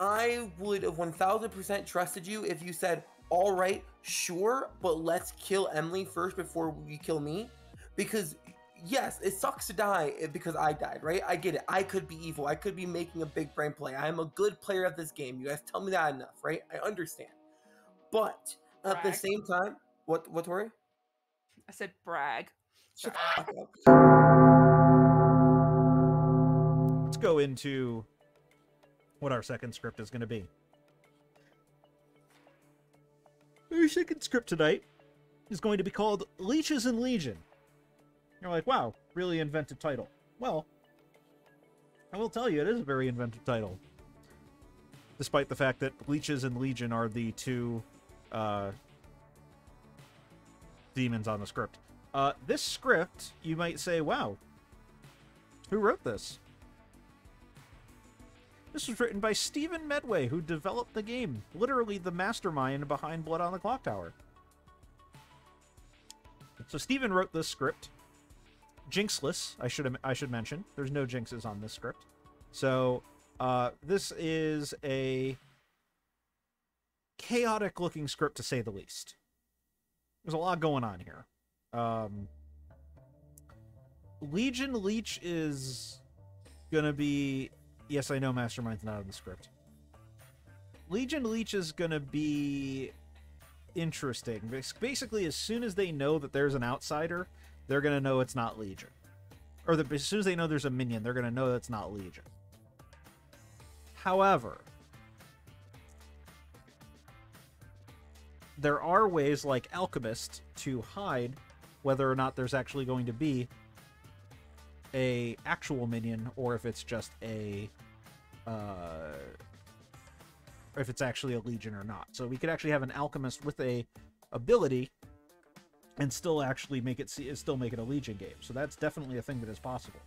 I would have 1000% trusted you if you said, all right, sure, but let's kill Emily first before you kill me. Because, yes, it sucks to die because I died, right? I get it. I could be evil. I could be making a big brain play. I am a good player of this game. You guys tell me that enough, right? I understand. But at the same time, what, what, Tori? I said brag. Shut the fuck up. Let's go into what our second script is going to be. Our second script tonight is going to be called Leeches and Legion. You're like, wow, really inventive title. Well, I will tell you, it is a very inventive title. Despite the fact that Leeches and Legion are the two uh, demons on the script. Uh, this script, you might say, wow, who wrote this? This was written by Steven Medway, who developed the game. Literally the mastermind behind Blood on the Clock Tower. So Steven wrote this script. Jinxless, I should I should mention. There's no jinxes on this script. So uh, this is a chaotic looking script to say the least. There's a lot going on here. Um, Legion Leech is gonna be Yes, I know Mastermind's not in the script. Legion Leech is gonna be interesting. Basically, as soon as they know that there's an outsider, they're gonna know it's not Legion. Or the, as soon as they know there's a minion, they're gonna know it's not Legion. However, there are ways like Alchemist to hide whether or not there's actually going to be a actual minion or if it's just a uh or if it's actually a legion or not. So we could actually have an alchemist with a ability and still actually make it see still make it a legion game. So that's definitely a thing that is possible.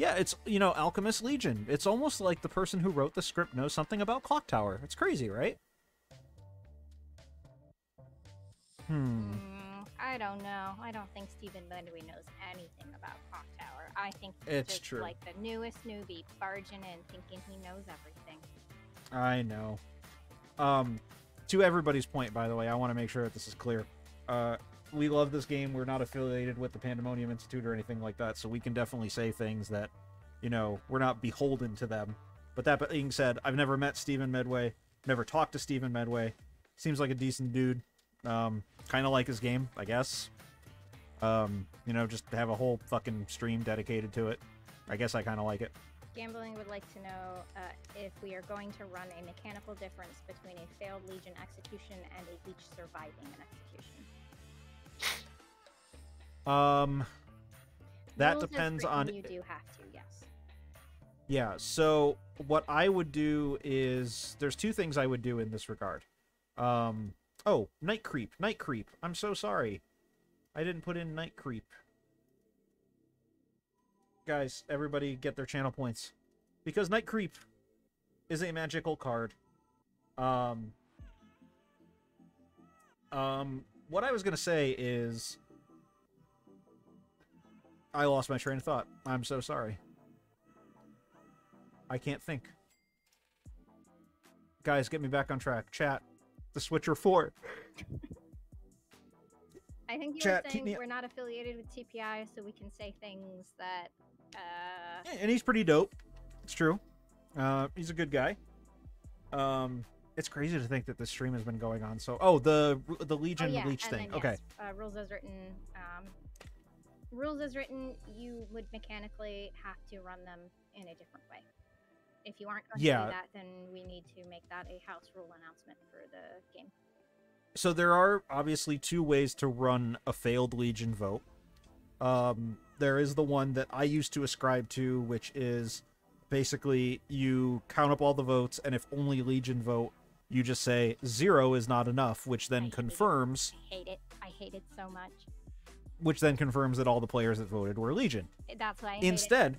Yeah, it's you know, Alchemist Legion. It's almost like the person who wrote the script knows something about Clock Tower. It's crazy, right? Hmm. Mm, I don't know. I don't think Steven Medway knows anything about Clock Tower. I think he's It's just true. like the newest newbie barging in thinking he knows everything. I know. Um, to everybody's point, by the way, I want to make sure that this is clear. Uh, we love this game. We're not affiliated with the Pandemonium Institute or anything like that, so we can definitely say things that, you know, we're not beholden to them. But that being said, I've never met Steven Medway, never talked to Steven Medway. Seems like a decent dude. Um, kind of like his game, I guess. Um, you know, just have a whole fucking stream dedicated to it. I guess I kind of like it. Gambling would like to know uh, if we are going to run a mechanical difference between a failed Legion execution and a leech surviving an execution. Um, that Rules depends on You do have to, yes. Yeah, so what I would do is there's two things I would do in this regard. Um oh, night creep, night creep. I'm so sorry. I didn't put in night creep. Guys, everybody get their channel points. Because night creep is a magical card. Um um what I was going to say is I lost my train of thought. I'm so sorry. I can't think. Guys, get me back on track. Chat. The Switcher 4. I think you Chat, were saying we're not affiliated with TPI, so we can say things that. Uh, Yeah, and he's pretty dope. It's true. Uh, he's a good guy. Um, it's crazy to think that the stream has been going on. So, oh, the the oh, Legion yeah, Leech and thing. then, Okay. yes, uh, rules as written. Um, rules as written, you would mechanically have to run them in a different way. If you aren't going to do that, then we need to make that a house rule announcement for the game. So there are obviously two ways to run a failed legion vote um, there is the one that i used to ascribe to which is basically you count up all the votes and if only legion vote you just say zero is not enough which then hate it. confirms I hate it. I hate it so much. which then confirms that all the players that voted were legion That's why I instead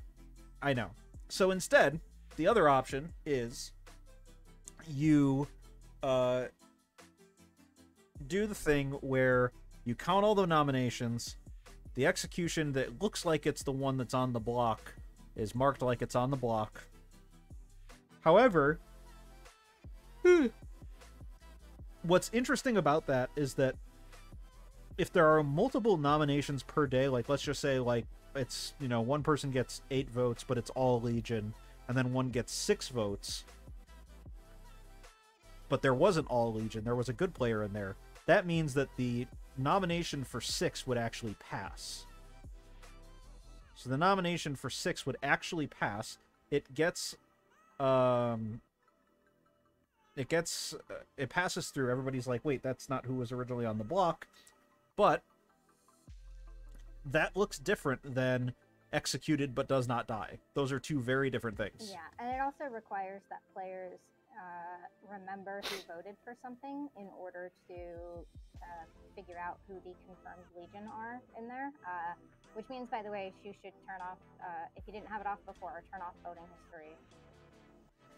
i know so instead the other option is you uh do the thing where you count all the nominations the execution that looks like it's the one that's on the block is marked like it's on the block. However, hmm. what's interesting about that is that if there are multiple nominations per day, like let's just say like it's you know one person gets eight votes, but it's all Legion, and then one gets six votes, but there wasn't all Legion, there was a good player in there. That means that the nomination for six would actually pass. So the nomination for six would actually pass. It gets, um, it gets, uh, it passes through. Everybody's like, wait, that's not who was originally on the block, but that looks different than executed but does not die. Those are two very different things. Yeah, and it also requires that players uh, remember who voted for something in order to uh, figure out who the confirmed legion are in there. Uh, which means, by the way, you should turn off, uh, if you didn't have it off before, turn off voting history.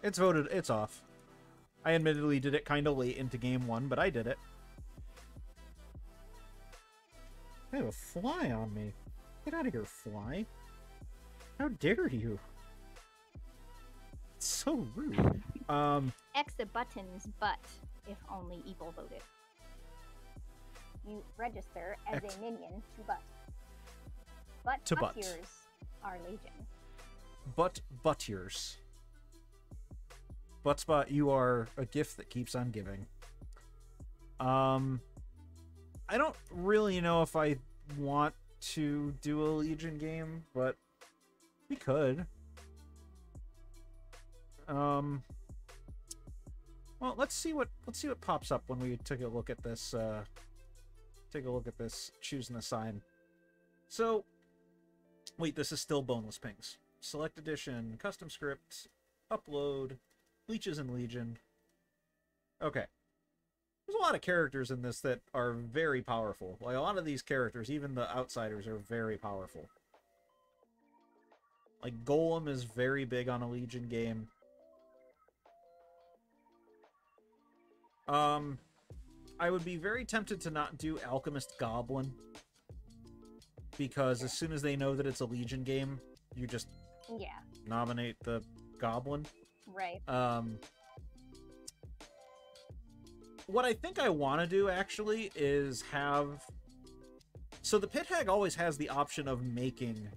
It's voted. It's off. I admittedly did it kind of late into game one, but I did it. I have a fly on me. Get out of here, fly. How dare you? It's so rude. Um, Exit buttons, but if only evil voted. You register as a minion to butt. But To butt. are legion. but buttiers. Buttspot, you are a gift that keeps on giving. Um, I don't really know if I want to do a Legion game, but we could. Um, well, let's see what let's see what pops up when we take a look at this. Uh, take a look at this choosing a sign. So, wait, this is still boneless pings. Select edition, custom script, upload, leeches and legion. Okay. There's a lot of characters in this that are very powerful. Like a lot of these characters, even the outsiders, are very powerful. Like Golem is very big on a Legion game. Um, I would be very tempted to not do Alchemist Goblin because as soon as they know that it's a Legion game, you just Yeah, nominate the Goblin. right. Um, what I think I want to do actually is have. So the Pit Hag always has the option of making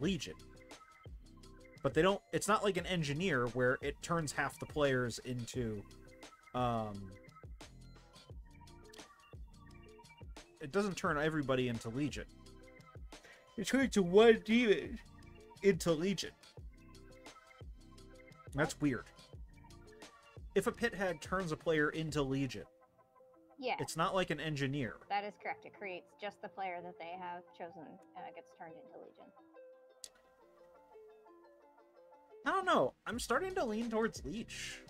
Legion. But they don't. It's not like an engineer where it turns half the players into. Um, it doesn't turn everybody into Legion. It turns to one demon into Legion. That's weird. If a pit hag turns a player into Legion, Yeah, it's not like an engineer. that is correct. It creates just the player that they have chosen uh, gets turned into legion. I don't know. I'm starting to lean towards Leech.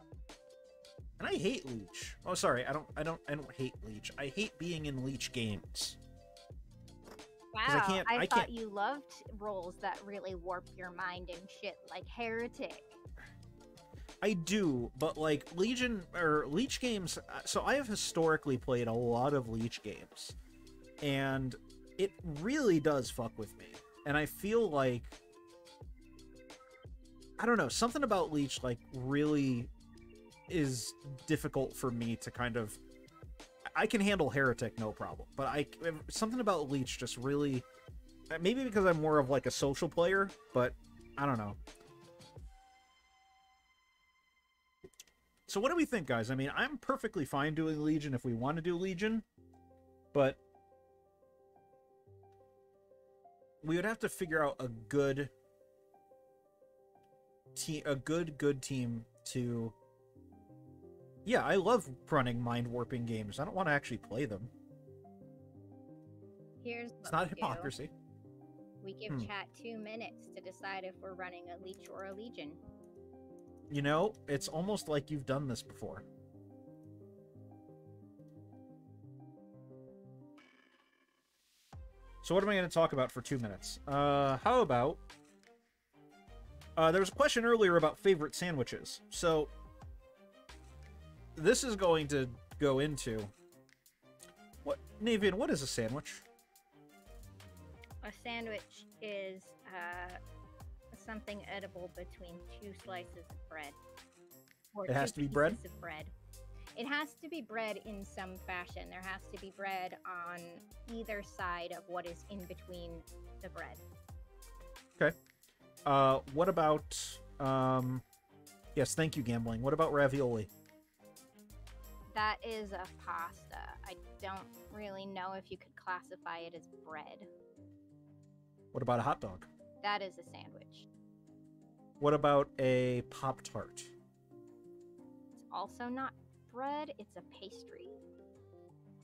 And I hate Leech. Oh sorry, I don't I don't I don't hate Leech. I hate being in Leech games. Wow, I can't- I thought can't- you loved roles that really warp your mind and shit, like Heretic. I do, but like Legion or Leech games. uh, So I have historically played a lot of Leech games, and it really does fuck with me. And I feel like I don't know something about Leech like really is difficult for me to kind of. I can handle Heretic no problem, but I something about Leech just really. Maybe because I'm more of like a social player, but I don't know. So what do we think, guys? I mean, I'm perfectly fine doing Legion if we want to do Legion, but we would have to figure out a good team, a good good team to. Yeah, I love running mind warping games. I don't want to actually play them. Here's It's not we do. hypocrisy. We give Hmm. chat two minutes to decide if we're running a leech or a legion. You know, it's almost like you've done this before. So what am I going to talk about for two minutes? Uh, how about... Uh, there was a question earlier about favorite sandwiches. So, this is going to go into... What, Navean, what is a sandwich? A sandwich is uh, something edible between two slices of bread. Or It has to be bread? Bread. It has to be bread in some fashion. There has to be bread on either side of what is in between the bread. Okay. Uh, what about um? Yes, thank you, gambling. What about ravioli? That is a pasta. I don't really know if you could classify it as bread. What about a hot dog? That is a sandwich. What about a pop tart? It's also not bread, it's a pastry.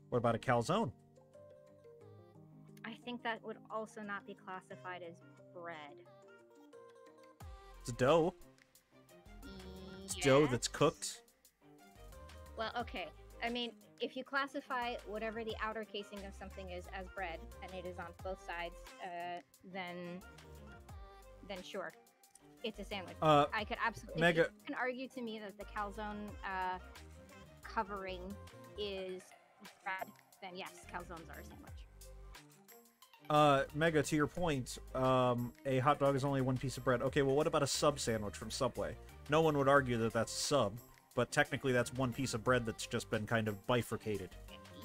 What about a calzone? I think that would also not be classified as bread. It's dough. It's dough that's cooked. Well, okay. I mean, if you classify whatever the outer casing of something is as bread, and it is on both sides, uh, then then sure, it's a sandwich. Uh, I could absolutely. Mega- can argue to me that the calzone uh, covering is bread, then yes, calzones are a sandwich. Uh, Mega, to your point, um, a hot dog is only one piece of bread. Okay, well, what about a sub sandwich from Subway? No one would argue that that's a sub, but technically that's one piece of bread that's just been kind of bifurcated.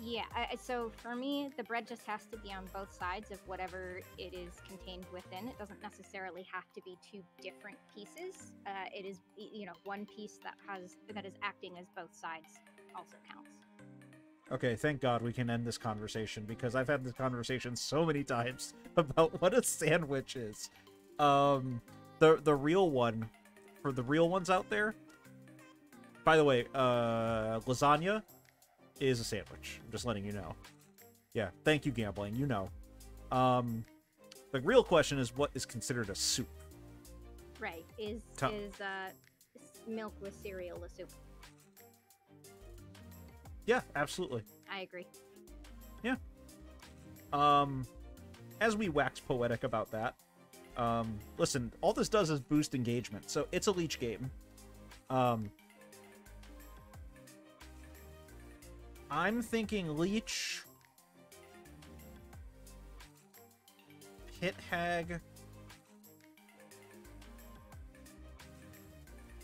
Yeah. I, so for me, the bread just has to be on both sides of whatever it is contained within. It doesn't necessarily have to be two different pieces. Uh, it is, you know, one piece that has that is acting as both sides also counts. Okay, thank God we can end this conversation because I've had this conversation so many times about what a sandwich is. Um, the the real one, for the real ones out there. By the way, uh, lasagna is a sandwich. I'm just letting you know. Yeah, thank you, gambling. You know. Um, the real question is what is considered a soup. Right. Is is uh, milk with cereal a soup? Yeah, absolutely. I agree. Yeah. Um, as we wax poetic about that, um, listen, all this does is boost engagement. So it's a leech game. Um, I'm thinking leech, pit hag.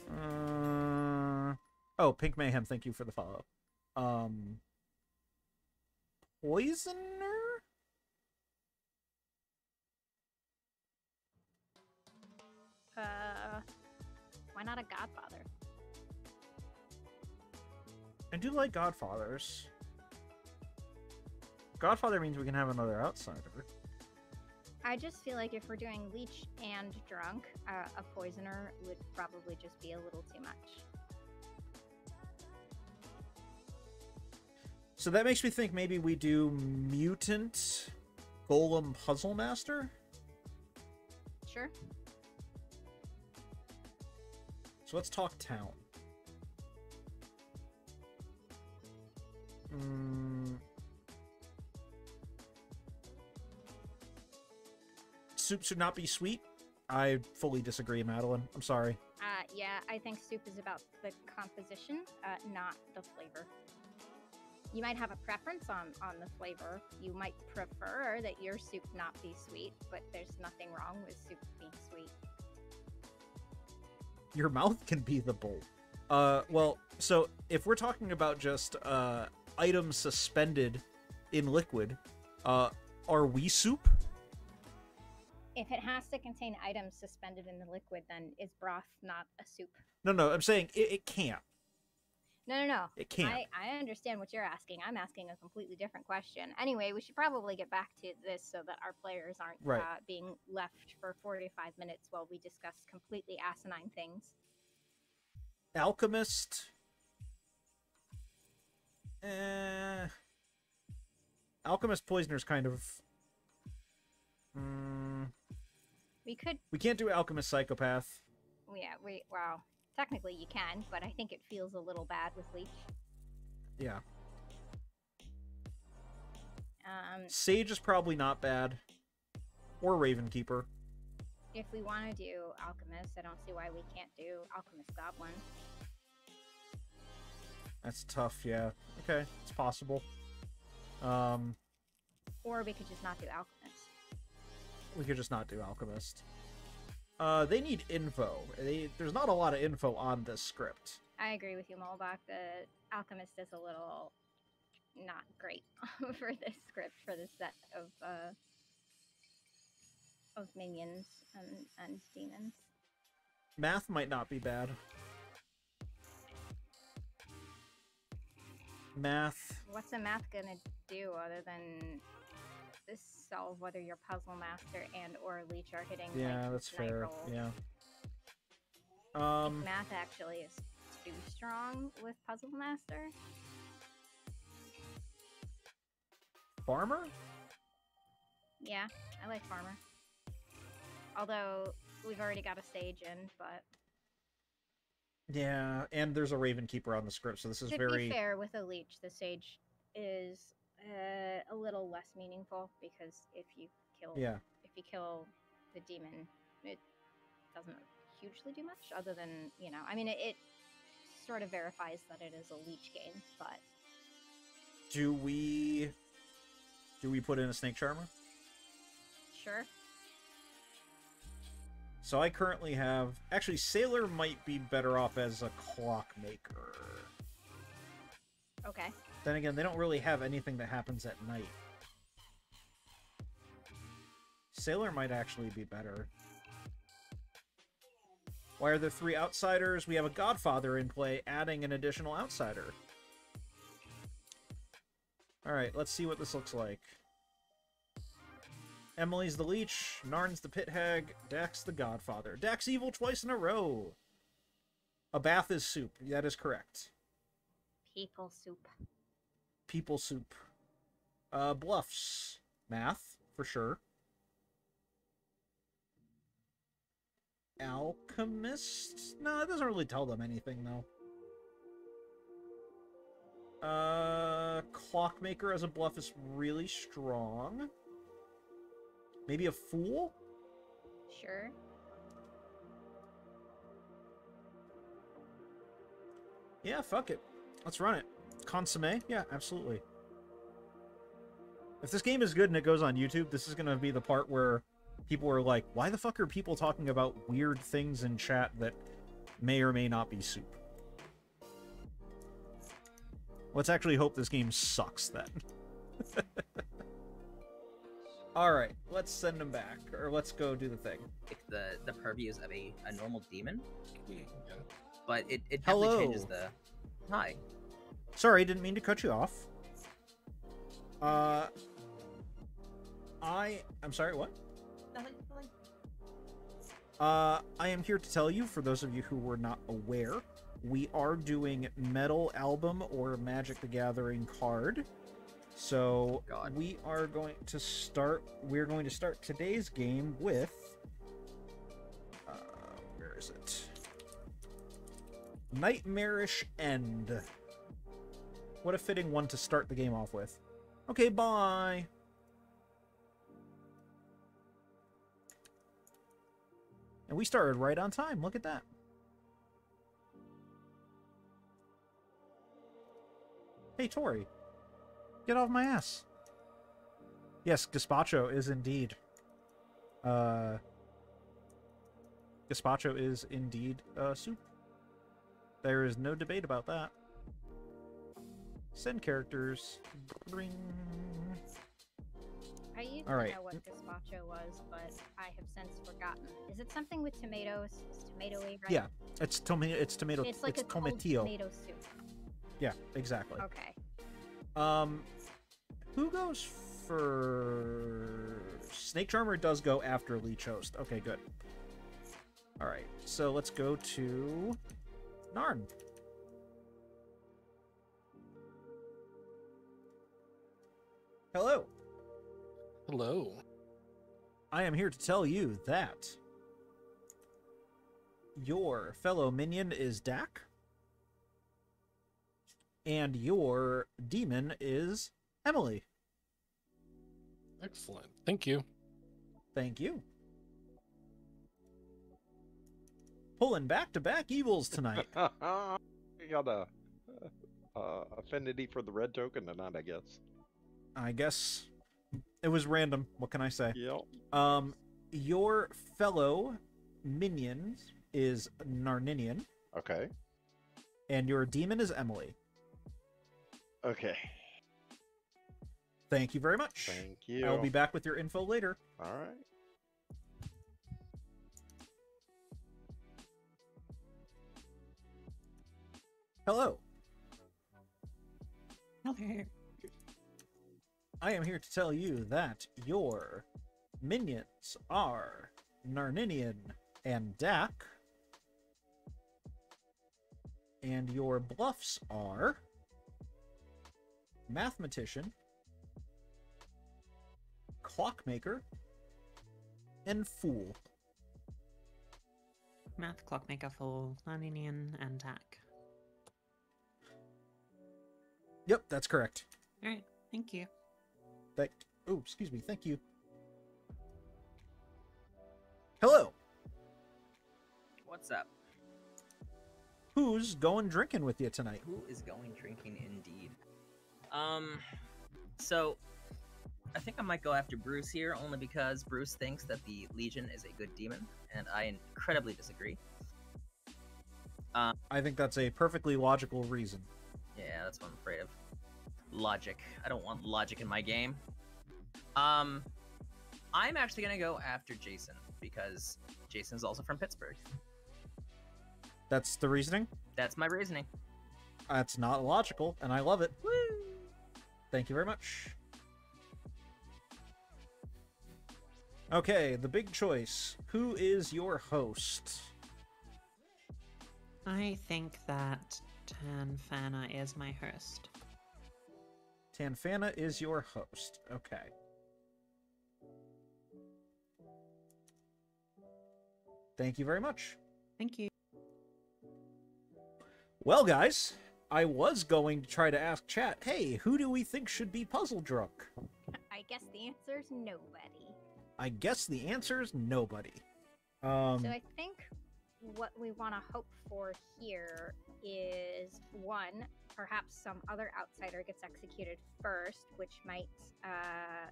Uh, oh, Pink Mayhem, thank you for the follow. Um, poisoner. Uh, why not a Godfather? I do like Godfathers. Godfather means we can have another outsider. I just feel like if we're doing leech and drunk, uh, a poisoner would probably just be a little too much. So that makes me think maybe we do mutant golem puzzle master. Sure. So let's talk town. Mm. Soup should not be sweet. I fully disagree, Madeline. I'm sorry. Uh, yeah, I think soup is about the composition, uh, not the flavor. You might have a preference on on the flavor. You might prefer that your soup not be sweet, but there's nothing wrong with soup being sweet. your mouth can be the bowl. Uh, well, so if we're talking about just uh items suspended in liquid, uh, are we soup? If it has to contain items suspended in the liquid, then is broth not a soup? No, no, I'm saying it, it can't. No, no, no. It can't. I, I understand what you're asking. I'm asking a completely different question. Anyway, we should probably get back to this so that our players aren't Right. uh, being left for 45 minutes while we discuss completely asinine things. Alchemist. Eh. Alchemist poisoner's kind of. Mm, We could, we can't do alchemist psychopath. yeah, we, wow. Technically you can, but I think it feels a little bad with Leech. Yeah. Um, Sage is probably not bad. Or Ravenkeeper. if we want to do Alchemist, I don't see why we can't do Alchemist Goblin. That's tough, yeah. Okay, it's possible. Um, Or we could just not do Alchemist. we could just not do alchemist. Uh, they need info. They, there's not a lot of info on this script. I agree with you, Molbach. The alchemist is a little not great for this script for this set of uh, of minions and, and demons. Math might not be bad. Math. What's a math gonna do other than this solve whether your puzzle master and or leech are hitting? Yeah, like, that's fair. rolls? Yeah. Um. math actually is too strong with puzzle master. Farmer. Yeah, I like farmer. Although we've already got a sage in, but Yeah, and there's a Raven Keeper on the script, so this is to very. be fair with a leech, the sage is uh, a little less meaningful because if you kill Yeah. if you kill the demon, it doesn't hugely do much other than you know. I mean, it, it sort of verifies that it is a leech game, but Do we? Do we put in a Snake Charmer? sure. So I currently have. Actually, Sailor might be better off as a clockmaker. Okay. Then again, they don't really have anything that happens at night. Sailor might actually be better. Why are there three outsiders? We have a Godfather in play, adding an additional outsider. Alright, let's see what this looks like. Emily's the Leech, Narn's the Pit Hag, Dax the Godfather. Dax evil twice in a row! A bath is soup, that is correct. People soup. People soup. Uh, bluffs. Math, for sure. Alchemist? No, it doesn't really tell them anything, though. Uh, Clockmaker as a bluff is really strong. Maybe a Fool? Sure. Yeah, fuck it. Let's run it. Consomme? Yeah, absolutely. If this game is good and it goes on YouTube, this is gonna be the part where people are like, why the fuck are people talking about weird things in chat that may or may not be soup? Let's actually hope this game sucks then. Alright, let's send him back. Or let's go do the thing. like the the purviews of a, a normal demon, but it, it definitely Hello. changes the hi. Sorry, didn't mean to cut you off. Uh, I. I'm sorry, what? Nothing, nothing. Uh, I am here to tell you, for those of you who were not aware, we are doing Metal Album or Magic the Gathering card. So God. we are going to start. We're going to start today's game with. Uh, where is it? Nightmarish End. What a fitting one to start the game off with. Okay, bye. And we started right on time. Look at that. Hey, Tori. Get off my ass. Yes, gazpacho is indeed. Uh, gazpacho is indeed uh, soup. There is no debate about that. Send characters. Bring. I used All right. to know what gazpacho was, but I have since forgotten. Is it something with tomatoes? Is tomatoey right? Yeah, it's tomato. It's tomato. It's like a tomatillo. tomato soup. Yeah, exactly. Okay. Um, who goes for Snake Charmer? Does go after Leech Host. Okay, good. All right, so let's go to Narn. Hello. Hello. I am here to tell you that your fellow minion is Dak, and your demon is Emily. Excellent. Thank you. Thank you. Pulling back to back evils tonight. you got a uh, affinity for the red token tonight, I guess. I guess it was random. What can I say? Yep. Um, your fellow minion is Narninian, Okay. and your demon is Emily. Okay. Thank you very much. Thank you. I'll be back with your info later. All right. Hello. Hello. I am here to tell you that your minions are Narninian and Dak. And your bluffs are Mathematician, Clockmaker, and Fool. Math Clockmaker Fool, Naninian, and Tack. Yep, that's correct. Alright, thank you. Thank. Oh, excuse me. Thank you. Hello. What's up? Who's going drinking with you tonight? Who is going drinking indeed? Um, so I think I might go after Bruce here only because Bruce thinks that the Legion is a good demon, and I incredibly disagree. I think that's a perfectly logical reason. Yeah, that's what I'm afraid of. Logic. I don't want logic in my game. Um, I'm actually gonna go after Jason because Jason's also from Pittsburgh. That's the reasoning. That's my reasoning. That's not logical, and I love it. Woo! Thank you very much. Okay, the big choice. Who is your host? I think that Tanfana is my host. Tanfana is your host. Okay. Thank you very much. Thank you. Well, guys, I was going to try to ask chat, hey, who do we think should be puzzle drunk? I guess the answer is nobody. I guess the answer is nobody. Um, So I think what we want to hope for here is one, perhaps some other outsider gets executed first, which might uh,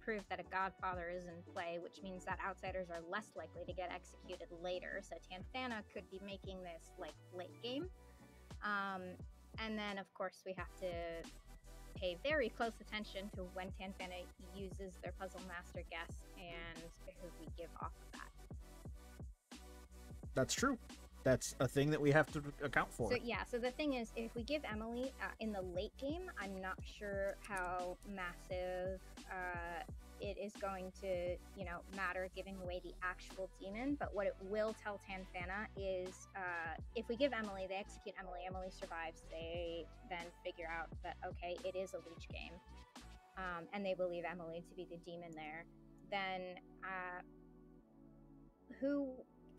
prove that a godfather is in play, which means that outsiders are less likely to get executed later. So Tanfana could be making this like late game. Um, and then, of course, we have to pay very close attention to when Tanfana uses their puzzle master guess and who we give off of that. that's true. That's a thing that we have to account for. So yeah, so the thing is, if we give Emily uh, in the late game, I'm not sure how massive uh, it is going to, you know, matter giving away the actual demon. But what it will tell Tanfana is, uh, if we give Emily, they execute Emily. Emily survives. They then figure out that okay, it is a leech game, um, and they believe Emily to be the demon there. Then uh, who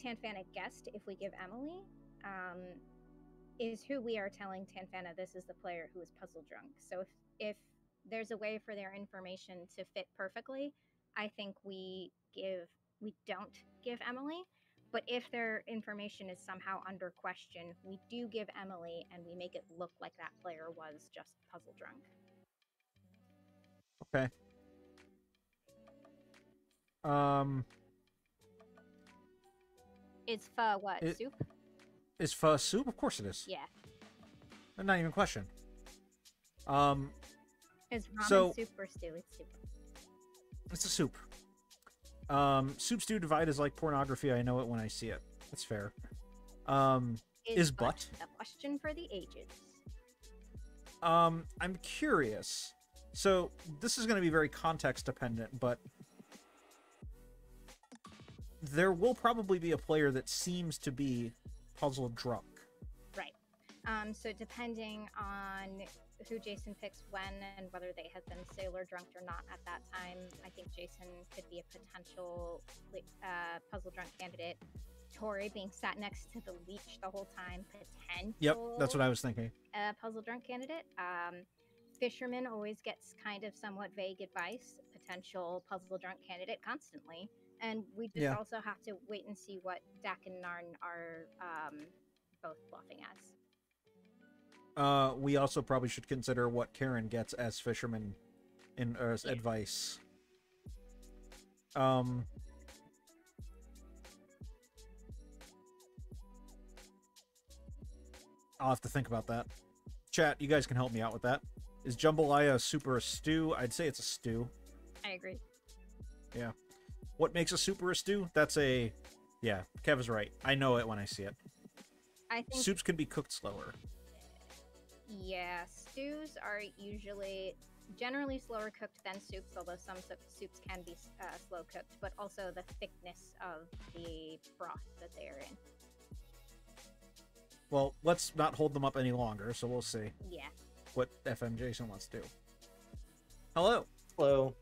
Tanfana guessed if we give Emily um, is who we are telling Tanfana this is the player who is puzzle drunk. So if if there's a way for their information to fit perfectly, I think we give we don't give Emily. But if their information is somehow under question, we do give Emily and we make it look like that player was just puzzle drunk. Okay. Um, It's for what It- soup? is pho soup? Of course it is. Yeah, Not even a question. Um, it's ramen So- soup or stew. It's soup. it's a soup. Um, soup stew divide is like pornography. I know it when I see it. That's fair. Um, Is butt? a question for the ages? Um, I'm curious. So this is going to be very context dependent, but there will probably be a player that seems to be puzzle drunk. Right. Um, so depending on who Jason picks when and whether they have been sailor drunk or not at that time, I think Jason could be a potential uh, puzzle drunk candidate. Tori being sat next to the leech the whole time, potential. Yep, that's what I was thinking. a puzzle drunk candidate. Um, Fisherman always gets kind of somewhat vague advice, potential puzzle drunk candidate constantly. And we just Yeah. also have to wait and see what Dak and Narn are um, both bluffing as. Uh, we also probably should consider what Karen gets as fisherman in uh, yeah. advice. Um, I'll have to think about that. Chat, you guys can help me out with that. Is jambalaya super a stew? I'd say it's a stew. I agree. Yeah. What makes a super a stew? That's a yeah, Kev is right. I know it when I see it. I think soups can be cooked slower yeah, stews are usually generally slower cooked than soups, although some soup- soups can be uh, slow cooked, but also the thickness of the broth that they are in. Well, let's not hold them up any longer, so we'll see Yeah. what FM Jason wants to do. Hello. Hello.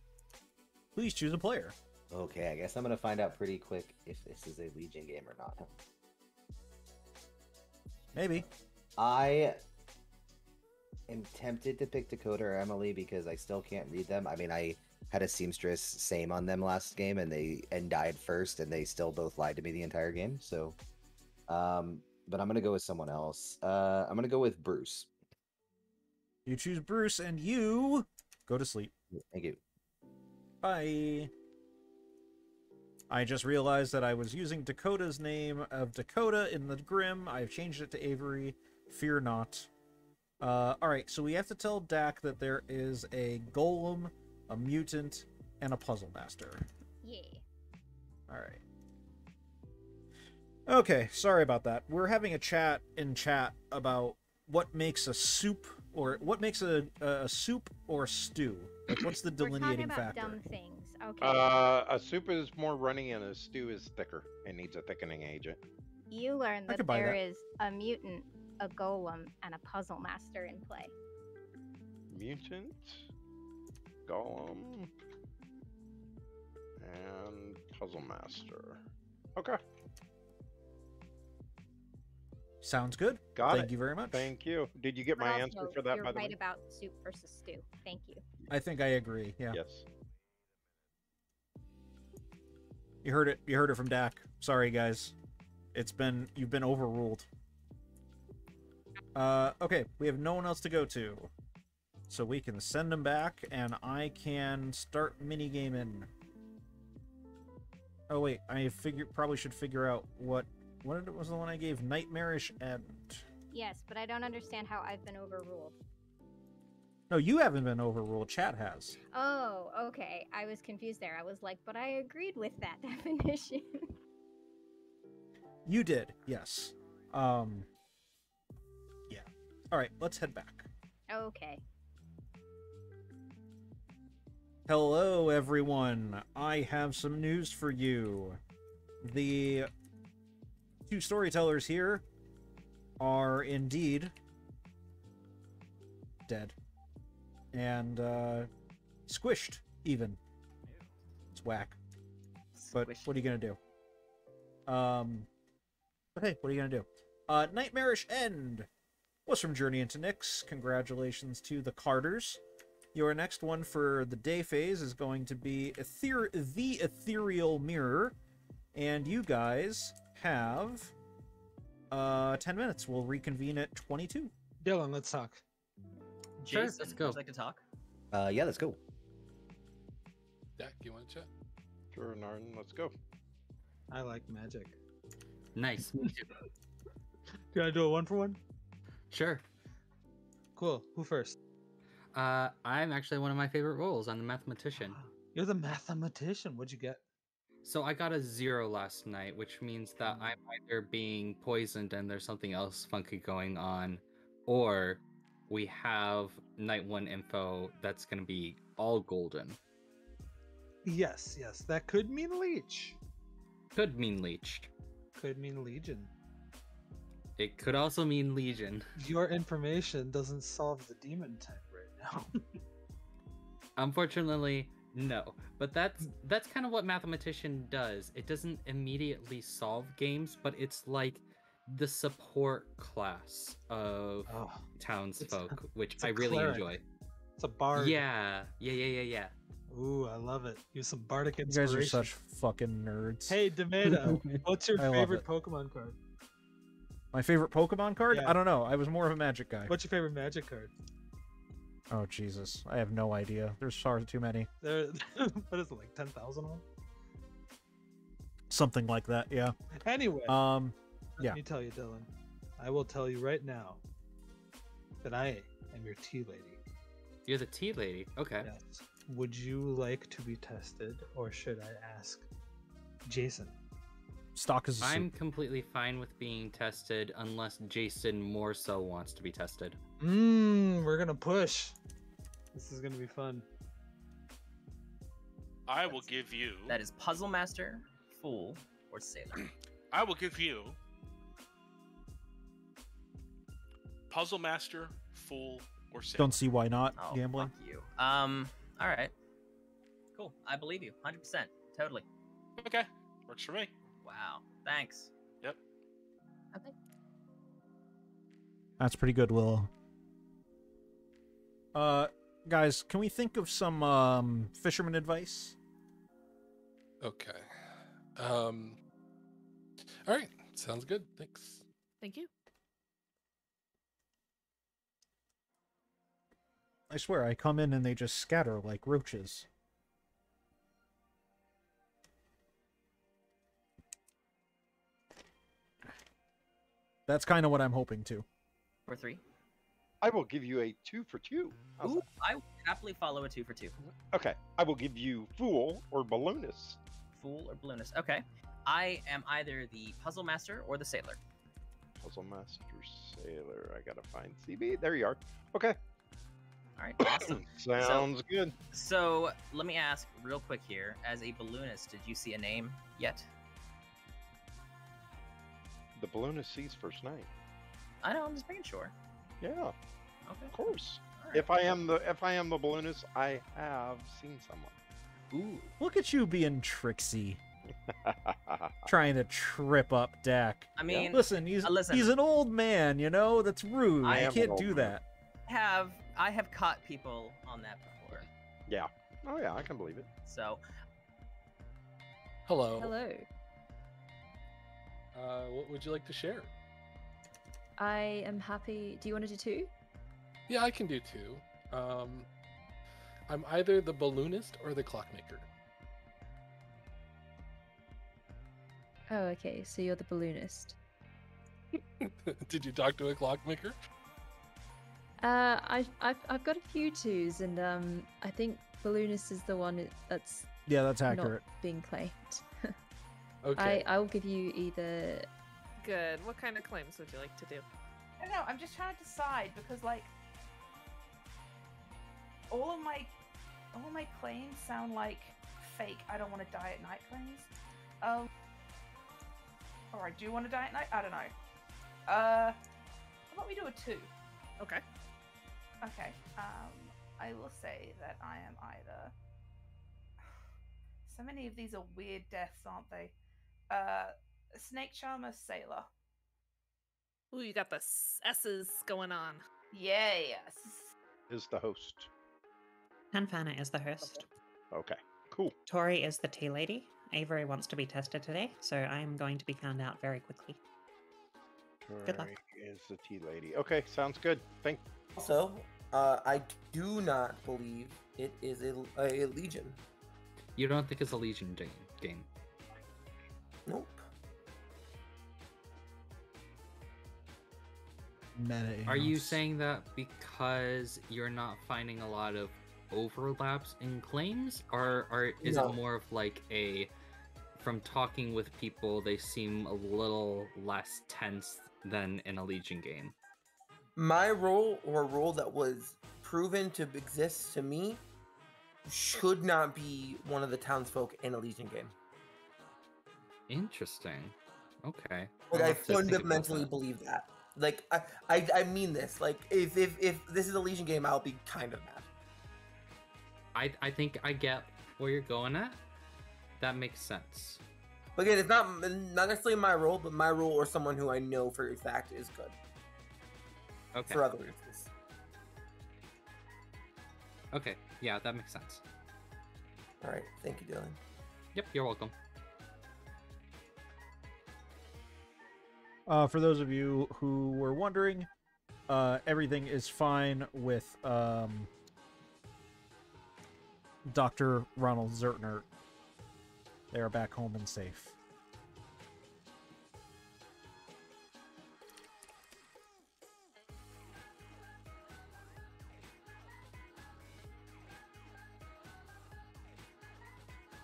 Please choose a player. Okay, I guess I'm gonna find out pretty quick if this is a Legion game or not. Maybe. I am tempted to pick Dakota or Emily because I still can't read them. I mean, I had a seamstress same on them last game, and they and died first, and they still both lied to me the entire game. So, um, but I'm gonna go with someone else. Uh, I'm gonna go with Bruce. You choose Bruce and you go to sleep. Thank you. Bye. I just realized that I was using Dakota's name of Dakota in the Grim. I've changed it to Avery. Fear not. Uh, Alright, so we have to tell Dak that there is a golem, a mutant, and a puzzle master. Yeah. Alright. Okay, sorry about that. We're having a chat in chat about what makes a soup or what makes a, a soup or stew. Like, what's the delineating We're talking delineating about factor? dumb things. Okay. Uh, a soup is more runny and a stew is thicker and needs a thickening agent. you learn that could buy there that. is a mutant, a golem, and a puzzle master in play. Mutant, golem, and puzzle master. Okay, Sounds good. got Thank it. you very much. Thank you. Did you get But my also, answer for that? You're by the right way? about soup versus stew. Thank you. I think I agree. Yeah. Yes. You heard it. You heard it from Dak. Sorry, guys. It's been you've been overruled. Uh, okay, we have no one else to go to, so we can send them back, and I can start minigaming. Oh wait, I figure probably should figure out what what was the one I gave nightmarish end. Yes, but I don't understand how I've been overruled. No, you haven't been overruled. Chat has. Oh, okay. I was confused there. I was like, but I agreed with that definition. You did, yes. Um. All right, let's head back. okay. Hello, everyone. I have some news for you. The two storytellers here are indeed dead. And, uh, squished, even. It's whack. But what are you gonna do? Um, but hey, what are you gonna do? Uh, Nightmarish End was from Journey into Nyx. Congratulations to the Carters. Your next one for the day phase is going to be Ether- the Ethereal Mirror, and you guys have uh 10 minutes. We'll reconvene at 22. Dylan, let's talk. Jason, let's would go. you like to talk? Uh, yeah, let's go. Dak, you want to chat? Sure, Narn, let's go. I like magic. Nice. Do I do a one for one? Sure. Cool. Who first? Uh, I'm actually one of my favorite roles. I'm the mathematician. You're the mathematician. What'd you get? So I got a zero last night, which means that I'm either being poisoned and there's something else funky going on, or we have night one info that's gonna be all golden. Yes, yes. That could mean leech. Could mean leech. Could mean legion. It could also mean legion. Your information doesn't solve the demon type right now. Unfortunately, no. But that's that's kind of what mathematician does. It doesn't immediately solve games, but it's like the support class of oh, townsfolk, which I really cleric. enjoy. it's a bard. Yeah, yeah, yeah, yeah, yeah. Ooh, I love it. Use some bardic You guys are such fucking nerds. Hey, Demeda, what's your I favorite. Pokemon card? My favorite Pokemon card? Yeah. I don't know. I was more of a magic guy. What's your favorite magic card? Oh Jesus. I have no idea. There's far too many. There, what is it like ten thousand one? Something like that, yeah. Anyway, Um let yeah. me tell you, Dylan. I will tell you right now that I am your tea lady. You're the tea lady. Okay. Yes. Would you like to be tested, or should I ask Jason? Stock is a I'm soup. completely fine with being tested unless Jason more so wants to be tested. Mmm, we're gonna push. This is gonna be fun. I will give you. That is Puzzle Master, Fool, or Sailor. I will give you. Puzzle Master, Fool, or Sailor. Don't see why not Oh, gambling. fuck you. Um. All right. Cool. I believe you. Hundred percent. Totally. Okay, works for me. Wow. Thanks. Yep. Okay. That's pretty good, Willow. Uh, guys, can we think of some um fisherman advice? Okay. Um. All right. Sounds good. Thanks. Thank you. I swear, I come in and they just scatter like roaches. That's kind of what I'm hoping to. For three. I will give you a two for two. How's Ooh, I would happily follow a two for two. Okay. I will give you fool or balloonist. Fool or balloonist. Okay. I am either the puzzle master or the sailor. Puzzle master sailor. I gotta find CB. There you are. Okay. All right. Awesome. Sounds good. So let me ask real quick here. As a balloonist, did you see a name yet? The balloonist sees first night. I know. I'm just making sure. Yeah, Okay. of course. All right. If I am the if I am the balloonist, I have seen someone. Ooh. Look at you being tricksy, trying to trip up Dak. I mean, Listen, he's uh, listen. he's an old man, you know. That's rude. I I can't do man. that. I have I have caught people on that before. yeah. Oh yeah, I can believe it. So Hello. Hello. Uh, what would you like to share? I am happy. Do you want to do two? Yeah, I can do two. Um, I'm either the balloonist or the clockmaker. Oh, okay. So you're the balloonist. Did you talk to a clockmaker? Uh, I, I've, I've got a few twos, and um, I think balloonist is the one that's Yeah, that's not accurate. being claimed. Okay. I, I will give you either. Good. What kind of claims would you like to do? I don't know. I'm just trying to decide because, like, all of my all of my claims sound like fake. I don't want to die at night claims. Um, or I do want to die at night. I don't know. Uh, how about we do a two? Okay. Okay. Um, I will say that I am either. So many of these are weird deaths, aren't they? Uh, snake charmer, sailor. Ooh, you got the S's going on. Yeah, yes. Is the host. Hanfana is the host. Okay. Cool. Tori is the tea lady. Avery wants to be tested today, so I am going to be found out very quickly. Good luck. Tori Is the tea lady. Okay, sounds good. Thank. Also, uh, I do not believe it is a, a legion. You don't think it's a Legion game? Game. Nope. Meta. Are you saying that because you're not finding a lot of overlaps in claims, or or is No. it more of like a from talking with people they seem a little less tense than in a Legion game? My role or role that was proven to exist to me should not be one of the townsfolk in a Legion game. Interesting. Okay. Like I have to think about fundamentally believe that. Like I, I, I mean this. Like if, if if this is a Legion game, I'll be kind of mad. I I think I get where you're going at. That makes sense. But again, it's not not necessarily my role, but my role or someone who I know for a fact is good Okay. for other reasons. Okay. Yeah, that makes sense. All right, thank you, Dylan. Yep, you're welcome. Uh, for those of you who were wondering, uh, everything is fine with um, Dr. Ronald Zertner. They are back home and safe.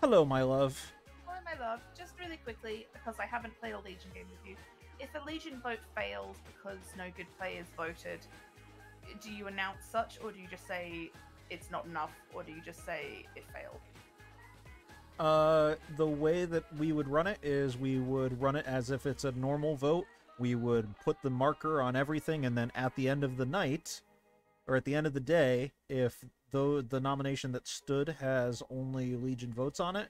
Hello, my love. Hello, my love. Just really quickly, because I haven't played old Asian game with you. If a Legion vote fails because no good players voted, do you announce such, or do you just say it's not enough, or do you just say it failed? Uh, the way that we would run it is we would run it as if it's a normal vote. We would put the marker on everything, and then at the end of the night, or at the end of the day, if though the nomination that stood has only Legion votes on it,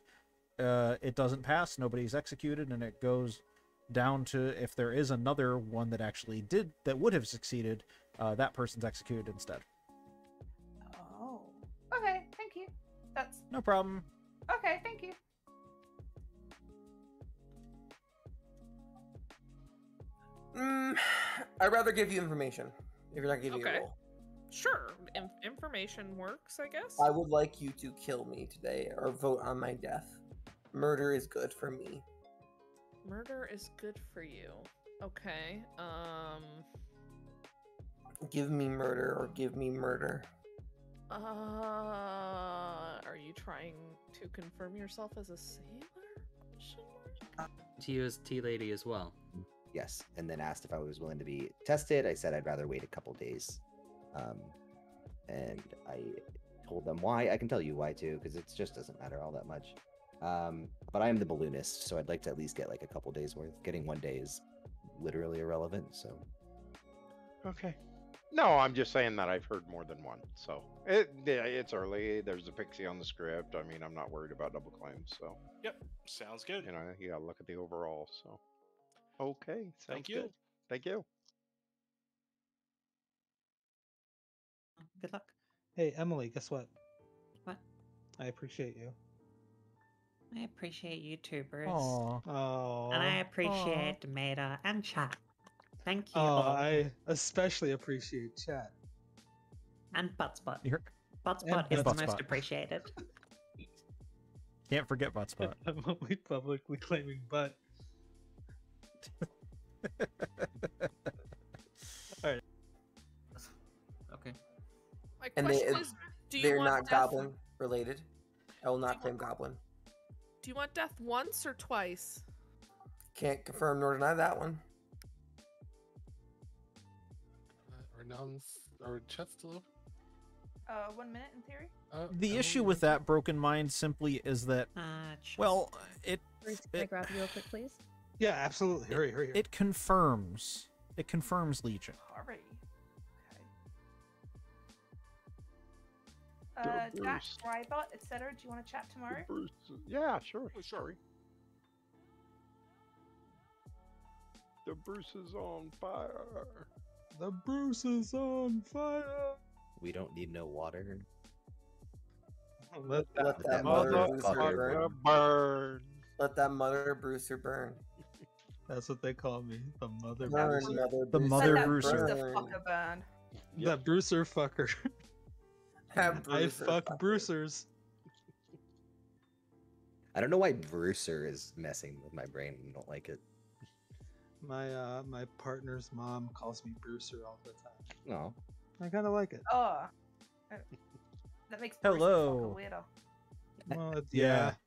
uh, it doesn't pass. Nobody's executed, and it goes down to if there is another one that actually did that would have succeeded, uh, that person's executed instead. Oh. Okay, thank you. That's No problem. okay. Thank you. Mm, I'd rather give you information if you're not giving me a roll. Sure, in- information works, I guess. I would like you to kill me today or vote on my death. Murder is good for me. Murder is good for you. Okay. Um. Give me murder or give me murder. Uh. Are you trying to confirm yourself as a sailor? Question mark? To you as Tea Lady as well. Yes, and then asked if I was willing to be tested. I said I'd rather wait a couple days, um, and I told them why. I can tell you why too, because it just doesn't matter all that much. Um, but I am the balloonist, so I'd like to at least get like a couple days worth. Getting one day is literally irrelevant. So Okay. No, I'm just saying that I've heard more than one. So it, yeah, it's early. There's a pixie on the script. I mean, I'm not worried about double claims. So Yep, sounds good. you know, you gotta look at the overall. So okay, sounds Thank you. good. Thank you. Good luck. Hey, Emily, guess what? What? I appreciate you. I appreciate you too, Bruce. Aw. Oh. And I appreciate Maida and chat. Thank you. Oh, all. I especially appreciate chat. And Buttspot. You're- Buttspot And is the Buttspot. most appreciated. Can't forget Buttspot. Emily publicly claiming butt. Alright. Okay. My And they, question is, do you they're want not goblin related. I will not claim goblin. Do you want death once or twice? Can't confirm nor deny that one. Uh, are nouns are chat still open? Uh, one minute in theory. Uh, The issue with that broken mind simply is that, Uh, well, it Bruce, can I it, grab you real quick, please? Yeah, absolutely. Hurry, hurry, hurry. it confirms. It confirms Legion. Hurry. Uh, Dak, Ryback, etc. Do you want to chat tomorrow? Bruce. Yeah, sure. Oh, sure. The Bruce is on fire. The Bruce is on fire. we don't need no water. Let that, Let that that mother motherfucker burn. burn. burn. Let that mother Brewster burn. That's what they call me, the mother Burn, Brucer. mother The Brewster. mother Let that Brewster. The Burn. fucker burn. That Brucer fucker. That I Brewster fuck fucker. Brucers. I don't know why Brucer is messing with my brain. I don't like it. My uh my partner's mom calls me Brucer all the time. No. I kind of like it. Oh. That makes Bruce the Hello. weirder. Well, Yeah,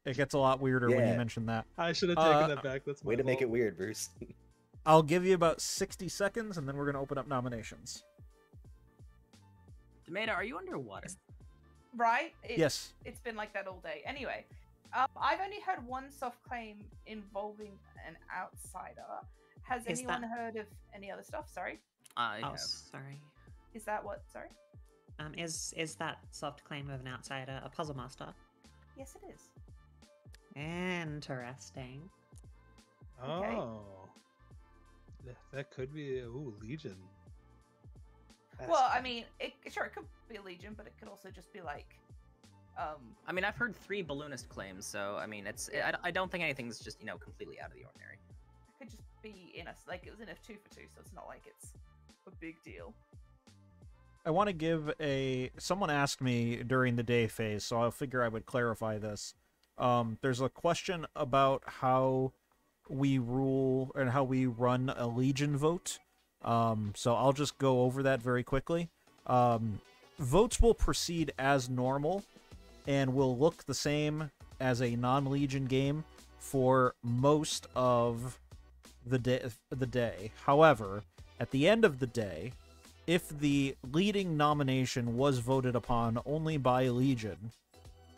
yeah. it gets a lot weirder when you mention that. I should have taken Uh, that back. That's Way my to make it weird, Bruce. I'll give you about 60 seconds, and then we're going to open up nominations. Tomato, are you underwater? Right? It, Yes. It's been like that all day. Anyway, um, I've only heard one soft claim involving an outsider. Has Is anyone that- heard of any other stuff? Sorry. I Oh, have. sorry. Is that what? Sorry. Um, is is that soft claim of an outsider a puzzle master? Yes, it is. Interesting. Okay. Oh. Th- That could be ooh Legion. Well, I mean, it sure it could be a legion, but it could also just be like, um, I mean, I've heard three balloonist claims, so I mean, it's I, I don't think anything's just you know completely out of the ordinary. it could just be in us. Like it was in a two for two, so it's not like it's a big deal. I want to give a. Someone asked me during the day phase, so I'll figure I would clarify this. Um, there's a question about how we rule and how we run a Legion vote. Um, so I'll just go over that very quickly. Um, votes will proceed as normal and will look the same as a non-Legion game for most of the day. The day. However, at the end of the day, if the leading nomination was voted upon only by Legion,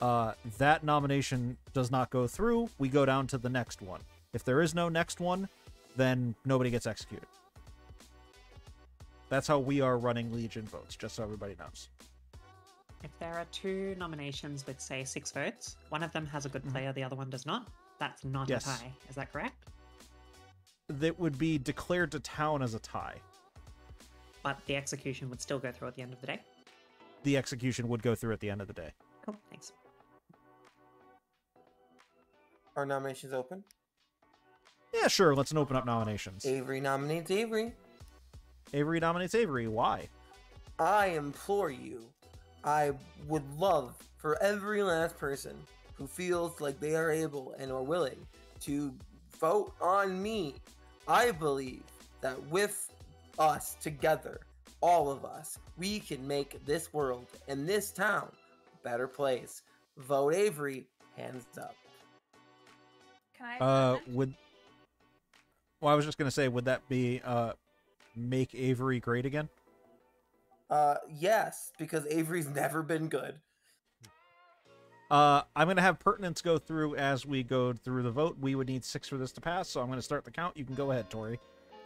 uh, that nomination does not go through. We go down to the next one. If there is no next one, then nobody gets executed. That's how we are running Legion votes, just so everybody knows. If there are two nominations with, say, six votes, one of them has a good Mhm. player, the other one does not. That's not Yes. a tie. Is that correct? That would be declared to town as a tie. But the execution would still go through at the end of the day. The execution would go through at the end of the day. Cool. Thanks. Are nominations open? Yeah, sure. Let's open up nominations. Avery nominates Avery. Avery dominates Avery. Why? I implore you, I would love for every last person who feels like they are able and are willing to vote on me. I believe that with us together, all of us, we can make this world and this town a better place. Vote Avery, hands up. Can I? Uh, would. Well, I was just gonna say, would that be uh, make Avery great again? Uh, yes, because Avery's never been good. Uh, I'm gonna have pertinence go through as we go through the vote. We would need six for this to pass, so I'm gonna start the count. You can go ahead, Tori.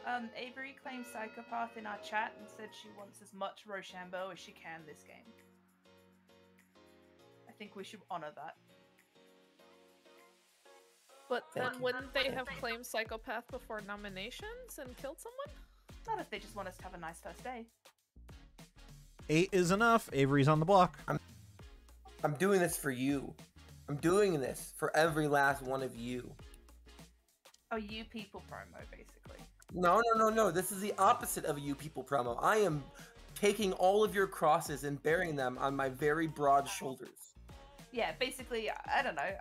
Um, Avery claimed psychopath in our chat and said she wants as much Rochambeau as she can this game. I think we should honor that. But then wouldn't they have claimed psychopath before nominations and killed someone? Not if they just want us to have a nice first day. Eight is enough. Avery's on the block. I'm I'm doing this for you. I'm doing this for every last one of you. Oh, you people promo, basically. No, no, no, no. This is the opposite of a you people promo. I am taking all of your crosses and bearing them on my very broad shoulders. Yeah, basically, I- I don't know. I-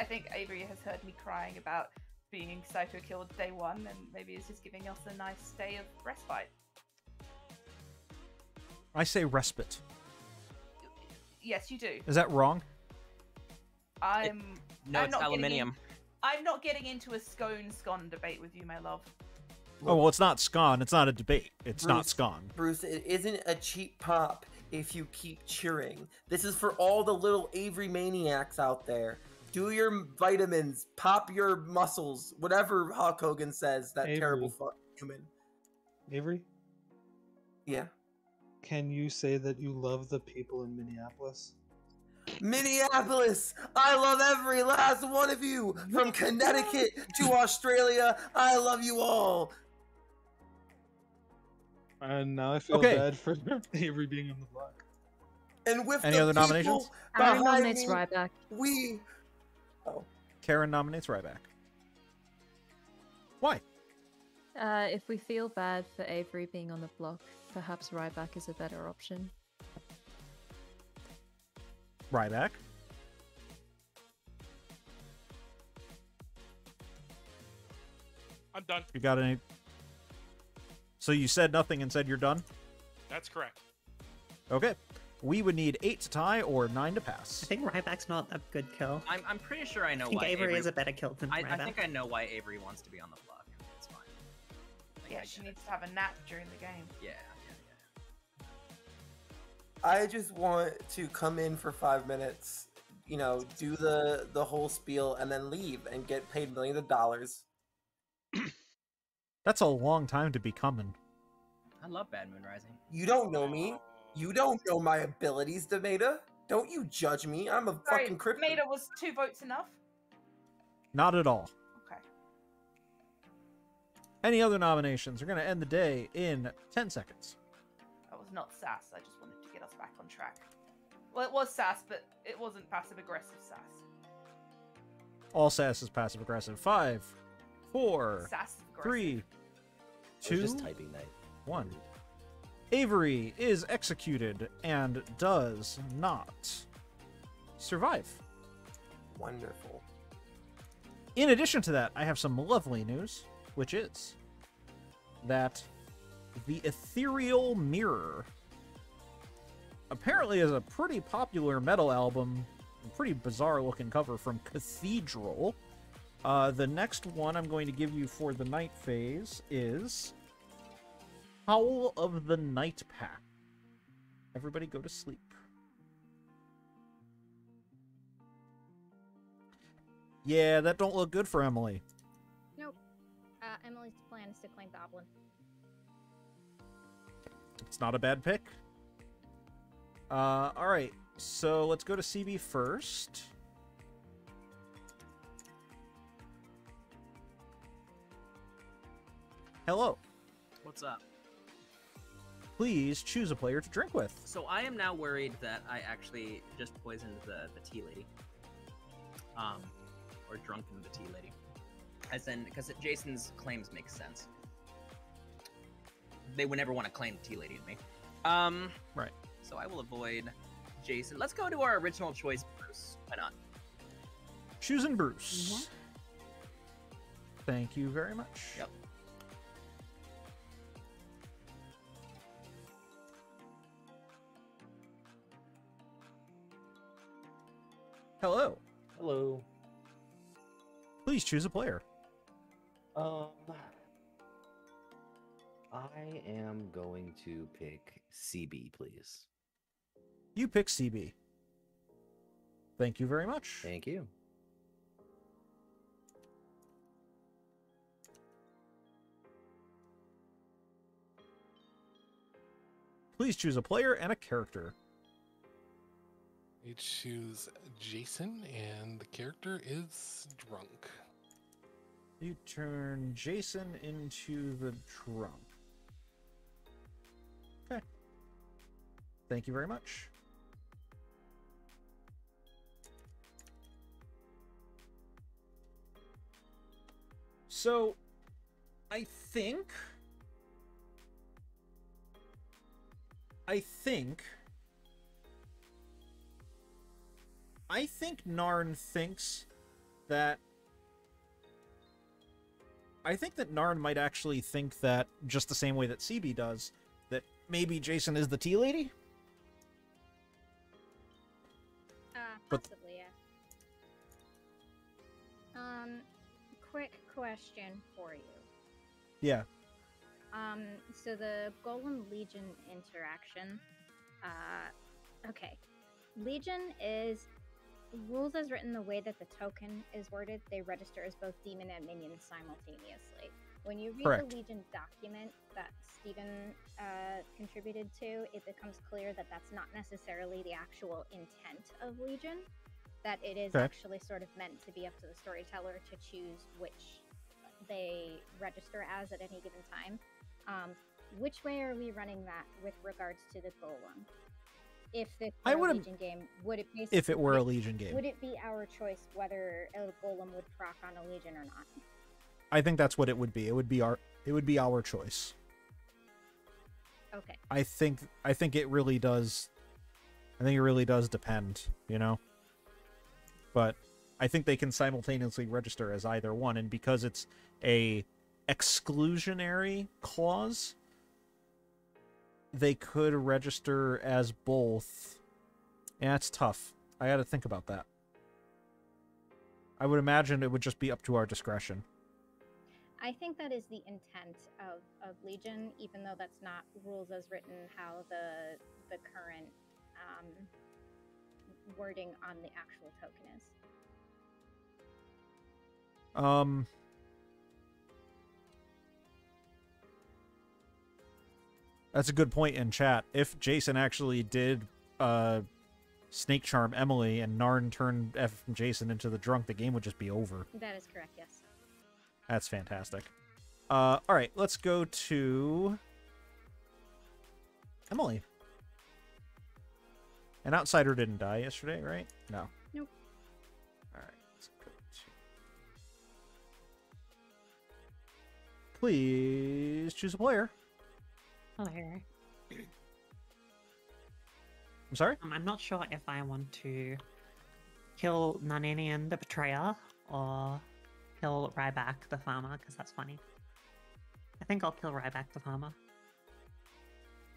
I think Avery has heard me crying about being psycho killed day one, and maybe it's just giving us a nice day of respite. I say respite. Yes, you do. Is that wrong? I'm. No, I'm it's not getting in- aluminium. I'm not getting into a scone scone debate with you, my love. Oh well, it's not scone. It's not a debate. It's not Bruce, scone. Bruce, it isn't a cheap pop if you keep cheering. This is for all the little Avery maniacs out there. Do your vitamins, pop your muscles, whatever Hulk Hogan says, that terrible fuck human. Avery, Yeah. can you say that you love the people in Minneapolis? Minneapolis, I love every last one of you. From Connecticut to Australia, I love you all. And now I feel Okay. bad for Avery being on the block. And with Any the other people nominations? Aaron behind nominates me, Ryback. We. Oh, Karen nominates Ryback. Why? Uh, if we feel bad for Avery being on the block, perhaps Ryback is a better option. Ryback. I'm done. You got any? So you said nothing and said you're done. That's correct. Okay. We would need eight to tie or nine to pass. I think Ryback's not a good kill. I'm, I'm pretty sure I know I think why Avery, is a better kill than I, I think I know why Avery wants to be on the block. It's fine. I think Yeah, I she get it. needs to have a nap during the game. Yeah, I just want to come in for five minutes, you know, do the the whole spiel, and then leave and get paid millions of dollars. That's a long time to be coming. I love Bad Moon Rising. You don't know me. You don't know my abilities, Demeta. Don't you judge me. I'm a Sorry, fucking cryptid. Maida was two votes enough. Not at all. Okay. Any other nominations? We're going to end the day in 10 seconds. That was not sass. I just wanted to get us back on track. Well, it was sass, but it wasn't passive aggressive sass. All sass is passive aggressive. Five, four, Sass three, I just typing night. one. Avery is executed and does not survive. Wonderful. In addition to that, I have some lovely news, which is that the Ethereal Mirror apparently is a pretty popular metal album pretty bizarre looking cover from Cathedral. Uh, the next one I'm going to give you for the night phase is Howl of the Night Pack. Everybody go to sleep. Yeah, that don't look good for Emily. Nope. Uh, Emily's plan is to claim Goblin. It's not a bad pick. Uh, all right. So let's go to CB first. Hello. What's up? Please choose a player to drink with. So I am now worried that I actually just poisoned the, the tea lady. Um, or drunken the tea lady. As in, because Jason's claims make sense. They would never want to claim the tea lady to me. Um, right. So I will avoid Jason. Let's go to our original choice, Bruce. Why not? Choosing Bruce. Thank you very much. Yep. Hello. Hello. Please choose a player. Um, I am going to pick CB, please. You pick CB. Thank you very much. Thank you. Please choose a player and a character. We choose Jason, and the character is drunk. You turn Jason into the drunk. Okay. Thank you very much. So, I think. I think. I think Narn thinks that. I think that Narn might actually think that just the same way that CB does, that maybe Jason is the tea lady. Uh, But- possibly, yeah. Um, quick question for you. Yeah. Um, so the Golem Legion interaction. Uh, okay. Legion is rules as written the way that the token is worded, they register as both demon and minion simultaneously. When you read Correct. the Legion document that Steven uh, contributed to, it becomes clear that that's not necessarily the actual intent of Legion. That it is actually sort of meant to be up to the storyteller to choose which they register as at any given time. Um, which way are we running that with regards to the golem? If the I were a would've- Legion game, would it be If it were a Legion game. Would it be our choice whether a golem would proc on a Legion or not? I think that's what it would be. It would be our it would be our choice. Okay. I think I think it really does I think it really does depend, you know. But I think they can simultaneously register as either one and because it's a exclusionary clause they could register as both. Yeah, it's tough. I got to think about that. I would imagine it would just be up to our discretion. I think that is the intent of, of Legion, even though that's not rules as written how the the current um, wording on the actual token is. Um That's a good point in chat. If Jason actually did uh snake charm Emily and Narn turned F Jason into the drunk, the game would just be over. That is correct, yes. That's fantastic. Uh all right, let's go to Emily. An outsider didn't die yesterday, right? No. Nope. All right, let's go to Please choose a player. Hello. I'm sorry? Um, I'm not sure if I want to kill Naninian the Betrayer or kill Ryback the Farmer, because that's funny. I think I'll kill Ryback the Farmer.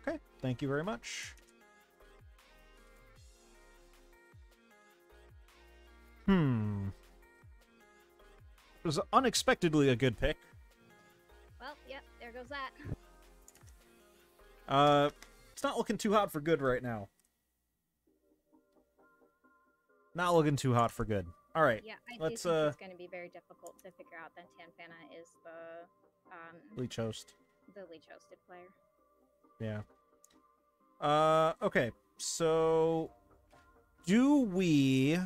Okay, thank you very much. Hmm. It was unexpectedly a good pick. Well, yep, there goes that. Uh, it's not looking too hot for good right now. Not looking too hot for good. All right, Yeah, I let's think uh it's going to be very difficult to figure out that Tanfana is the um leech host. the leech hosted player. Yeah. Uh, okay. So, do we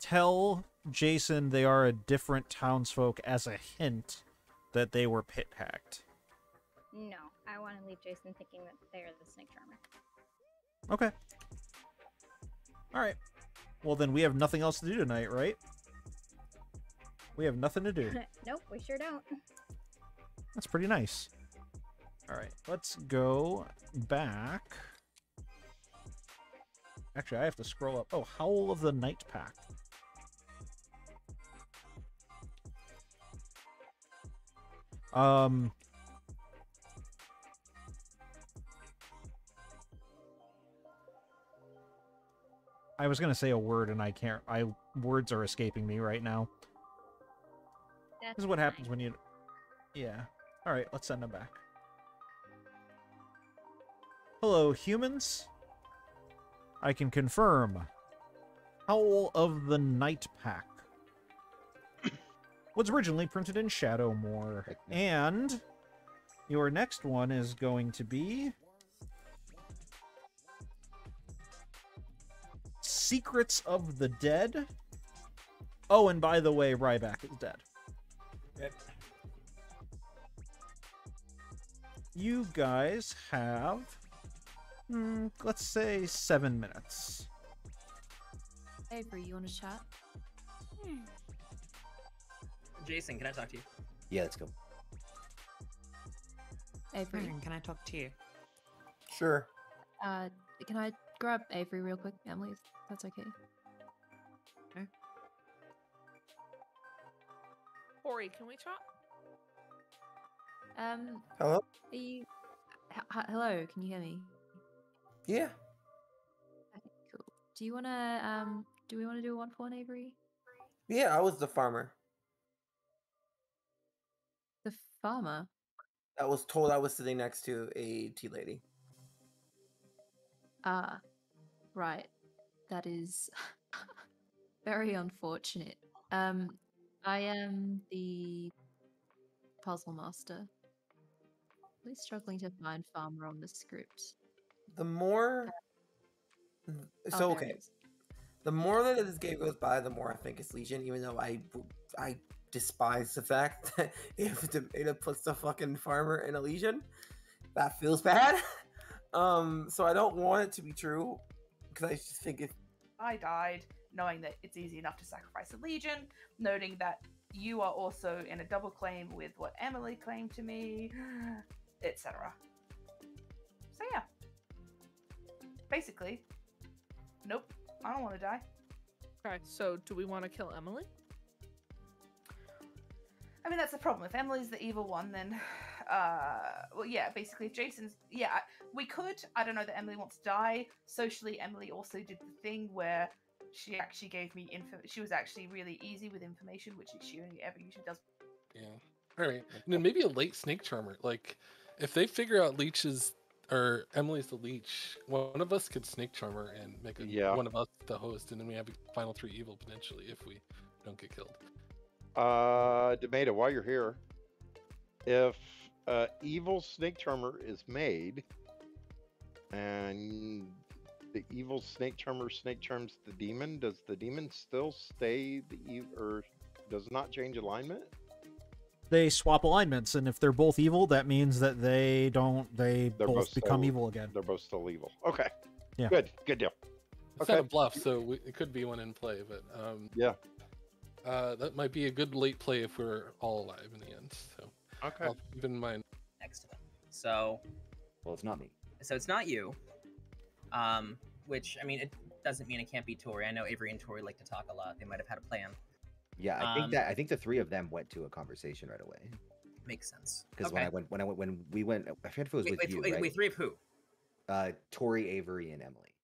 tell Jason they are a different townsfolk as a hint that they were pit-hagged? No, I want to leave Jason thinking that they are the snake charmer. Okay. All right. Well, then we have nothing else to do tonight, right? We have nothing to do. nope, we sure don't. That's pretty nice. All right, let's go back. Actually, I have to scroll up. Oh, Howl of the Night Pack. Um. I was gonna say a word and I can't. I words are escaping me right now. That's This is what happens when you. Yeah. All right, let's send them back. Hello, humans. I can confirm. Howl of the Night Pack was originally printed in Shadowmoor, and your next one is going to be Secrets of the Dead. Oh, and by the way, Ryback is dead. Yep. You guys have, hmm, let's say, seven minutes. Avery, you want to chat? Jason, can I talk to you? Yeah, let's go. Avery, Aaron, can I talk to you? Sure. uh, can I grab Avery real quick, Emily? If that's okay. Okay. Ori, can we chat? Um, Hello? are you? H- h- hello, can you hear me? Yeah. Okay, cool. Do you wanna um? Do we want to do a one for one, Avery? Yeah, I was the farmer. The farmer. I was told I was sitting next to a tea lady. Ah, right. That is very unfortunate. Um, I am the puzzle master. Really struggling to find farmer on the script. The more. Oh, So it okay. The more that this game goes by, the more I think it's Legion. Even though I, I despise the fact that if Demeta puts the fucking farmer in a Legion, that feels bad. Um, so I don't want it to be true because I just think it. I died knowing that it's easy enough to sacrifice a legion, noting that you are also in a double claim with what Emily claimed to me, etc. So yeah. Basically, nope, I don't want to die. Okay, so do we want to kill Emily? I mean, that's the problem. If Emily's the evil one, then, uh, well, yeah, basically, if Jason's, yeah, I- we could. I don't know that Emily wants to die. Socially, Emily also did the thing where she actually gave me info. She was actually really easy with information, which she only ever usually does. Yeah. All right. And then maybe a late snake charmer. Like, if they figure out leeches or Emily's the leech, one of us could snake charmer and make a, Yeah. one of us the host, and then we have a final three evil potentially if we don't get killed. Uh, Demeta, while you're here, if uh, evil snake charmer is made, and the evil snake charmer snake charms the demon, does the demon still stay the e- or does not change alignment? They swap alignments, and if they're both evil, that means that they don't. They They're both, become still- evil again. They're both still evil. Okay. Yeah. Good. Good deal. It's Okay. not a bluff, so we, it could be one in play, but um, Yeah. uh, that might be a good late play if we're all alive in the end. So Okay. I'll keep in mind. Next to them. So, Well, it's not me. So it's not you. Um, which I mean, it doesn't mean it can't be Tori. I know Avery and Tori like to talk a lot. They might have had a plan. Yeah, I think Um, that I think the three of them went to a conversation right away. Makes sense. Because when I went when I went when we went, I forget if it was Wait, with wait, you, wait, right? wait, three of who? Uh, Tori, Avery, and Emily.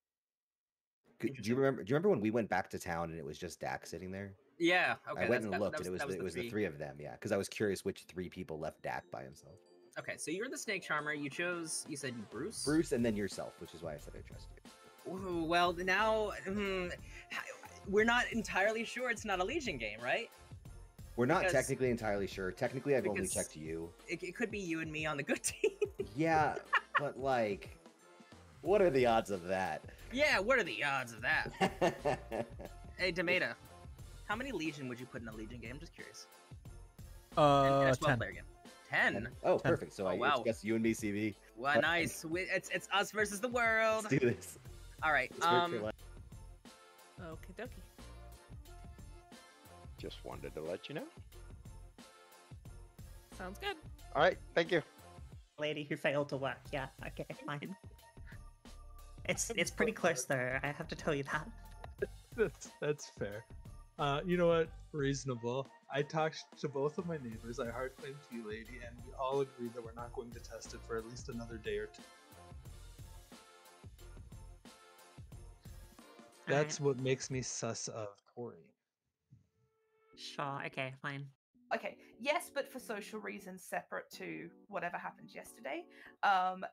Do you remember? Do you remember when we went back to town and it was just Dak sitting there? Yeah. Okay. I went and that- looked, that and it was, the, it was the three. three of them. Yeah, because I was curious which three people left Dak by himself. Okay, so you're the snake charmer. You chose. You said Bruce. Bruce, and then yourself, which is why I said I trust you. Well, now hmm, we're not entirely sure it's not a Legion game, right? We're not Because- technically entirely sure. Technically, I've only because- checked you. It, it could be you and me on the good team. Yeah, but like, what are the odds of that? yeah. What are the odds of that? hey, Demeta, how many Legion would you put in a Legion game? I'm just curious. In Uh, a 12 ten. player game. Ten. Oh, Ten. perfect. So Oh, I wow. it's just you and me, CB. Well, But- nice. We, it's it's us versus the world. Let's do this. All right. Let's Um. life. Okay, dokie. Just wanted to let you know. Sounds good. All right, thank you. Lady who failed to work. Yeah, okay, fine. It's it's pretty close though. I have to tell you that. That's that's fair. Uh, you know what? Reasonable. I talked to both of my neighbors. I hard claimed Tea Lady, and we all agreed that we're not going to test it for at least another day or two. That's what makes me sus of Tori. Sure. Okay. Fine. Okay, yes, but for social reasons separate to whatever happened yesterday. Um,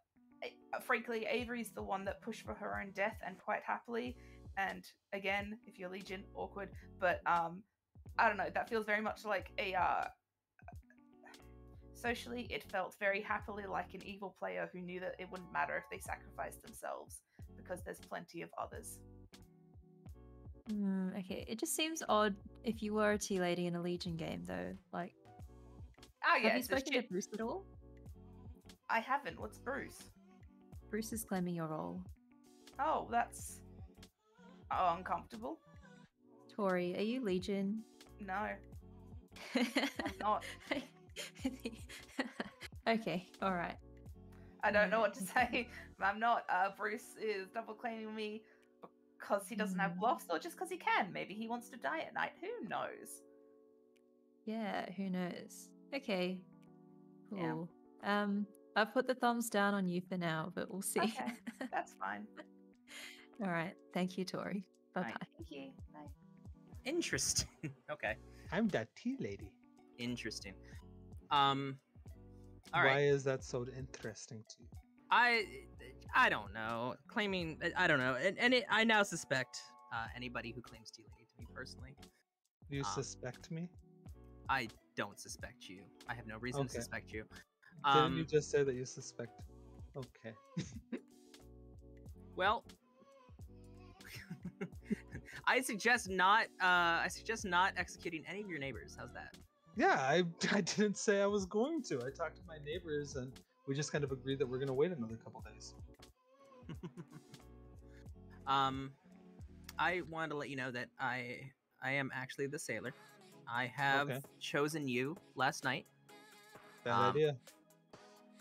A- frankly, Avery's the one that pushed for her own death and quite happily. And again, if you're Legion, awkward. But um, I don't know. That feels very much like a. Uh, socially, it felt very happily like an evil player who knew that it wouldn't matter if they sacrificed themselves because there's plenty of others. Mm, okay, it just seems odd if you were a tea lady in a Legion game, though. Like, Oh yeah, have you spoken to. Bruce at all? I haven't. What's Bruce? Bruce is claiming your role. Oh, that's oh, uncomfortable. Tori, are you Legion? No, I'm not. okay, all right. I don't know what to say. I'm not. Uh, Bruce is double claiming me because he doesn't have bluffs, or just because he can. Maybe he wants to die at night. Who knows? Yeah, who knows? Okay, cool. Yeah. Um, I've put the thumbs down on you for now, but we'll see. Okay, that's fine. all right, thank you, Tori. Bye bye. Thank you. Bye. Interesting. okay. I'm that tea lady. Interesting. Um. All Why right. is that so interesting to you? I I don't know. Claiming I- don't know, and, and it, I now suspect uh, anybody who claims Tea Lady to me personally. You Um, suspect me? I don't suspect you. I have no reason to suspect you. Didn't you Um, just say that you suspect? Okay. well, I suggest not. Uh, I suggest not executing any of your neighbors. How's that? Yeah, I, I didn't say I was going to. I talked to my neighbors and we just kind of agreed that we're going to wait another couple days. Um, I wanted to let you know that I I am actually the sailor. I have Okay. chosen you last night. Bad Um, idea.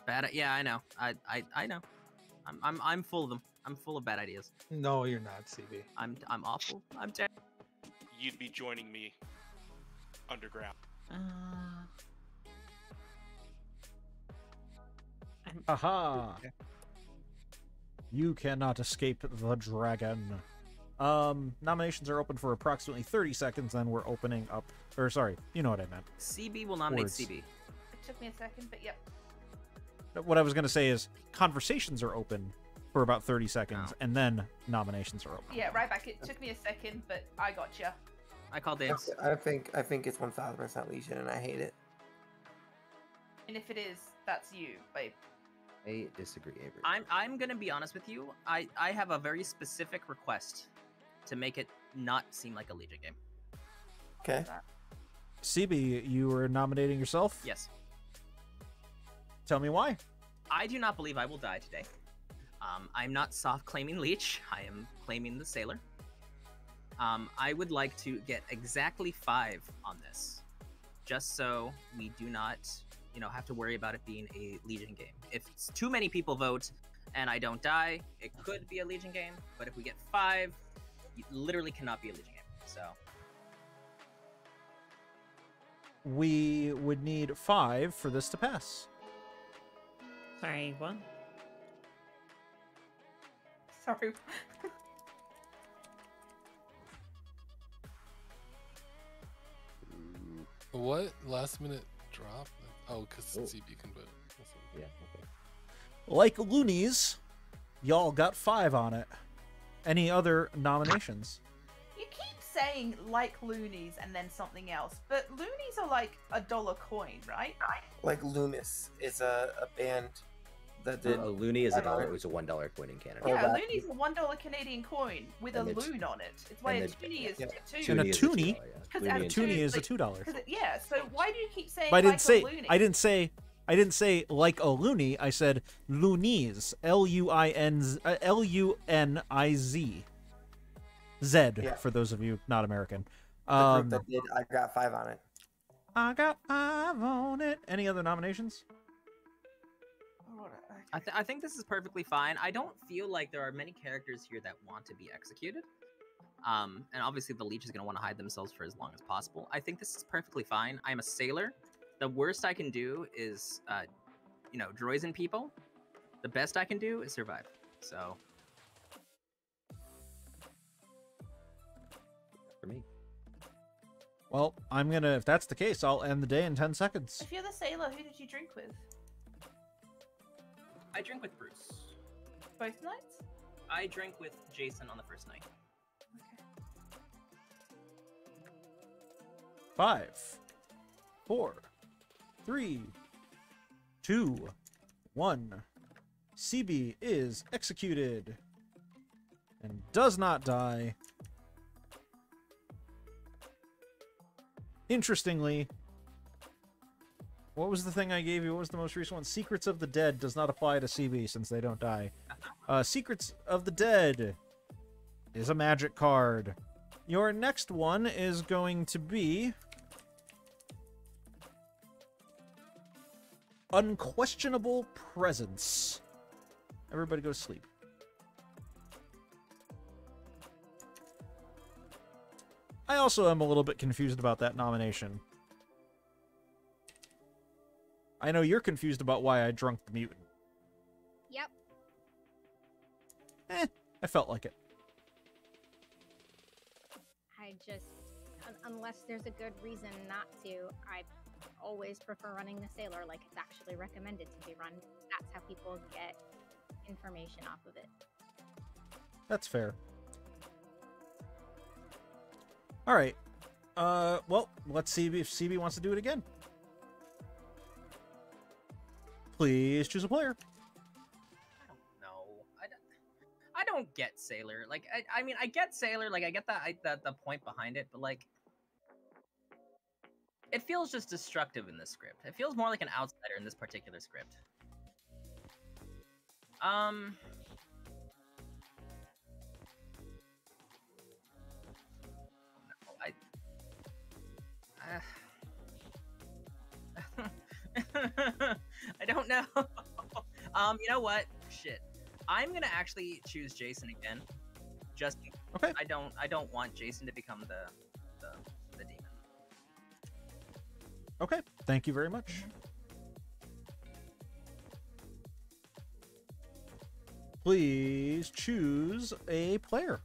Bad. Yeah, I know. I I I know. I'm I'm I'm full of them. I'm full of bad ideas. No, you're not, CB. I'm I'm awful. I'm terrible. You'd be joining me underground. Uh, Aha! You cannot escape the dragon. Um, nominations are open for approximately 30 seconds, then we're opening up. Or, sorry, you know what I meant. CB will nominate Words. CB. It took me a second, but yep. What I was going to say is conversations are open for about 30 seconds, Oh. and then nominations are open. Yeah, right back. It took me a second, but I got you. I called I, dibs. I think I think it's one thousand percent Legion, and I hate it. And if it is, that's you, babe. I disagree, Avery. I'm I'm gonna be honest with you. I I have a very specific request to make it not seem like a Legion game. Okay. CB, you were nominating yourself? Yes. Tell me why. I do not believe I will die today. Um, I'm not soft claiming Leech. I am claiming the Sailor. Um, I would like to get exactly five on this, just so we do not, you know, have to worry about it being a Legion game. If it's too many people vote and I don't die, it could be a Legion game. But if we get five, it literally cannot be a Legion game. So We would need five for this to pass. sorry, what? Sorry. what last minute drop? Oh, because it's CB convert. Yeah. Okay. Like loonies, y'all got five on it. Any other nominations? You keep saying like loonies and then something else, but loonies are like a dollar coin, right? Like Loomis is a, a band that did. A loony is a I don't dollar. It was a one dollar coin in Canada. Yeah, that- a loony's a one dollar Canadian coin with And a the loon on it. It's why a the- toonie is yeah. two. And a toonie? $2, yeah. Because a and Toonie is a two dollar. it- yeah, so why do you keep saying But I didn't like say a loony? I didn't say I didn't say like a loony. I said loonies. L U I N Z- uh, L U N I Z. Z Yeah. for those of you not American. The Um, group that did. I got five on it. I got five on it. Any other nominations? I, th- I think this is perfectly fine. I don't feel like there are many characters here that want to be executed. Um, and obviously the leech is going to want to hide themselves for as long as possible. I think this is perfectly fine. I'm a sailor. The worst I can do is, uh, you know, droids people. The best I can do is survive. So For me. Well, I'm gonna. If that's the case, I'll end the day in ten seconds. If you're the sailor, who did you drink with? I drink with Bruce. Both nights? I drink with Jason on the first night. Five, four, three, two, one. CB is executed and does not die. Interestingly, what was the thing I gave you? What was the most recent one? Secrets of the Dead does not apply to CB since they don't die. Uh, Secrets of the Dead is a magic card. Your next one is going to be Unquestionable Presence. Everybody go to sleep. I also am a little bit confused about that nomination. I know you're confused about why I drunk the mutant. Yep. Eh, I felt like it. I just, un- unless there's a good reason not to, I always prefer running the sailor like it's actually recommended to be run. That's how people get information off of it. That's fair. All right. Uh, well, let's see if CB wants to do it again. Please choose a player. No, I don't. I don't get Sailor. Like, I, I mean, I get Sailor. Like, I get that, I, the, the point behind it, but like, it feels just destructive in this script. It feels more like an outsider in this particular script. Um. no, I. I don't know. um, you know what? Shit. I'm gonna actually choose Jason again. Just okay. I don't. I don't want Jason to become the the, the demon. Okay. Thank you very much. Please choose a player.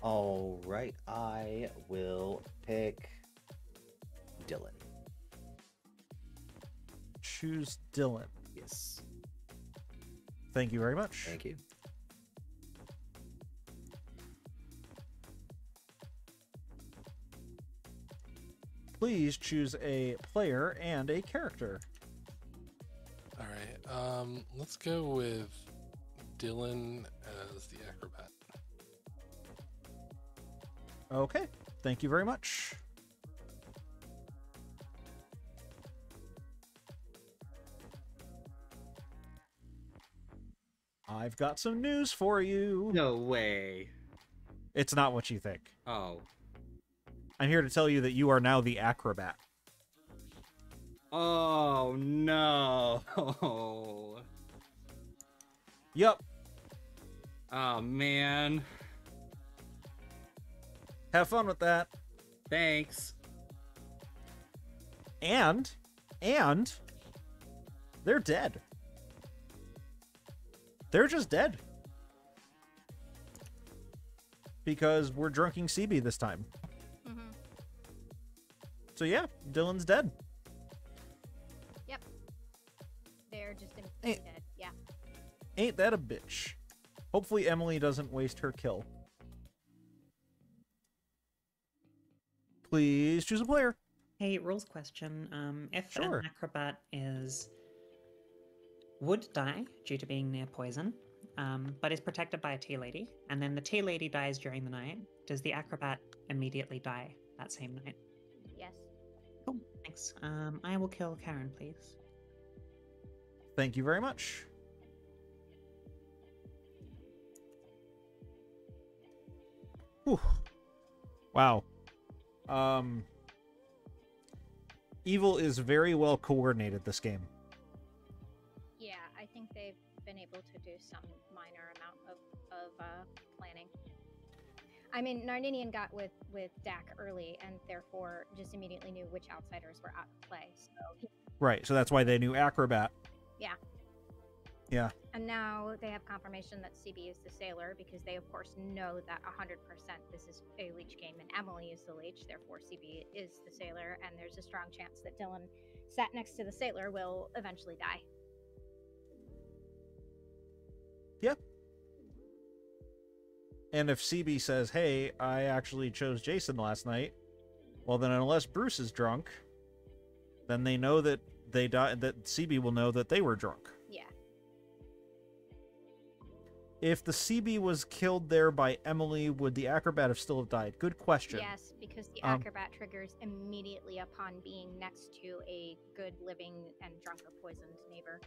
All right, I will pick Dylan. Choose Dylan. Yes. Thank you very much. Thank you. Please choose a player and a character. All right. Um, let's go with Dylan as the acrobat. Okay. Thank you very much. I've got some news for you. No way. It's not what you think. Oh. I'm here to tell you that you are now the acrobat. Oh no. Yep. Oh man. Have fun with that. Thanks. And, and, they're dead. They're just dead. Because we're drunking CB this time. So yeah, Dylan's dead. Yep. They're just immediately dead. Yeah. Ain't that a bitch? Hopefully Emily doesn't waste her kill. Please choose a player. Hey, rules question. Um, if Sure. an acrobat is would die due to being near poison, um, but is protected by a tea lady, and then the tea lady dies during the night, does the acrobat immediately die that same night? Yes. Cool. Thanks. Um, I will kill Karen, please. Thank you very much. Whew. Wow. Um Evil is very well coordinated this game. Yeah, I think they've been able to do some minor amount of, of uh, planning. I mean, Nardinian got with with Dak early, and therefore just immediately knew which outsiders were out of play. So he, Right, so that's why they knew Acrobat. yeah, Yeah. and now they have confirmation that CB is the sailor because they of course know that 100% this is a leech game, and Emily is the leech. Therefore, CB is the sailor, and there's a strong chance that Dylan, sat next to the sailor, will eventually die. Yep. And if CB says, "Hey, I actually chose Jason last night," well, then unless Bruce is drunk, then they know that they died. That CB will know that they were drunk. Yeah. If the CB was killed there by Emily, would the acrobat have still have died? Good question. Yes, because the Um, acrobat triggers immediately upon being next to a good, living, and drunk or poisoned neighbor.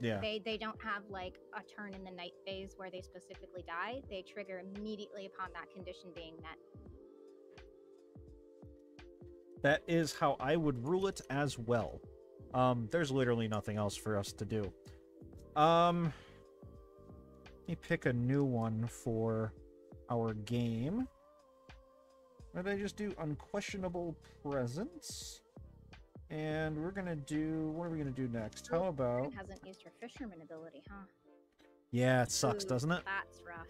Yeah. They they don't have like a turn in the night phase where they specifically die. They trigger immediately upon that condition being met. That is how I would rule it as well. Um, there's literally nothing else for us to do. Um, let me pick a new one for our game. What did I just do? Unquestionable presence. And we're gonna do. What are we gonna do next? How about? Hasn't used her fisherman ability, huh? Yeah, it sucks, Ooh, doesn't it? That's rough.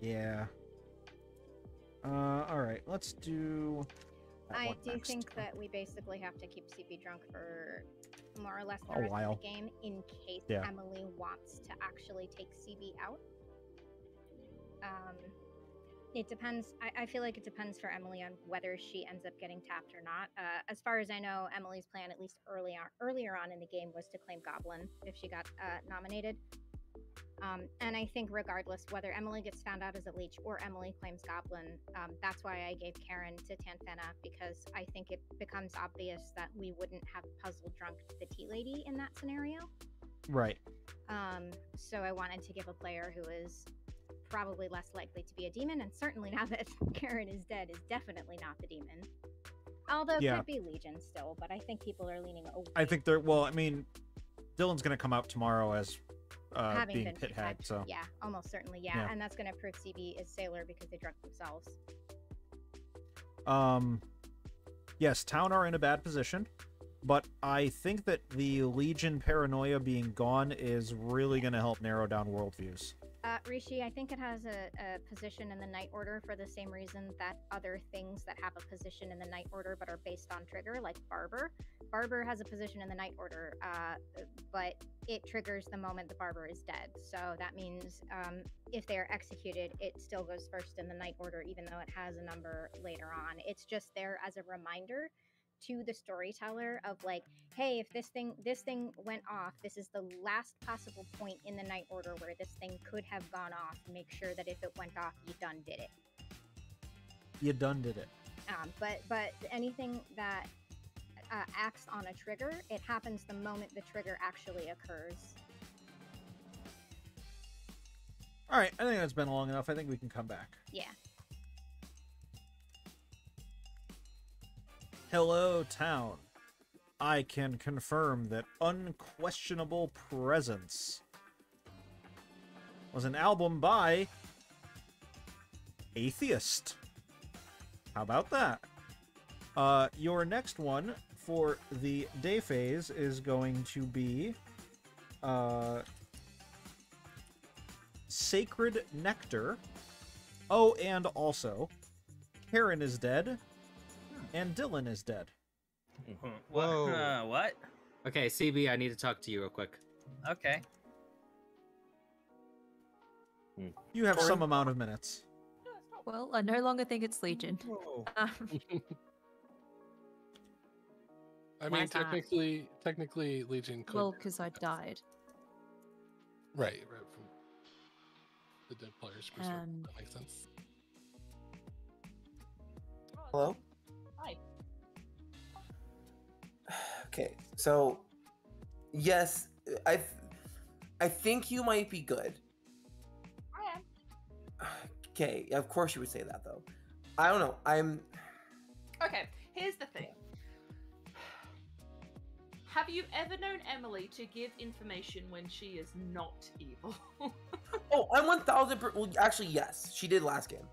Yeah. Uh, all right. Let's do. I do next. think that we basically have to keep CB drunk for more or less the A rest while. of the game in case Yeah. Emily wants to actually take CB out. Um, it depends. I, I feel like it depends for Emily on whether she ends up getting tapped or not. Uh, as far as I know, Emily's plan, at least early on, earlier on in the game, was to claim Goblin if she got uh, nominated. Um, and I think, regardless whether Emily gets found out as a leech or Emily claims Goblin, um, that's why I gave Karen to Tanfena because I think it becomes obvious that we wouldn't have puzzle drunk the tea lady in that scenario. Right. Um, so I wanted to give a player who is probably less likely to be a demon, and certainly now that Karen is dead, is definitely not the demon. Although Yeah. could be Legion still, but I think people are leaning away. I think they're. Well, I mean, Dylan's gonna come out tomorrow as uh, having being been pit hag. tagged. So yeah, almost certainly, yeah, Yeah. and that's going to prove CB is Sailor because they drunk themselves. Um, yes, town are in a bad position, but I think that the Legion paranoia being gone is really going to help narrow down worldviews. Uh, Rishi, I think it has a, a position in the Night Order for the same reason that other things that have a position in the Night Order but are based on trigger, like Barber. Barber has a position in the Night Order, uh, but it triggers the moment the Barber is dead. So that means um, if they are executed, it still goes first in the Night Order, even though it has a number later on. It's just there as a reminder to the storyteller of like hey if this thing this thing went off this is the last possible point in the night order where this thing could have gone off make sure that if it went off you done did it You done did it. um, but but anything that uh, acts on a trigger it happens the moment the trigger actually occurs All right, I think that's been long enough. I think we can come back. yeah Hello, town. I can confirm that Unquestionable Presence was an album by Atheist. How about that? Uh, your next one for the day phase is going to be uh, Sacred Nectar. Oh, and also, Karen is dead. And Dylan is dead. Whoa. Uh, what? Okay, CB, I need to talk to you real quick. Okay. You have Tori? some amount of minutes. Well, I no longer think it's Legion. Whoa. Um, I Why mean, is technically, technically, Legion could. well, because I died. Right, right. From the dead player's perspective, Um, that makes sense. Hello? Okay, so yes, I th- I think you might be good. I am. Okay, of course you would say that though. I don't know. I'm Okay, here's the thing. Have you ever known Emily to give information when she is not evil? Oh, I'm 1000 per- well, actually yes, she did last game.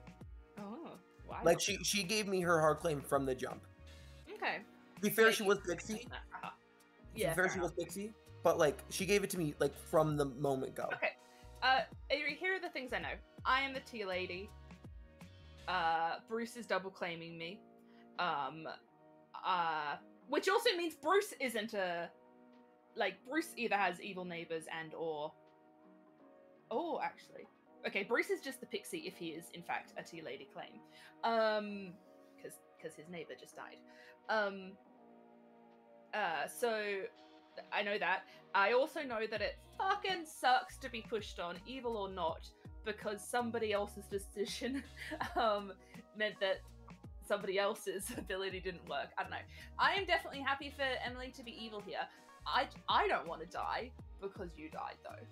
oh, wow. Like she she gave me her hard claim from the jump. Okay. To be fair, Yeah, she was Pixie. Yeah. fair was. Pixie, but like she gave it to me like from the moment go. Okay. Uh, here here are the things I know. I am the tea lady. Uh, Bruce is double claiming me. Um, uh, which also means Bruce isn't a like Bruce either has evil neighbors and or oh actually okay Bruce is just the pixie if he is in fact a tea lady claim um because because his neighbor just died um uh so I know that I also know that it fucking sucks to be pushed on, evil or not, because somebody else's decision um, meant that somebody else's ability didn't work. I don't know. I am definitely happy for Emily to be evil here. I I don't want to die because you died though.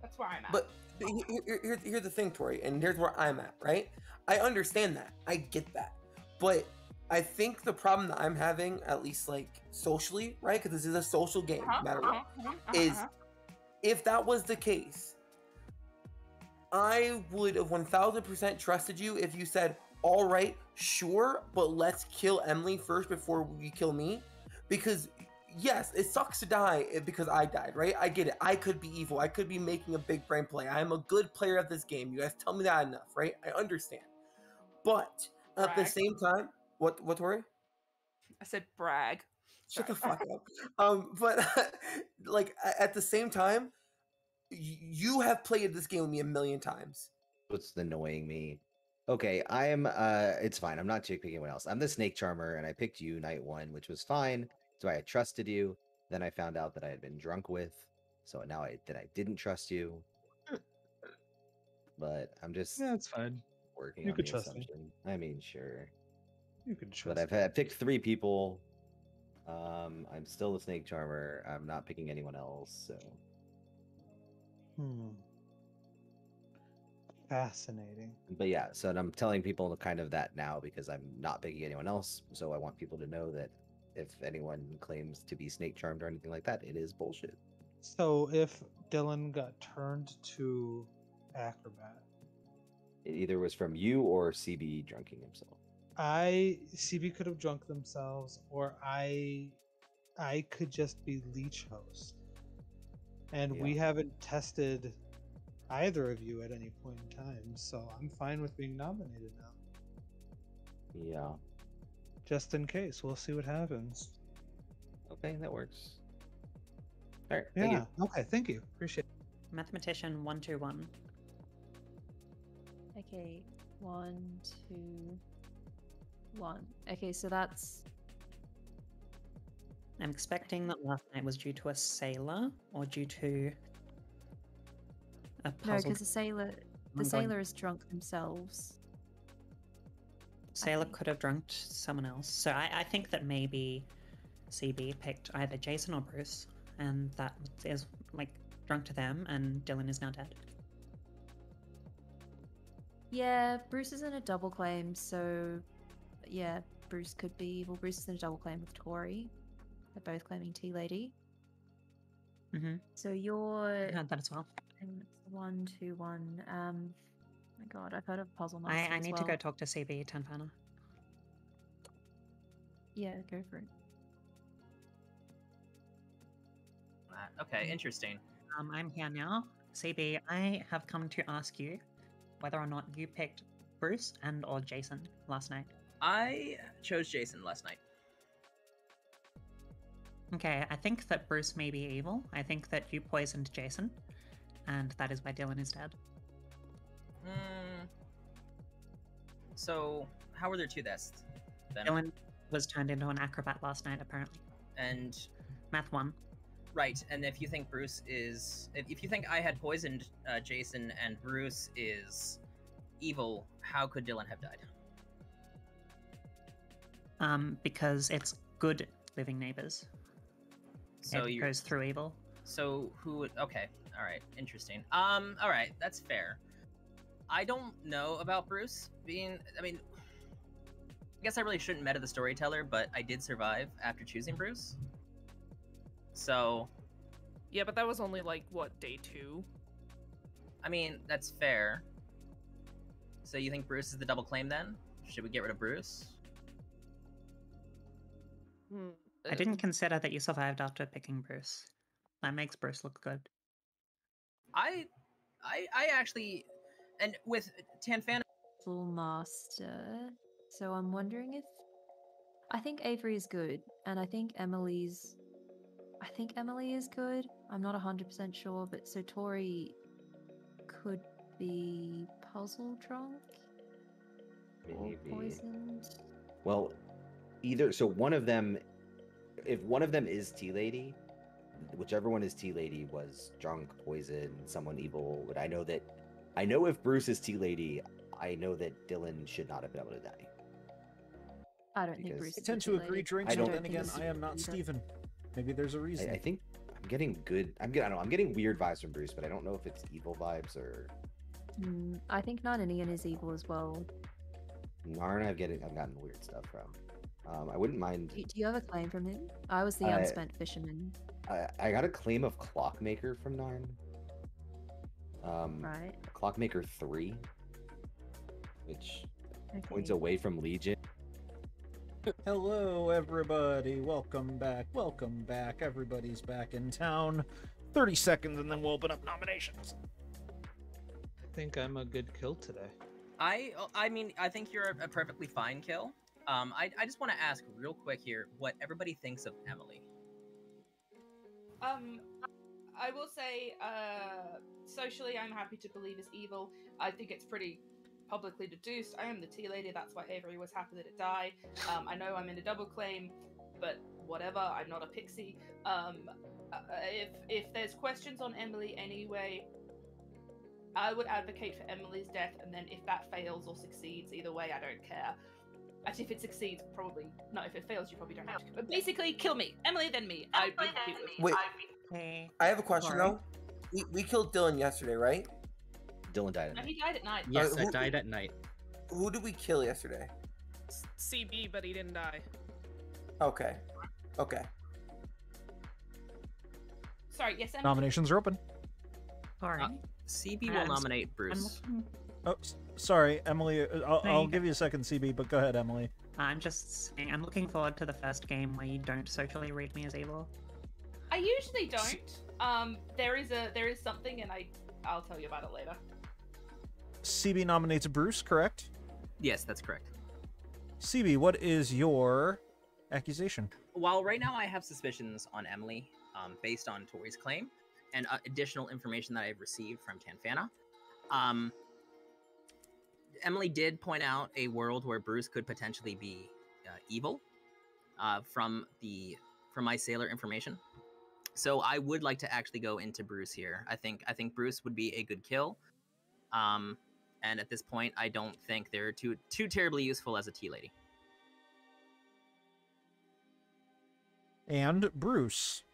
That's where I'm at. But he- he- here- here- here's the thing, Tori, and here's where I'm at, right? I understand that. I get that. But I think the problem that I'm having, at least like socially, right? Because this is a social game, Uh-huh, matter uh-huh, what, uh-huh, is uh-huh. if that was the case, I would have 1000% trusted you if you said, all right, sure, but let's kill Emily first before you kill me. Because, yes, it sucks to die eh, because I died, right? I get it. I could be evil. I could be making a big brain play. I am a good player of this game. You guys tell me that enough, right? I understand. But at the same time, what, what, Tori? I said brag. Shut the fuck up. Um, but like at the same time, you have played this game with me a million times. What's annoying me? Okay, I am. Uh, it's fine. I'm not picking anyone else. I'm the snake charmer, and I picked you night one, which was fine. So I trusted you. Then I found out that I had been drunk with. So now I that I didn't trust you. But I'm just Yeah, it's fine. working You on could the trust me. I mean, sure. You could trust. But I've had picked three people. Um, I'm still the snake charmer. I'm not picking anyone else. So Hmm. Fascinating. but yeah, so I'm telling people kind of that now because I'm not picking anyone else. So I want people to know that if anyone claims to be snake charmed or anything like that, it is bullshit. So if Dylan got turned to acrobat, It either was from you or CB drunking himself. I CB could have drunk themselves, or I I could just be leech host. And we haven't tested either of you at any point in time, so I'm fine with being nominated now. Yeah. Just in case, we'll see what happens. Okay, that works. All right. Yeah. Thank you. Okay. Thank you. Appreciate. it. Mathematician one two one. Okay, one, two, one. Okay, so that's I'm expecting that last night was due to a sailor or due to a no, because the sailor, the sailor is drunk themselves. Sailor could have drunk someone else. So I, I think that maybe CB picked either Jason or Bruce, and that is like drunk to them, and Dylan is now dead. Yeah, Bruce is in a double claim, so yeah, Bruce could be Well, Bruce is in a double claim with Tori. They're both claiming Tea Lady. Mm-hmm. So you're I had that as well. one, two, one. Um, my God, I've heard of Puzzle I, Master. I as need to go talk to CB Tanfana. Yeah, go for it. Uh, Okay, interesting. Um, I'm here now. CB, I have come to ask you whether or not you picked Bruce and or Jason last night. I chose Jason last night. Okay, I think that Bruce may be evil. I think that you poisoned Jason, and that is why Dylan is dead. Hmm. So, how were there two deaths? Then? Dylan was turned into an acrobat last night, apparently. And Math one. right, and if you think Bruce is, if, if you think I had poisoned uh, Jason and Bruce is evil, how could Dylan have died? Um, because it's good living neighbors. So it you goes through evil. So who would? Okay, all right, interesting. Um, all right, that's fair. I don't know about Bruce being. I mean, I guess I really shouldn't meta the storyteller, but I did survive after choosing Bruce. So, Yeah, but that was only like what day two. I mean, that's fair. So you think Bruce is the double claim then? Should we get rid of Bruce? I uh, didn't consider that you survived after picking Bruce. That makes Bruce look good. I, I, I actually, and with Tanfana, Full master. So I'm wondering if I think Avery is good, and I think Emily's. I think Emily is good. I'm not 100% sure, but so Tori could be puzzle drunk or Maybe. poisoned. Well, either so one of them, if one of them is Tea Lady, whichever one is Tea Lady was drunk, poison, someone evil. But I know that, I know if Bruce is Tea Lady, I know that Dylan should not have been able to die. I don't think Bruce. I tend to tea agree, lady. Drinks, I but don't then think again, I am not either. Steven. Maybe there's a reason. I, I think I'm getting good. I'm getting. I don't know. I'm getting weird vibes from Bruce, but I don't know if it's evil vibes or Hmm, I think not. Nananian is evil as well. Narn. I've getting. I've gotten weird stuff from. Um, I wouldn't mind. Do, do you have a claim from him? I was the I- unspent fisherman. I, I got a claim of Clockmaker from Narn. Um, Right. Clockmaker three, which points Okay. away from Legion. Hello, everybody. Welcome back. Welcome back. Everybody's back in town. 30 seconds and then we'll open up nominations. I think I'm a good kill today. I, I mean, I think you're a, a perfectly fine kill. Um, I, I just want to ask real quick here what everybody thinks of Emily. Um, I will say, uh, socially, I'm happy to believe is evil. I think it's pretty publicly deduced. I am the tea lady. That's why Avery was happy that it died. Um, I know I'm in a double claim, but whatever. I'm not a pixie. Um, uh, if if there's questions on Emily anyway, I would advocate for Emily's death, and then if that fails or succeeds, either way, I don't care. Actually, if it succeeds, probably no. If it fails, you probably don't have to. But basically, kill me, Emily, then me. I'd be happy with Wait, Okay. I have a question Sorry. though. We, we killed Dylan yesterday, right? Dylan died at No, night. he died at night. Yes, Uh, I who- died at night. Who did we kill yesterday? CB, but he didn't die. Okay. Okay. Sorry, yes, Emily. Nominations are open. All right. Uh, CB will s- nominate I'm Bruce. looking- Oh, s- sorry, Emily. uh, I'll, I'll give you a second, CB, but go ahead, Emily. I'm just saying, I'm looking forward to the first game where you don't socially read me as evil. I usually don't. Um, there is a there is something, and I I'll tell you about it later. CB nominates Bruce, correct? Yes, that's correct. CB, what is your accusation? While right now I have suspicions on Emily, um, based on Tori's claim and uh, additional information that I've received from Tanfana, um, Emily did point out a world where Bruce could potentially be uh, evil uh, from the from my sailor information. So I would like to actually go into Bruce here. I think I think Bruce would be a good kill. Um, and at this point, I don't think they're too too terribly useful as a tea lady. And Bruce.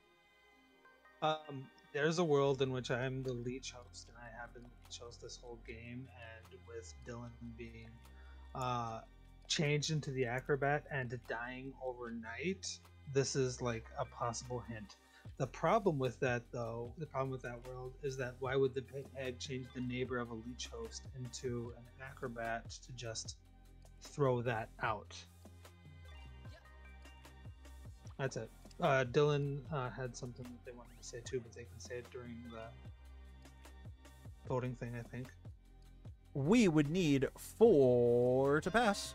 Um, there's a world in which I am the leech host, and I have been host this whole game. And with Dylan being uh, changed into the acrobat and dying overnight, this is like a possible hint. The problem with that, though, the problem with that world is that why would the peg change the neighbor of a leech host into an acrobat to just throw that out? That's it. Uh, Dylan uh, had something that they wanted to say too, but they can say it during the voting thing, I think. We would need four to pass.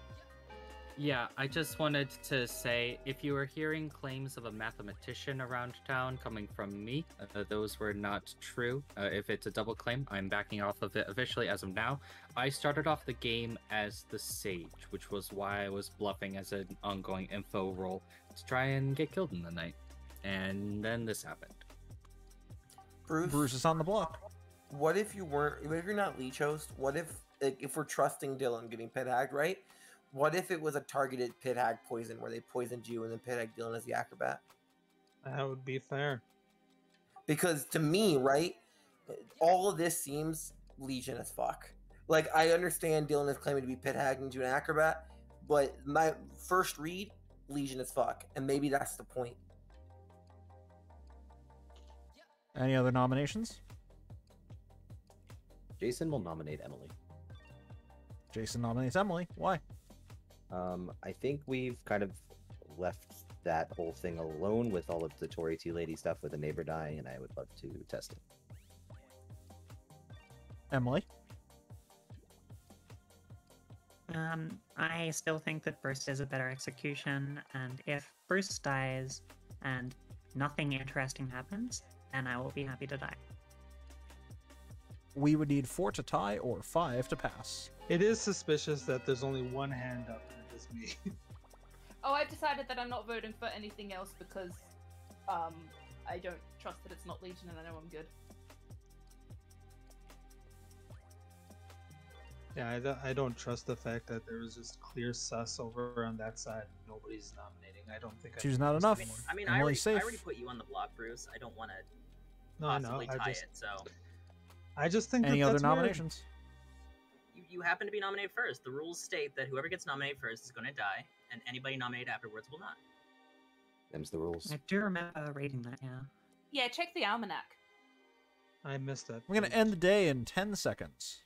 Yeah, I just wanted to say if you were hearing claims of a mathematician around town coming from me, uh, those were not true. Uh, if it's a double claim, I'm backing off of it officially as of now. I started off the game as the Sage, which was why I was bluffing as an ongoing info role to try and get killed in the night. And then this happened. Bruce, Bruce is on the block. What if you weren't? What if you're not leech host? What if, like, if we're trusting Dylan getting pit hagged, right? What if it was a targeted pit hag poison where they poisoned you and then pit hag Dylan as the acrobat? That would be fair. Because to me, right, all of this seems Legion as fuck. Like I understand Dylan is claiming to be pit hagged into an acrobat, but my first read, Legion as fuck, and maybe that's the point. Any other nominations? Jason will nominate Emily. Jason nominates Emily. Why? Um, I think we've kind of left that whole thing alone with all of the Tori Tea Lady stuff with the neighbor dying, and I would love to test it. Emily. Um, I still think that Bruce is a better execution, and if Bruce dies and nothing interesting happens, then I will be happy to die. We would need four to tie or five to pass. It is suspicious that there's only one hand up, and it is me. Oh, I've decided that I'm not voting for anything else because um, I don't trust that it's not Legion and I know I'm good. yeah, I don't, I don't trust the fact that there was just clear sus over on that side and nobody's nominating. I don't think I Two's not trust enough. anyone. I mean, I Emily's already. I already put you on the block, Bruce. I don't want to No, I know. possibly I tie just, it. So I just think Any that other that's weird. nominations? you, you happen to be nominated first. The rules state that whoever gets nominated first is going to die, and anybody nominated afterwards will not. Them's the rules. I do remember reading that, yeah. Yeah, check the almanac. I missed that. We're gonna end the day in ten seconds.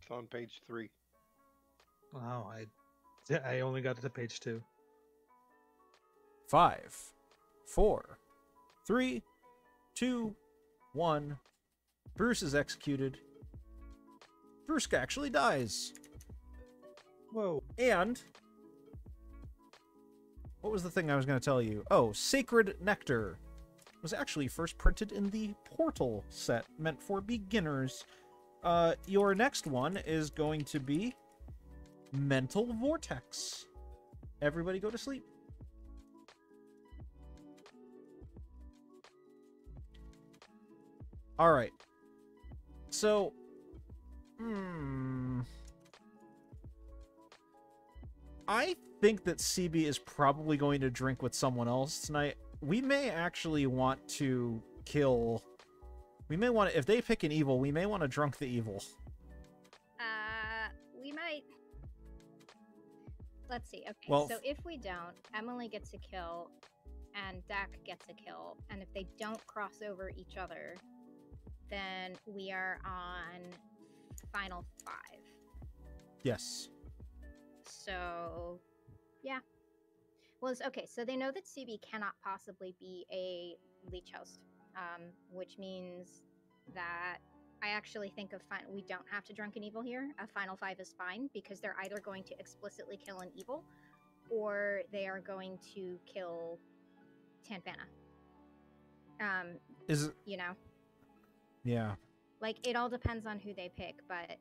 It's on page three. Wow, I, yeah, I only got to page two. Five, four, three, two, one. Bruce is executed. Bruce actually dies. Whoa. And what was the thing I was going to tell you? Oh, Sacred Nectar was actually first printed in the Portal set meant for beginners. Uh, your next one is going to be Mental Vortex. Everybody go to sleep. All right. So, hmm. I think that CB is probably going to drink with someone else tonight. We may actually want to kill. We may want to, if they pick an evil, we may want to drunk the evil. Uh, we might. Let's see. Okay, Well, so if we don't, Emily gets a kill, and Dak gets a kill, and if they don't cross over each other, then we are on final five. Yes. So, yeah. Well, it's, okay. So they know that CB cannot possibly be a leech host, um, which means that I actually think of fin- we don't have to drunken evil here. A final five is fine because they're either going to explicitly kill an evil, or they are going to kill Tanfana. Um, Is it? you know, Yeah. like it all depends on who they pick, but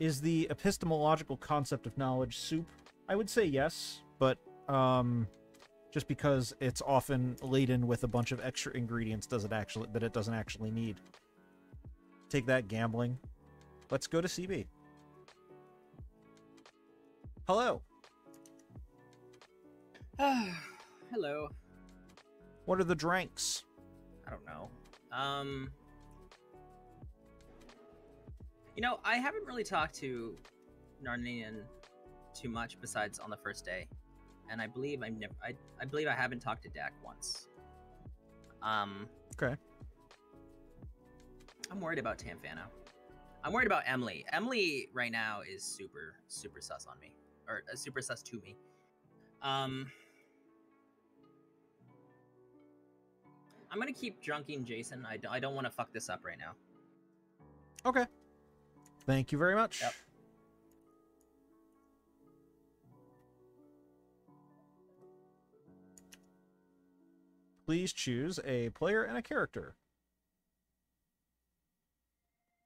Is the epistemological concept of knowledge soup? I would say yes, but um, just because it's often laden with a bunch of extra ingredients does it actually that it doesn't actually need. Take that gambling. Let's go to CB. Hello. Hello. What are the drinks? I don't know. Um, you know, I haven't really talked to Narnian too much besides on the first day, and I believe I've never. I, I believe I haven't talked to Dak once. Um, Okay. I'm worried about Tamfano. I'm worried about Emily. Emily right now is super, super sus on me, or uh, super sus to me. Um, I'm gonna keep junking Jason. I, I don't want to fuck this up right now. Okay. Thank you very much. Yep. Please choose a player and a character.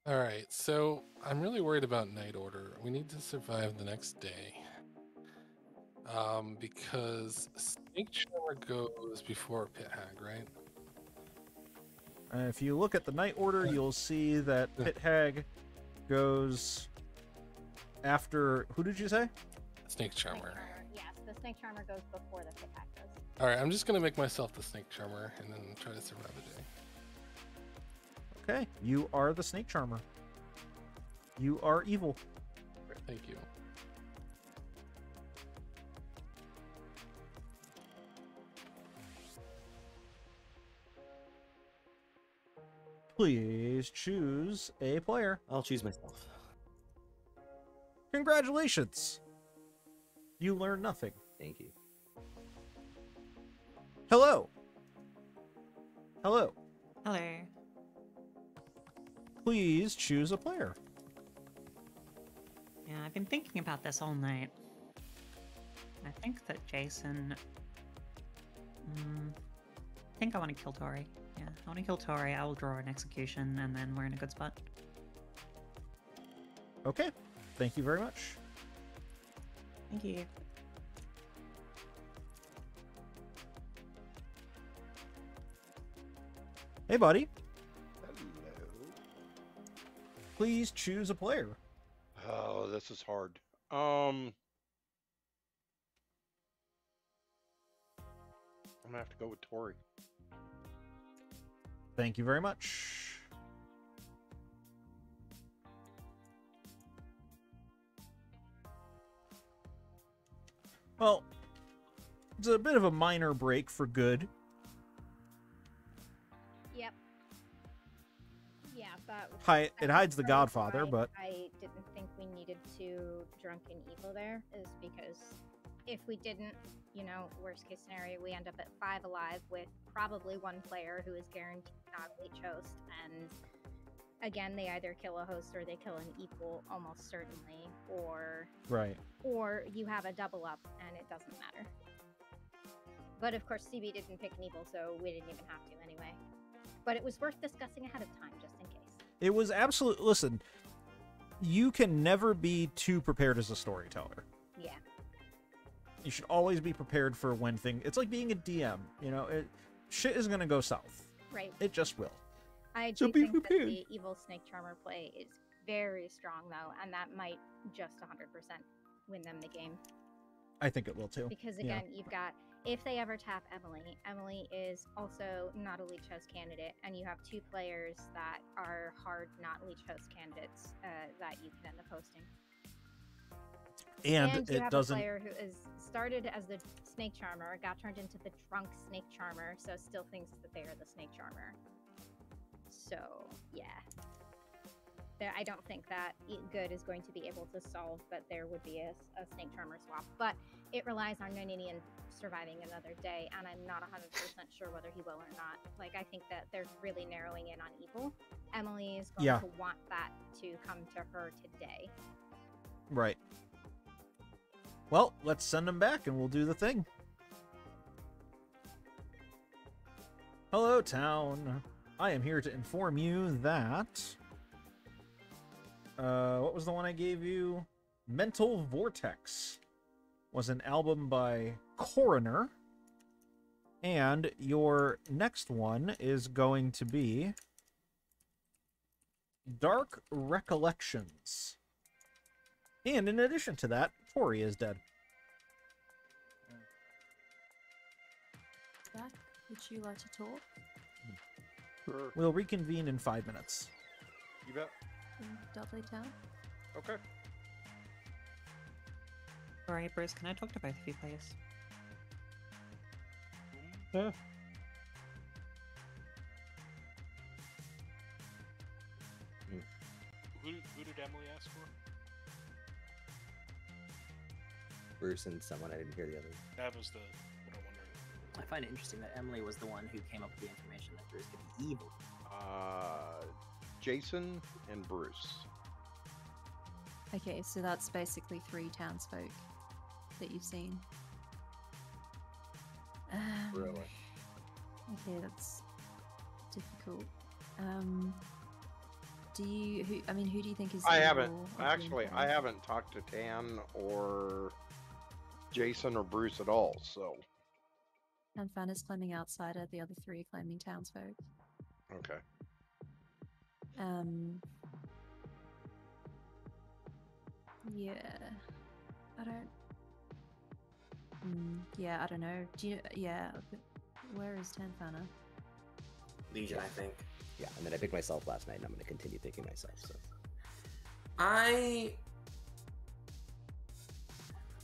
All right, so I'm really worried about Night Order. We need to survive the next day. Um, because Snake Charmer goes before Pit Hag, right? Uh, if you look at the night order, you'll see that Pit Hag goes after. Who did you say? Snake Charmer. Yes, the snake charmer goes before the pit hag does. All right, I'm just gonna make myself the Snake Charmer and then try to survive the day. Okay, you are the snake charmer. You are evil. Thank you. Please choose a player. I'll choose myself. Congratulations. You learn nothing. Thank you. Hello. Hello. Hello. Please choose a player. Yeah, I've been thinking about this all night. I think that Jason. Mm, I think I want to kill Tori. Yeah, I want to kill Tori. I will draw an execution, and then we're in a good spot. Okay. Thank you very much. Thank you. Hey, buddy. Hello. Please choose a player. Oh, this is hard. Um, I'm gonna have to go with Tori. Thank you very much. Well, it's a bit of a minor break for good. Yep. Yeah, that. Hi, it hides the Godfather, but I didn't think we needed to drunken evil there, is because if we didn't, you know, worst case scenario, we end up at five alive with probably one player who is guaranteed not a leech host, and again, they either kill a host or they kill an equal, almost certainly, or right. or you have a double up and it doesn't matter. But of course, CB didn't pick an evil, so we didn't even have to anyway. But it was worth discussing ahead of time, just in case. It was absolute. Listen, you can never be too prepared as a storyteller. Yeah. You should always be prepared for when thing. It's like being a DM. You know, it, shit is gonna go south. Right. It just will. I So do be think that the evil snake charmer play is very strong, though, and that might just 100% win them the game. I think it will too. Because Yeah. again, you've got if they ever tap Emily, Emily is also not a leech host candidate, and you have two players that are hard not leech host candidates uh, that you can end up hosting. And, you it doesn't. a player who is started as the snake charmer, got turned into the drunk snake charmer, so still thinks that they are the snake charmer. So yeah, there, I don't think that good is going to be able to solve that there would be a snake charmer swap, but it relies on Noninian surviving another day, and I'm not 100% sure whether he will or not. Like I think that they're really narrowing in on evil. Emily is going Yeah. to want that to come to her today. Right. Well, let's send him back and we'll do the thing. Hello, town. I am here to inform you that. Uh, what was the one I gave you? Mental Vortex was an album by Coroner. And your next one is going to be Dark Recollections. And in addition to that, Tori is dead. Jack, would you like to talk? Sure. We'll reconvene in five minutes. You bet. in Dudley Town? Okay. Alright, Bruce, can I talk to both of you, please? Yeah. Hmm. Who, who did Emily ask for? Bruce and someone I didn't hear the other. That was the what I'm. I find it interesting that Emily was the one who came up with the information that Bruce could be evil. Uh, Jason and Bruce. Okay, so that's basically three townsfolk that you've seen. Um, Really? Okay, that's difficult. Um, do you? Who? I mean, who do you think is? I haven't evil of the actually. I haven't talked to Tan or Jason or Bruce at all. So And Fan is claiming outsider. The other three are claiming townsfolk. okay. Um. Yeah. I don't. Mm, yeah, I don't know. Do you? Yeah. Where is Tanfana? Legion, I think. Yeah, and then I picked myself last night, and I'm going to continue picking myself. So I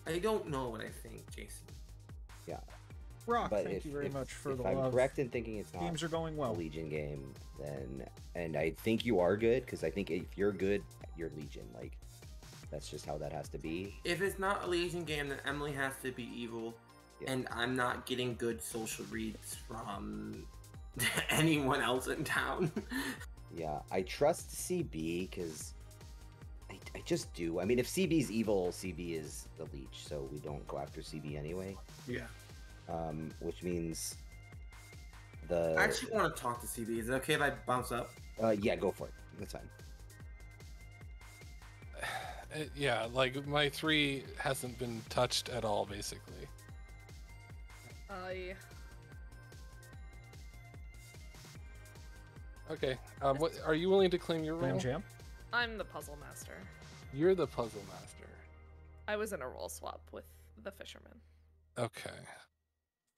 I don't know what I think, Jason. yeah. Rock, But thank if, you very if- much for if the I'm love. correct in thinking it's not Games are going well. a Legion game, then and I think you are good because I think if you're good, you're Legion. Like that's just how that has to be. If it's not a Legion game, then Emily has to be evil, and I'm not getting good social reads from anyone else in town. Yeah, I trust CB because I, I just do. I mean, if CB's evil, CB is the leech, so we don't go after CB anyway. yeah. Um, which means the. I actually want to talk to CB. Is it okay if I bounce up? Uh, yeah, go for it. That's fine. Uh, yeah, like my three hasn't been touched at all, basically. I Okay, um, what are you willing to claim your Glam role? Jam? I'm the puzzle master. You're the puzzle master. I was in a role swap with the fisherman. Okay.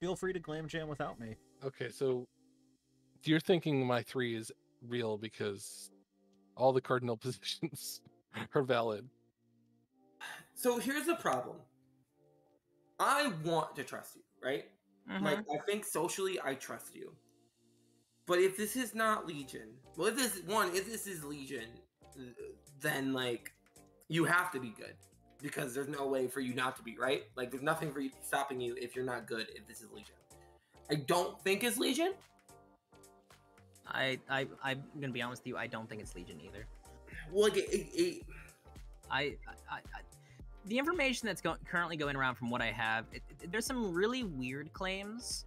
Feel free to glam jam without me. Okay, so you're thinking my three is real because all the cardinal positions are valid. So here's the problem. I want to trust you, right? Mm-hmm. Like I think socially I trust you. But if this is not Legion, well if this one, if this is Legion, then like you have to be good. Because there's no way for you not to be, right? Like there's nothing for you stopping you if you're not good if this is Legion. I don't think it's Legion. I, I, I'm gonna be honest with you. I don't think it's Legion either. Well, like it, it, it I, I, I, the information that's go- currently going around from what I have, it, it- there's some really weird claims,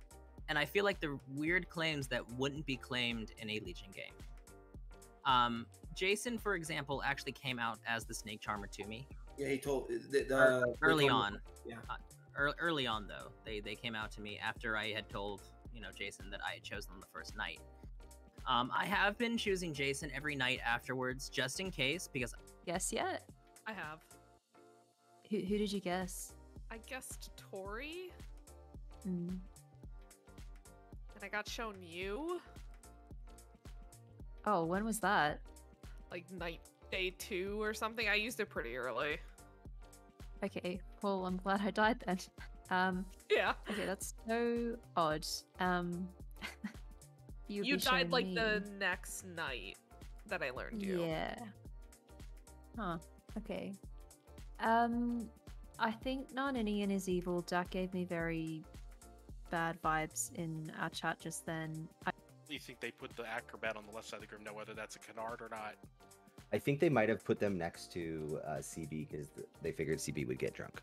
and I feel like they're weird claims that wouldn't be claimed in a Legion game. Um, Jason, for example, actually came out as the Snake Charmer to me. Yeah, he told the, the Ear- early told me- on. Yeah. Uh, early on, though, they they came out to me after I had told you know Jason that I had chosen them the first night. Um, I have been choosing Jason every night afterwards, just in case, because Guess yet? I have. Who, who did you guess? I guessed Tori, Hmm. and I got shown you Oh, when was that? Like night day two or something. I used it pretty early. Okay, well, I'm glad I died then. Um, Yeah. okay, that's so odd. Um, You died like me- the next night that I learned you. Yeah. Huh. Okay. Um, I think Narninian is evil. Dak gave me very bad vibes in our chat just then. I, You think they put the acrobat on the left side of the group? Know whether that's a canard or not? I think they might have put them next to uh, CB because th- they figured CB would get drunk.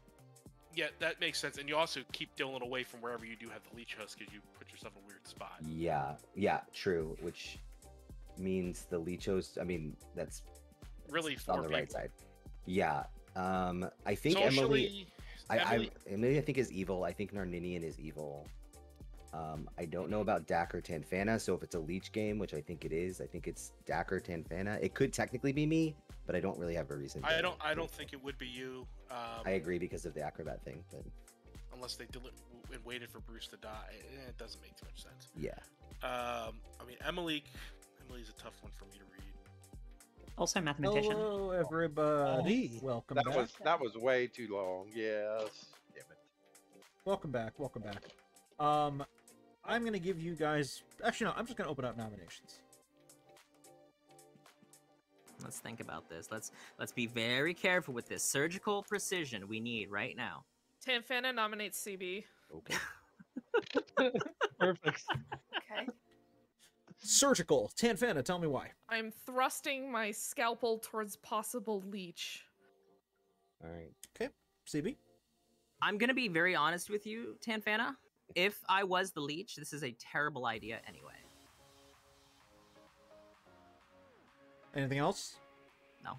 Yeah, that makes sense. And you also keep Dylan away from wherever you do have the leech host because you put yourself in a weird spot. Yeah, yeah, true. Which means the leech host. I mean, that's Really, on the right side. Yeah. Um, I think Emily. Socially, I, Emily- I Emily, I think is evil. I think Narninian is evil. Um, I don't know about Dak or Tanfana, so if it's a leech game, which I think it is, I think it's Dak or Tanfana. It could technically be me, but I don't really have a reason. I don't. I don't think it would be you. Um, I agree because of the acrobat thing, but Unless they deli- and waited for Bruce to die, Eh, it doesn't make too much sense. yeah. Um, I mean, Emily. Emily's a tough one for me to read. Also, mathematician. Hello, everybody. Welcome That back. was that was way too long. Yes. Damn it. Welcome back. Welcome back. Um, I'm gonna give you guys. Actually, no. I'm just gonna open up nominations. let's think about this. Let's let's be very careful with this surgical precision we need right now. Tanfana nominates CB. Okay. Perfect. Okay. Surgical. Tanfana, tell me why. I'm thrusting my scalpel towards possible leech. All right. Okay. CB. I'm gonna be very honest with you, Tanfana. If I was the leech, this is a terrible idea anyway. Anything else? No.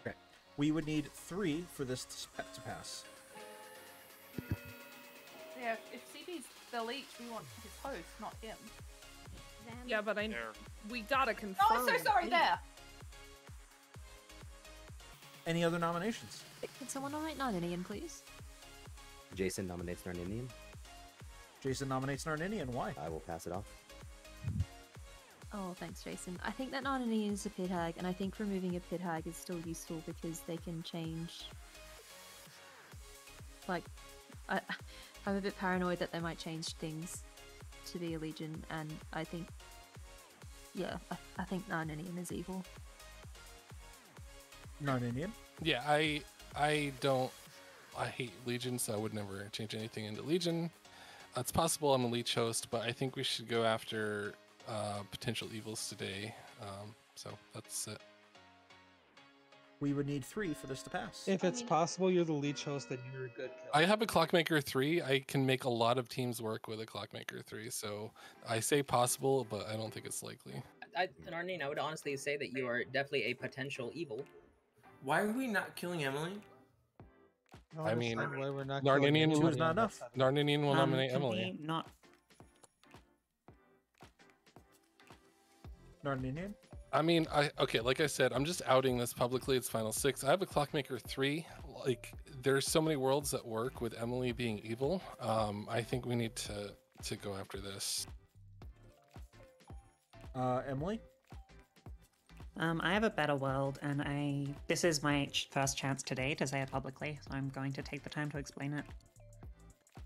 Okay. We would need three for this to, to pass. Yeah, if CB's the leech, we want his host, not him. Yeah, but I There. we gotta confirm. Oh, I'm so sorry. There. Any other nominations? Can someone nominate Narninian, please? Jason nominates Narninian. Jason nominates Narninian. Why? I will pass it off. Oh, thanks, Jason. I think that Narninian is a pit hag, and I think removing a pit hag is still useful because they can change. Like, I, I'm a bit paranoid that they might change things to be a legion, and I think, yeah, I, I think Narninian is evil. Narninian. Yeah, I I don't I hate Legion, so I would never change anything into Legion. It's possible I'm a leech host, but I think we should go after uh, potential evils today. Um, so that's it. We would need three for this to pass. If it's possible, you're the leech host, then you're a good kill. I have a Clockmaker 3. I can make a lot of teams work with a Clockmaker 3, so I say possible, but I don't think it's likely. I, Narnine, I would honestly say that you are definitely a potential evil. Why are we not killing Emily? No, I mean, why we're not killing Narninian anybody will, on that side. Narninian will Um, nominate Emily. we not Narninian. I mean, I okay, like I said, I'm just outing this publicly. It's Final Six. I have a Clockmaker three. Like, there's so many worlds that work with Emily being evil. Um, I think we need to to go after this. Uh, Emily. Um, I have a better world, and I this is my first chance today to say it publicly, so I'm going to take the time to explain it.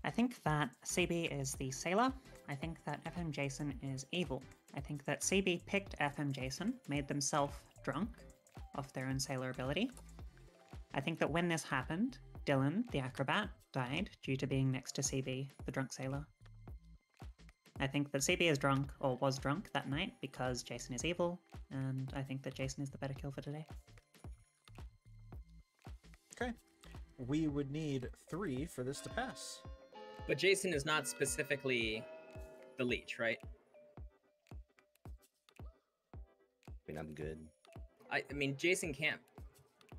I think that CB is the sailor. I think that FM Jason is evil. I think that CB picked FM Jason, made themselves drunk off their own sailor ability. I think that when this happened, Dylan, the acrobat, died due to being next to CB, the drunk sailor. I think that CB is drunk, or was drunk that night, because Jason is evil, and I think that Jason is the better kill for today. Okay. We would need three for this to pass. But Jason is not specifically the leech, right? I mean, I'm good. I, I mean, Jason can't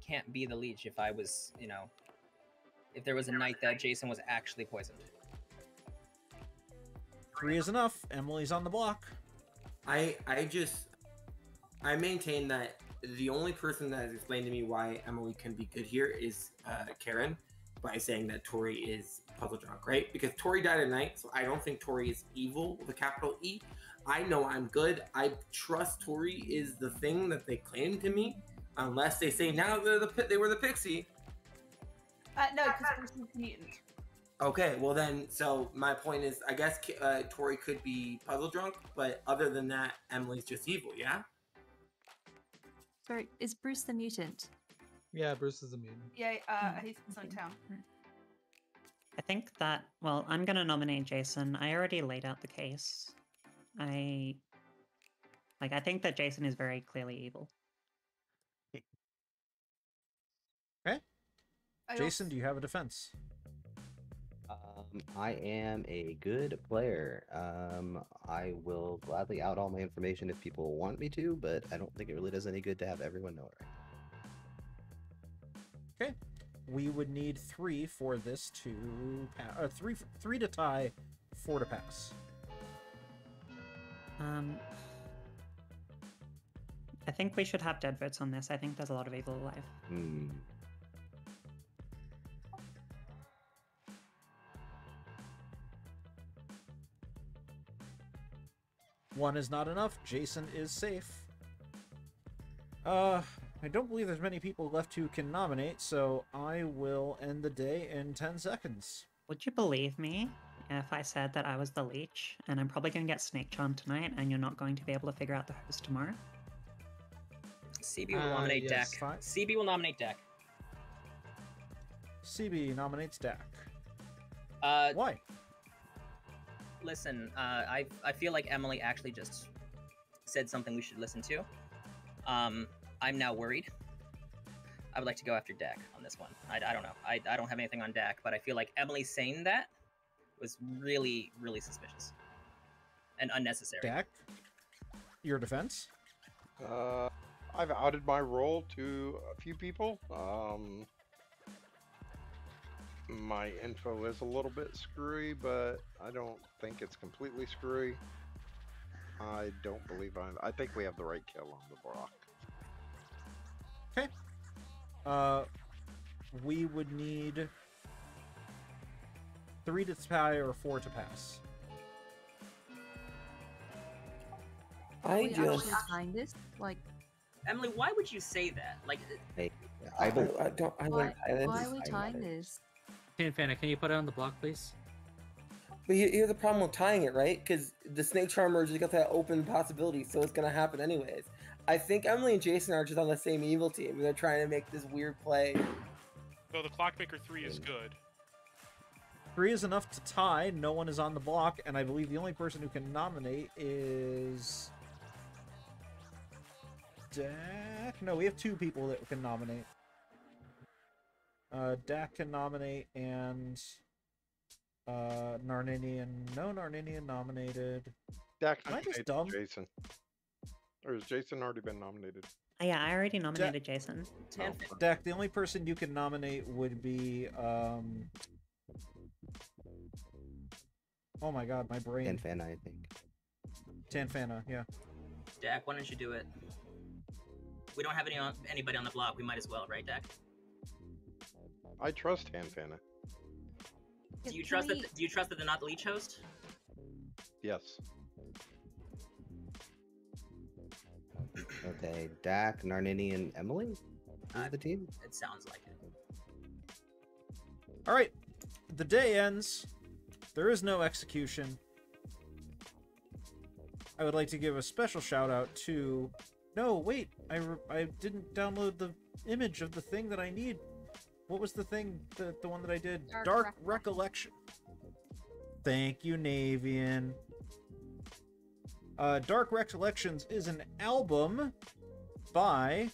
can't be the leech if I was, you know, if there was a night that Jason was actually poisoned. Three is enough. Emily's on the block. I I just I maintain that the only person that has explained to me why Emily can be good here is uh, Karen by saying that Tori is puzzle drunk, right? Because Tori died at night, so I don't think Tori is evil with a capital E. I know I'm good. I trust Tori is the thing that they claim to me, unless they say now they're the they were the pixie. Uh, no, because Bruce mutant. Okay, well then, so my point is, I guess uh, Tori could be puzzle drunk, but other than that, Emily's just evil, yeah. Sorry, is Bruce the mutant? Yeah, Bruce is a mutant. Yeah, uh, he's in town. I think that, well, I'm going to nominate Jason. I already laid out the case. I. Like, I think that Jason is very clearly evil. Okay. I Jason, do you have a defense? Um, I am a good player. Um, I will gladly out all my information if people want me to, but I don't think it really does any good to have everyone know it. Okay. We would need three for this to pass. Uh, three, three to tie, four to pass. Um. I think we should have dead votes on this. I think there's a lot of evil alive. Hmm. One is not enough. Jason is safe. Uh, I don't believe there's many people left who can nominate, so I will end the day in 10 seconds. Would you believe me if I said that I was the leech and I'm probably going to get snake charmed tonight and you're not going to be able to figure out the host tomorrow? CB will Uh, nominate yes. Dak. CB will nominate Dak. CB nominates Dak. Uh, Why? Listen, uh, I I feel like Emily actually just said something we should listen to. Um, I'm now worried. I would like to go after Dak on this one. I, I don't know. I, I don't have anything on Dak, but I feel like Emily saying that was really, really suspicious and unnecessary. Dak, your defense? Uh, I've outed my role to a few people. Um, my info is a little bit screwy, but I don't think it's completely screwy. I don't believe I'm. I think we have the right kill on the block. Okay. Uh, we would need three to tie or four to pass. I Are we just. tying this? Like, Emily, why would you say that? Like, Hey, I, I, don't. I don't. I why, wouldn't. I why are we tying wouldn't. This? Tanfana, can you put it on the block, please? But here- here's the problem with tying it, right? Because the snake charmer just got that open possibility, so it's gonna happen anyways. I think Emily and Jason are just on the same evil team. and They're trying to make this weird play. No, the Clockmaker 3 is good. Three is enough to tie. No one is on the block, and I believe the only person who can nominate is Dak. No, we have two people that can nominate. Uh, Dak can nominate, and uh, Narninian. No, Narninian nominated. Dak Am I just nominated dumb? Jason. Or has Jason already been nominated? Uh, Yeah, I already nominated Jason. Tanf- Dak, the only person you can nominate would be um. Oh my god, my brain. Tanfana, I think. Tanfana, yeah. Dak, why don't you do it? We don't have any on, anybody on the block. We might as well, right, Dak? I trust Tanfana. Do you trust we- that? Do you trust that they're not the leech host? Yes. Okay, Dak, Narnini, and Emily Uh, the team. It sounds like it. All right, the day ends. There is no execution. I would like to give a special shout out to. No, wait, I, re- I didn't download the image of the thing that I need. What was the thing, the, the one that I did? Dark Dark Recollection. Thank you, Navean. Uh, Dark Recollections is an album by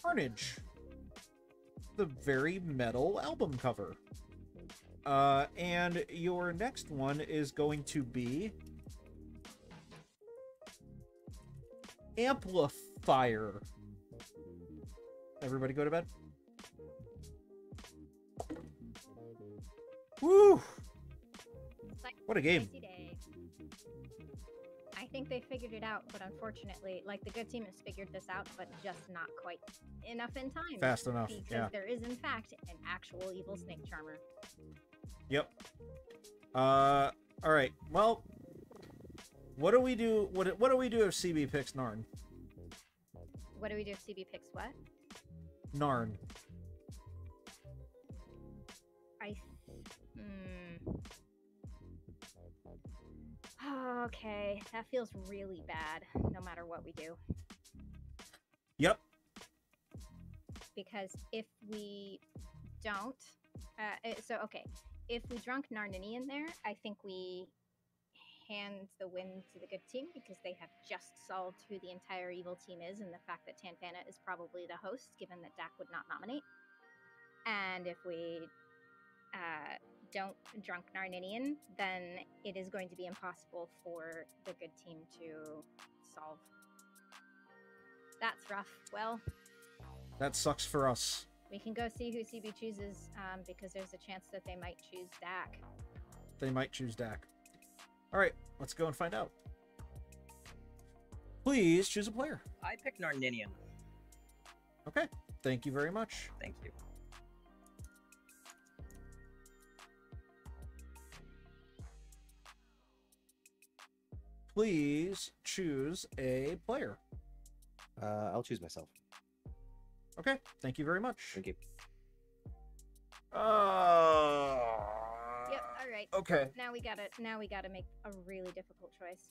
Carnage. The very metal album cover. Uh, and your next one is going to be Amplifier. Everybody go to bed. Woo! Like What a game. I think they figured it out, but unfortunately, like the good team has figured this out, but just not quite enough in time. Fast enough, Because yeah. there is, in fact, an actual evil snake charmer. Yep. Uh, all right. Well, what do we do? What what do we do if CB picks Narn? What do we do if CB picks what? Narn. Hmm. Okay, that feels really bad. No matter what we do, Yep. because if we don't, uh, so okay, if we drunk Narnini in there, I think we hand the win to the good team because they have just solved who the entire evil team is and the fact that Tanfana is probably the host, given that Dak would not nominate. And if we uh, don't drunk Narninian, then it is going to be impossible for the good team to solve. That's rough. Well, That sucks for us. we can go see who CB chooses um, because there's a chance that they might choose Dak. They might choose Dak. All right, let's go and find out. Please choose a player. I picked Narninian. Okay. Thank you very much. Thank you. Please choose a player. Uh, I'll choose myself. Okay. Thank you very much. Thank you. Uh, Yep. All right. okay. Now we gotta. Now we gotta make a really difficult choice.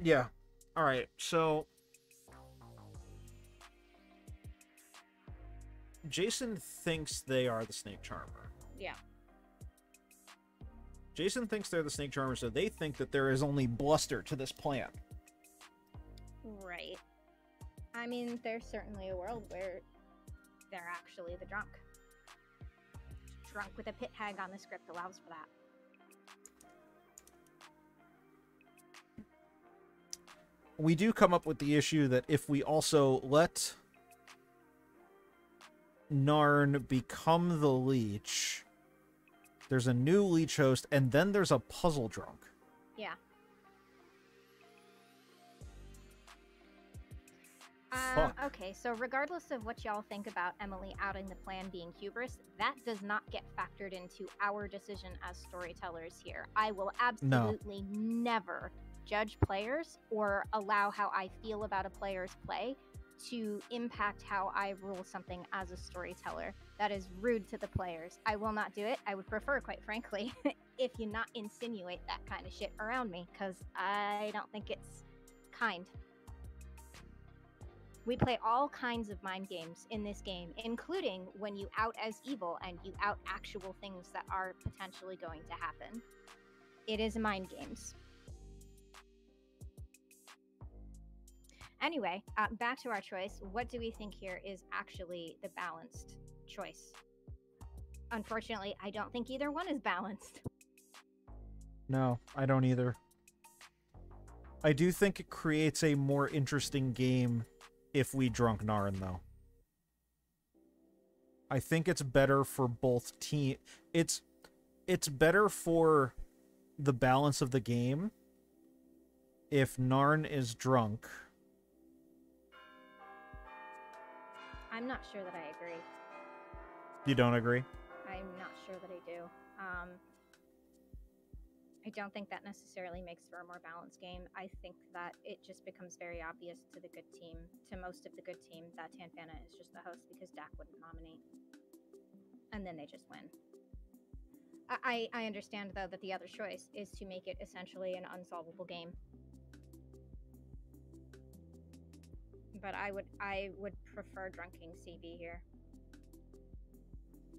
Yeah. All right. So Jason thinks they are the snake charmer. Yeah. Jason thinks they're the snake charmer, so they think that there is only bluster to this plan. Right. I mean, there's certainly a world where they're actually the drunk. Drunk with a pit hag on the script allows for that. we do come up with the issue that if we also let Narn become the leech, there's a new leech host, and then there's a puzzle drunk. Yeah. Um, okay, so regardless of what y'all think about Emily outing the plan being hubris, that does not get factored into our decision as storytellers here. I will absolutely never judge players or allow how I feel about a player's play to impact how I rule something as a storyteller. That is rude to the players. I will not do it. I would prefer, quite frankly, if you not insinuate that kind of shit around me, because I don't think it's kind. We play all kinds of mind games in this game, including when you out as evil and you out actual things that are potentially going to happen. It is mind games. Anyway, uh, back to our choice. What do we think here is actually the balanced choice? Unfortunately, I don't think either one is balanced. No, I don't either. I do think it creates a more interesting game if we drunk Narn, though. I think it's better for both team. It's it's better for the balance of the game if Narn is drunk. I'm not sure that I agree. You don't agree? I'm not sure that I do. Um, I don't think that necessarily makes for a more balanced game. I think that it just becomes very obvious to the good team, to most of the good team, that Tanfana is just the host because Dak wouldn't nominate. And then they just win. I, I understand, though, that the other choice is to make it essentially an unsolvable game. But I would I would prefer drunking CB here.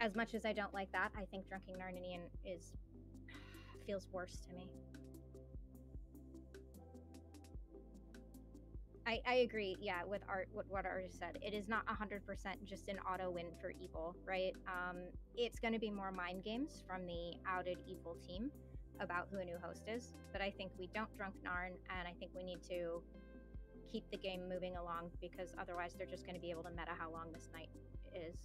As much as I don't like that, I think drunking Narninian is feels worse to me. I, I agree, yeah, with art what, what said. It is not hundred percent just an auto win for evil, right? Um, it's gonna be more mind games from the outed evil team about who a new host is. But I think we don't drunk Narn and I think we need to keep the game moving along because otherwise they're just gonna be able to meta how long this night is.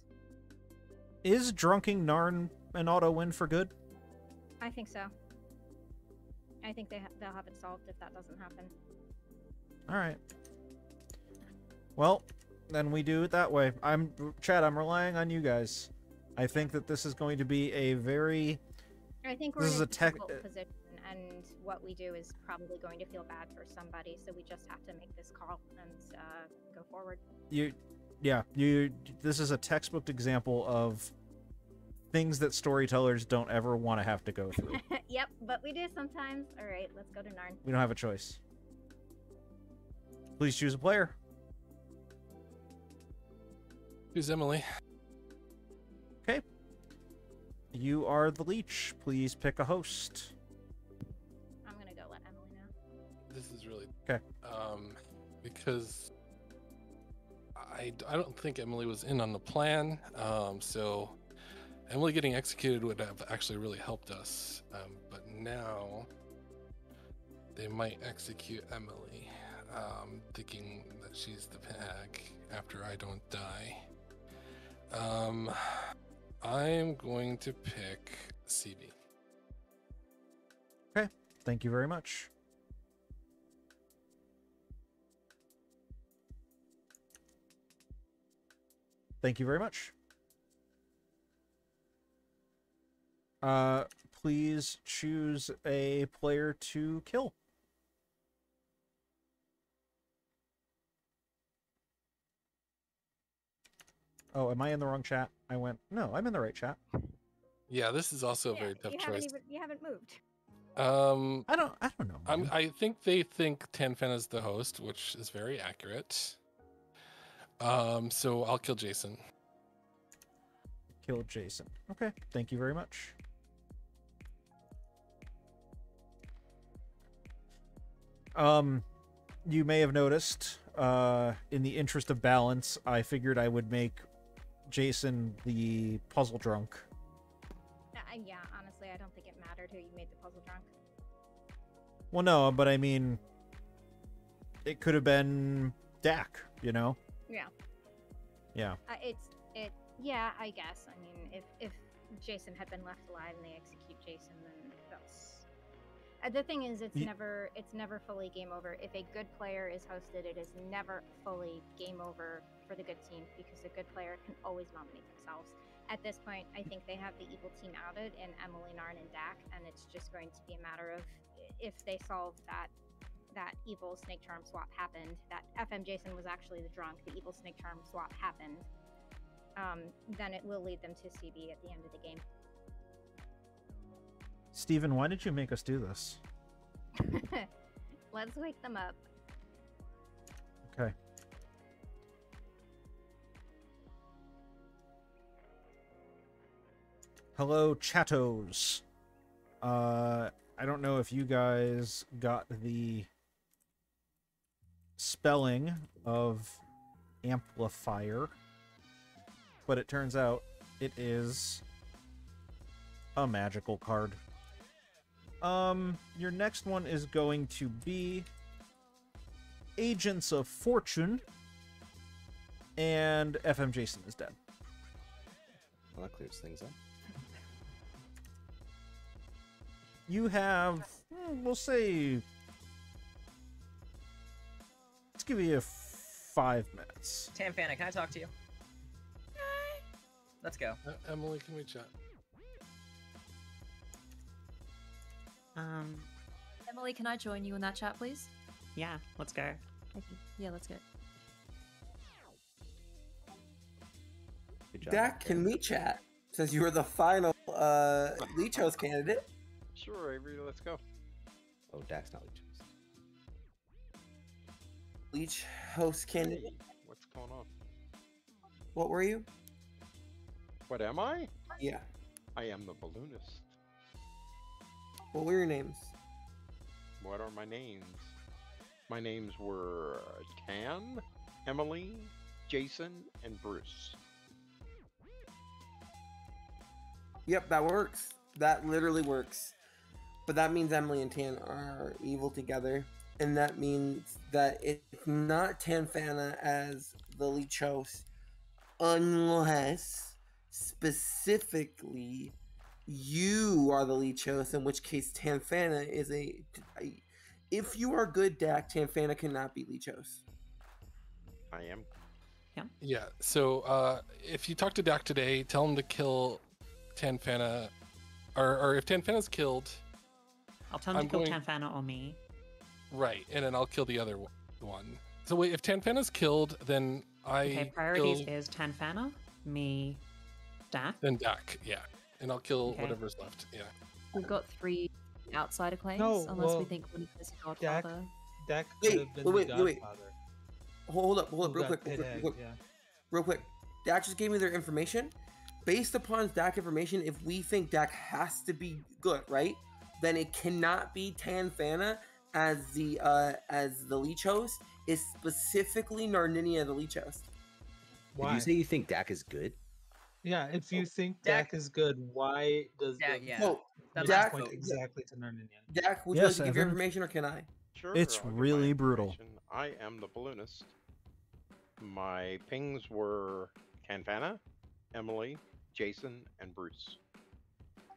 Is drunking Narn an auto win for good? I think so. I think they ha- they'll have it solved if that doesn't happen. All right. Well, then we do it that way. I'm Chad. I'm relying on you guys. I think that this is going to be a very. I think we're This in is a, a tech- position, and what we do is probably going to feel bad for somebody. So we just have to make this call and uh, go forward. You, yeah, you. This is a textbook example of things that storytellers don't ever want to have to go through. yep, but we do sometimes. All right, let's go to Narn. we don't have a choice. Please choose a player. Who's Emily? Okay. You are the leech. Please pick a host. I'm gonna go let Emily know. This is really Okay. um because I, I don't think Emily was in on the plan. Um, so Emily getting executed would have actually really helped us. Um, but now they might execute Emily, um, thinking that she's the pag after I don't die. Um, I'm going to pick CB. Okay. Thank you very much. Thank you very much. Uh, please choose a player to kill. Oh, am I in the wrong chat? I went. No, I'm in the right chat. Yeah, this is also a very tough you choice. even you haven't moved. Um, I don't. I don't know. I'm, I think they think Tanfen is the host, which is very accurate. Um, so I'll kill Jason. Kill Jason. Okay. Thank you very much. Um, you may have noticed, uh, in the interest of balance, I figured I would make Jason the puzzle drunk. Uh, yeah, honestly, I don't think it mattered who you made the puzzle drunk. Well, no, but I mean, it could have been Dak. You know. Yeah. Yeah. Uh, it's it. Yeah, I guess. I mean, if if Jason had been left alive and they execute Jason, then that's. Uh, the thing is, it's never it's never fully game over. If a good player is hosted, it is never fully game over for the good team because a good player can always nominate themselves. At this point, I think they have the evil team outed in Emily, Narn, and Dak, and it's just going to be a matter of if they solve that that evil snake charm swap happened, that FM Jason was actually the drunk, the evil snake charm swap happened, um, then it will lead them to CB at the end of the game. Steven, why did you make us do this? Let's wake them up. Okay. Hello, chattos. Uh, I don't know if you guys got the spelling of amplifier, but it turns out it is a magical card. Um, your next one is going to be Agents of Fortune, and FM Jason is dead. Well, that clears things up. You have, hmm, we'll say, give you five minutes. Tanfana, can I talk to you? Let's go. Uh, Emily, can we chat? Um, Emily, can I join you in that chat, please? yeah, let's go. Thank you. Yeah, let's go. Good job. Dak, can we chat? Since you were the final uh, leech host candidate. Sure, Avery, let's go. Oh, Dak's not leech Leech host candidate. What's going on? What were you? What am I? Yeah. I am the balloonist. What were your names? What are my names? My names were Tan, Emily, Jason, and Bruce. Yep, that works. That literally works. But that means Emily and Tan are evil together. And that means that it's not Tanfana as the leech host unless specifically you are the leech host, in which case Tanfana is a. If you are good, Dak, Tanfana cannot be leech host. I am. Yeah. Yeah. So uh, if you talk to Dak today, tell him to kill Tanfana, or, or if Tanfana's killed, I'll tell him I'm to kill going- Tanfana or me. Right, and then I'll kill the other one- one. So wait, if Tanfana's killed, then I Okay, priorities kill, is Tanfana, me, Dak. then Dak. Yeah, and I'll kill Okay. whatever's left. Yeah. We've got three outsider claims, No, unless well, we think one of us is a Dak- godfather. Dak Wait, could have been wait, the wait, wait. Hold up, hold up, real got quick, real quick, pit real quick. yeah. real quick. Dak just gave me their information. Based upon Dak information, if we think Dak has to be good, right? Then it cannot be Tanfana as the uh as the leech host. Is specifically Narninia the leech host. Did you say you think Dak is good? Yeah, if you think Dak- Dak, is good, why does Dak, the yeah. No, That Dak- point exactly to Narninia? Dak, would you Yes, like to give your information or can I? Sure. It's I'll really brutal. I am the balloonist. My pings were Tanfana, Emily, Jason, and Bruce.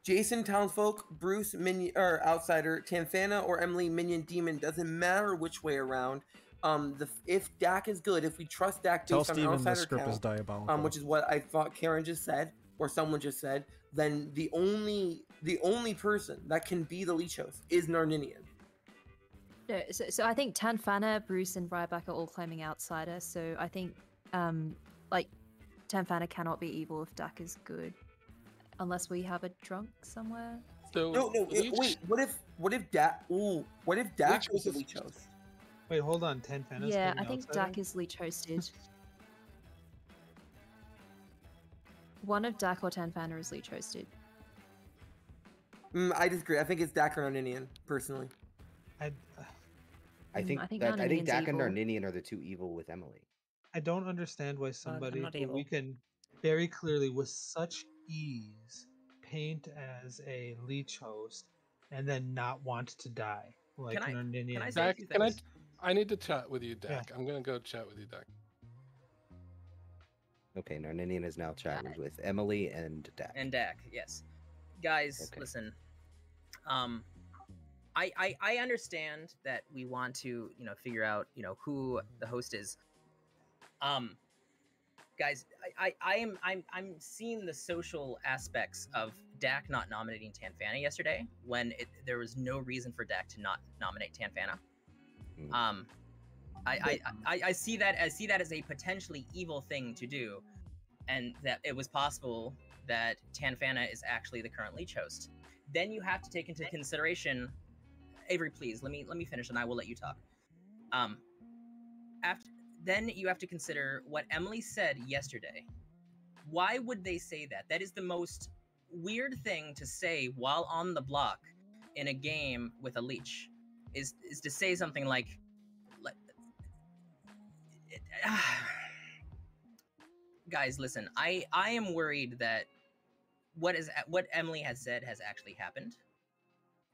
Jason, townsfolk, Bruce, minion or outsider, Tanfana or Emily, minion, demon. Doesn't matter which way around. Um, the if Dak is good, if we trust Dak Tell based on Steven the outsider script is diabolical. um, which is what I thought Karen just said, or someone just said, then the only the only person that can be the leech host is Narninian. No, so, so I think Tanfana, Bruce, and Ryback are all claiming outsider. So I think, um, like, Tanfana cannot be evil if Dak is good, unless we have a drunk somewhere. So No, no, wait, wait. What if what if Dak? Ooh, what if Dak Leech was the host is- leech host? Wait, hold on. Ten Tanfana's yeah, I think outsider? Dak is leech hosted. One of Dak or Tanfana is leech hosted. Mm, I disagree. I think it's Dak or Narninian, personally. I, I Mm, think I think that I think Narninian's Dak and evil. Are the two evil with Emily. I don't understand why somebody not who we can very clearly, with such ease, paint as a leech host and then not want to die like Can I- Narninian. can I say Dak, can I? I need to chat with you, Dak. I'm gonna go chat with you, Dak. Okay, Narninian is now chatting with Emily and Dak. And Dak, yes. Guys, Okay. listen. Um, I, I I understand that we want to you know figure out you know who the host is. Um, guys, I, I, I am I'm I'm seeing the social aspects of Dak not nominating Tanfana yesterday when it, there was no reason for Dak to not nominate Tanfana. Um, I, I, I, I see that I see that as a potentially evil thing to do, and that it was possible that Tanfana is actually the current leech host. Then you have to take into consideration, Avery, please let me let me finish, and I will let you talk. Um, after then you have to consider what Emily said yesterday. Why would they say that? That is the most weird thing to say while on the block in a game with a leech. Is is to say something like, like guys, listen. I I am worried that what is what Emily has said has actually happened.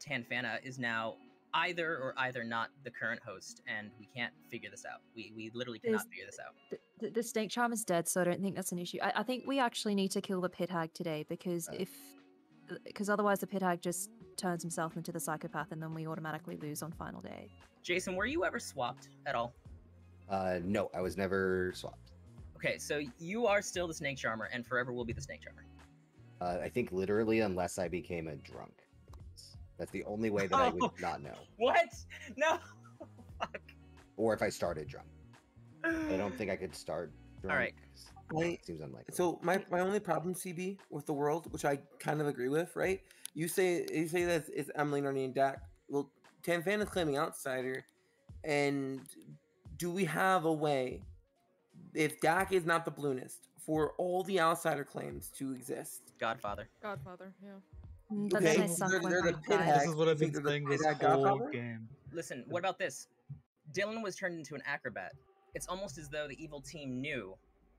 Tanfana is now either or either not the current host, and we can't figure this out. We we literally cannot There's- figure this out. The, the snake charm is dead, so I don't think that's an issue. I, I think we actually need to kill the pit hag today because if because otherwise the pit hag just turns himself into the psychopath and then we automatically lose on final day. Jason, were you ever swapped at all? Uh, no, I was never swapped. Okay, so you are still the snake charmer, and forever will be the snake charmer. Uh, I think literally, unless I became a drunk. That's the only way that I would Oh. not know. What? No. Or if I started drunk. I don't think I could start drunk. right. 'cause I- it seems unlikely. So my, my only problem, CB, with the world, which I kind of agree with, right? You say you say that it's Emily, Narni, and Dak. Well, Tanfan is claiming outsider, and do we have a way, if Dak is not the balloonist, for all the outsider claims to exist? Godfather. Godfather, yeah. Mm, But Okay, then they so sunk they're- they're the we pit This is what I've think been the saying pit this whole game. Listen, what about this? Dylan was turned into an acrobat. It's almost as though the evil team knew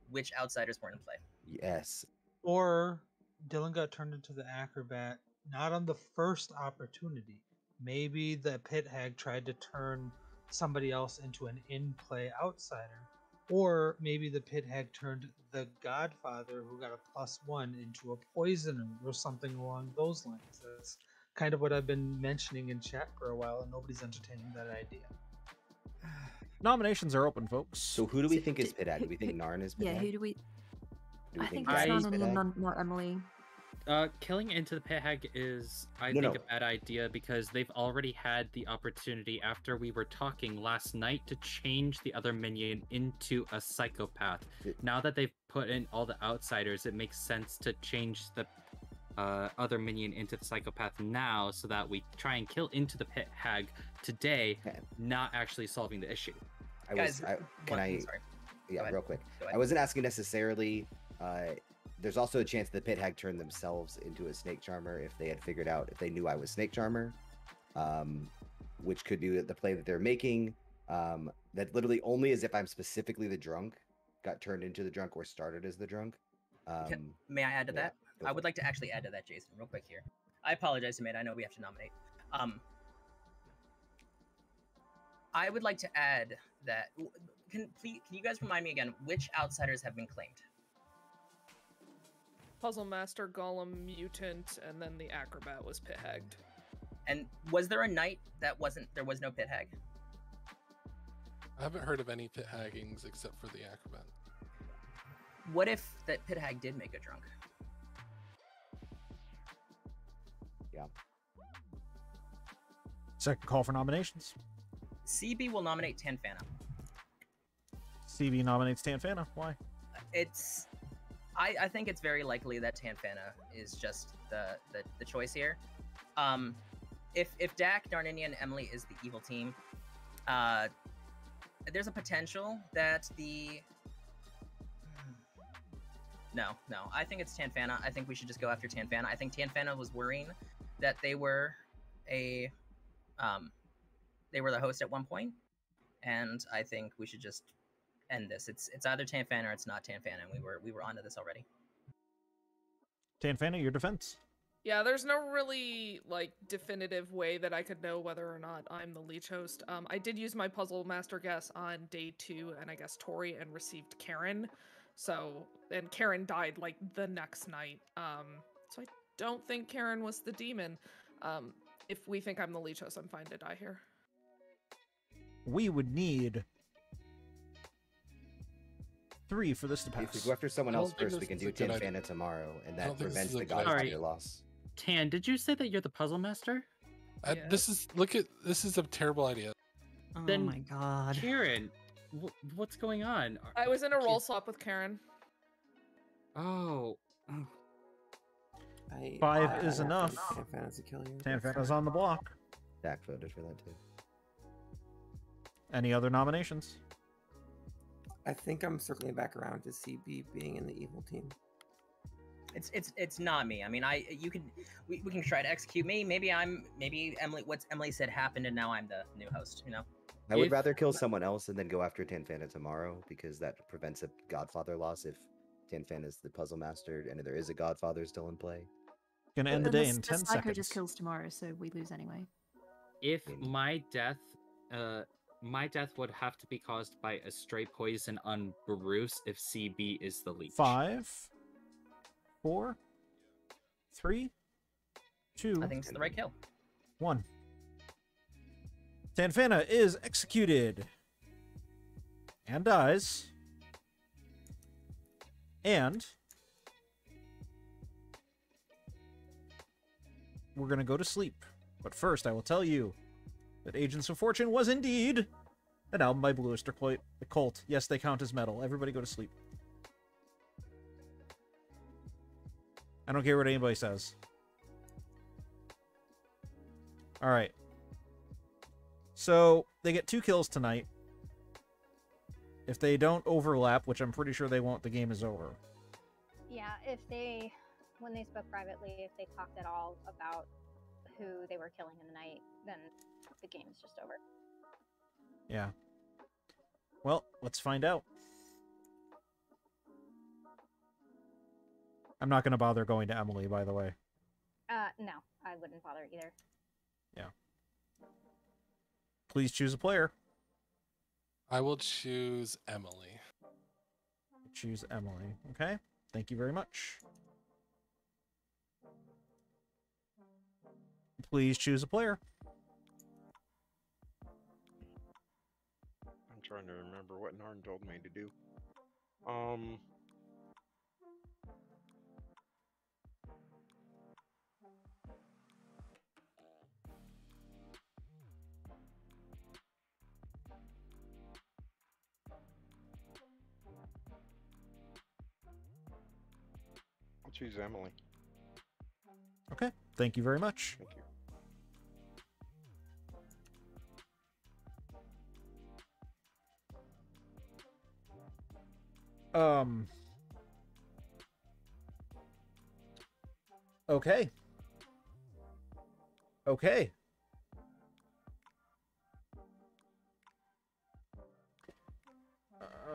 which outsiders were in play. Yes. Or Dylan got turned into the acrobat not on the first opportunity. Maybe the pit hag tried to turn somebody else into an in play outsider. Or maybe the pit hag turned the godfather who got a plus one into a poisoner or something along those lines. That's kind of what I've been mentioning in chat for a while and nobody's entertaining that idea. Nominations are open, folks. So who do we think is pit hag? Do we think Narn is pit Yeah, who do we? Do we I think Dak it's is not, pit not, hag? not, not Emily. Uh, killing into the pit hag is, I No, think, no. a bad idea because they've already had the opportunity after we were talking last night to change the other minion into a psychopath. Now that they've put in all the outsiders, it makes sense to change the uh, other minion into the psychopath now so that we try and kill into the pit hag today, not actually solving the issue. I was. I, can I? Yeah, real quick. I wasn't asking necessarily. Uh, there's also a chance the pit hag turned themselves into a snake charmer if they had figured out if they knew I was snake charmer, um, which could be the play that they're making. Um, that literally only as if I'm specifically the drunk got turned into the drunk or started as the drunk. Um, Can- May I add to yeah, that? I would like to actually add to that, Jason, real quick here. I apologize, Amanda. I know we have to nominate. Um, I would like to add that. Can please, can you guys remind me again which outsiders have been claimed? Puzzle Master, Golem, Mutant, and then the Acrobat was pit hagged. And was there a night that wasn't there was no pit hag? I haven't heard of any pit haggings except for the acrobat. What if that pit hag did make a drunk? Yeah. Second call for nominations. CB will nominate Tanfana. CB nominates Tanfana. Why? It's I, I think it's very likely that Tanfana is just the, the, the choice here. Um, if if Dak, Narninian, and Emily is the evil team, uh, there's a potential that the no no I think it's Tanfana. I think we should just go after Tanfana. I think Tanfana was worrying that they were a um, they were the host at one point, and I think we should just end this. It's it's either Tanfana or it's not Tanfana, and we were we were onto this already. Tanfana, your defense. Yeah, there's no really like definitive way that I could know whether or not I'm the leech host. Um, I did use my puzzle master guess on day two, and I guess Tori and received Karen. So and Karen died like the next night. Um, so I don't think Karen was the demon. Um, if we think I'm the leech host, I'm fine to die here. We would need three for this to pass. If we go after someone else first, we can do a Tin idea. Fana tomorrow, and that prevents is a the good Godfather idea. loss. Tan, did you say that you're the puzzle master? I, This is look at this is a terrible idea. Oh Then my god. Karen, wh- what's going on? I was in a role swap with Karen. Oh. oh. I, Five I- is I anaugh. think Tanfana's a kill here. Tan That's Fana's on the block. Dak voted for that too. Any other nominations? I think I'm circling back around to CB being in the evil team. It's it's it's not me. I mean, I you can we, we can try to execute me. Maybe I'm maybe Emily. What's Emily said happened, and now I'm the new host. You know. I would If- rather kill someone else and then go after Tanfana tomorrow because that prevents a Godfather loss if Tanfana is the puzzle master and there is a Godfather still in play. Gonna end the day s- in ten Psycho seconds. just kills tomorrow, so we lose anyway. If my death, uh, my death would have to be caused by a stray poison on Bruce if CB is the leech. Five, four, three, two, I think it's the right kill. one. Tanfana is executed and dies. And we're going to go to sleep. But first, I will tell you that Agents of Fortune was indeed an album by Blue Oyster Cult. Yes, they count as metal. Everybody go to sleep. I don't care what anybody says. All right. So they get two kills tonight. If they don't overlap, which I'm pretty sure they won't, the game is over. Yeah, if they, when they spoke privately, if they talked at all about who they were killing in the night, then the game's just over. Yeah. Well, let's find out. I'm not going to bother going to Emily, by the way. Uh, no, I wouldn't bother either. Yeah. Please choose a player. I will choose Emily. Choose Emily. Okay. Thank you very much. Please choose a player. Trying to remember what Narn told me to do. Um. I'll choose Emily. Okay. Thank you very much. Thank you. Um. Okay. Okay.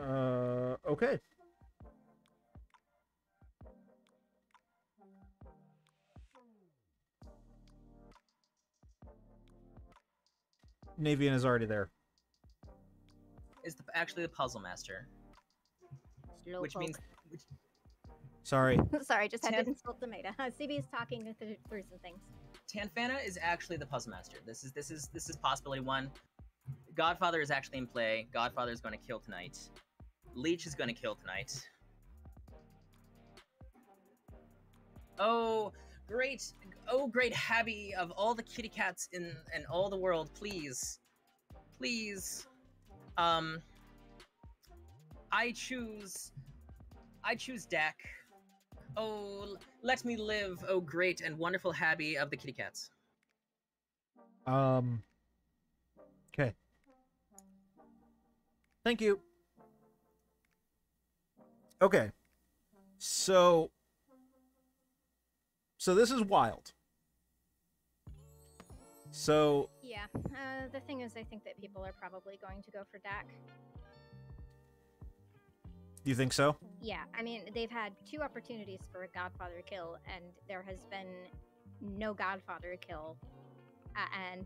Uh, okay. Navean is already there. Is the, actually the puzzle master, which means which, Sorry. Sorry, just had Tan- to insult tomato. CB is talking th- through some things. Tanfana is actually the puzzle master. This is this is this is possibility one. Godfather is actually in play. Godfather is going to kill tonight. Leech is going to kill tonight. Oh, great! Oh, great Habby of all the kitty cats in in all the world, please, please. Um, I choose. I choose Dak. Oh, let me live, oh great and wonderful Habby of the kitty cats. Um. Okay. Thank you. Okay. So. So this is wild. So Yeah, uh, the thing is, I think that people are probably going to go for Dak. You think so? Yeah, I mean, they've had two opportunities for a Godfather kill, and there has been no Godfather kill, uh, and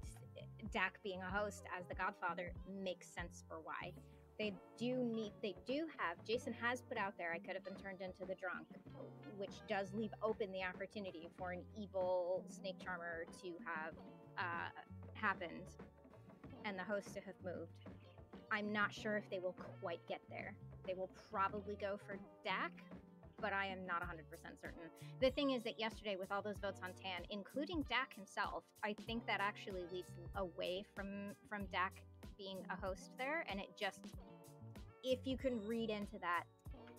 Dak being a host as the Godfather makes sense for why. They do need. They do have. Jason has put out there. I could have been turned into the drunk, which does leave open the opportunity for an evil snake charmer to have uh, happened, and the host to have moved. I'm not sure if they will quite get there. They will probably go for Dak, but I am not 100% certain. The thing is that yesterday, with all those votes on Tan, including Dak himself, I think that actually leads away from from Dak being a host there, and it just, if you can read into that,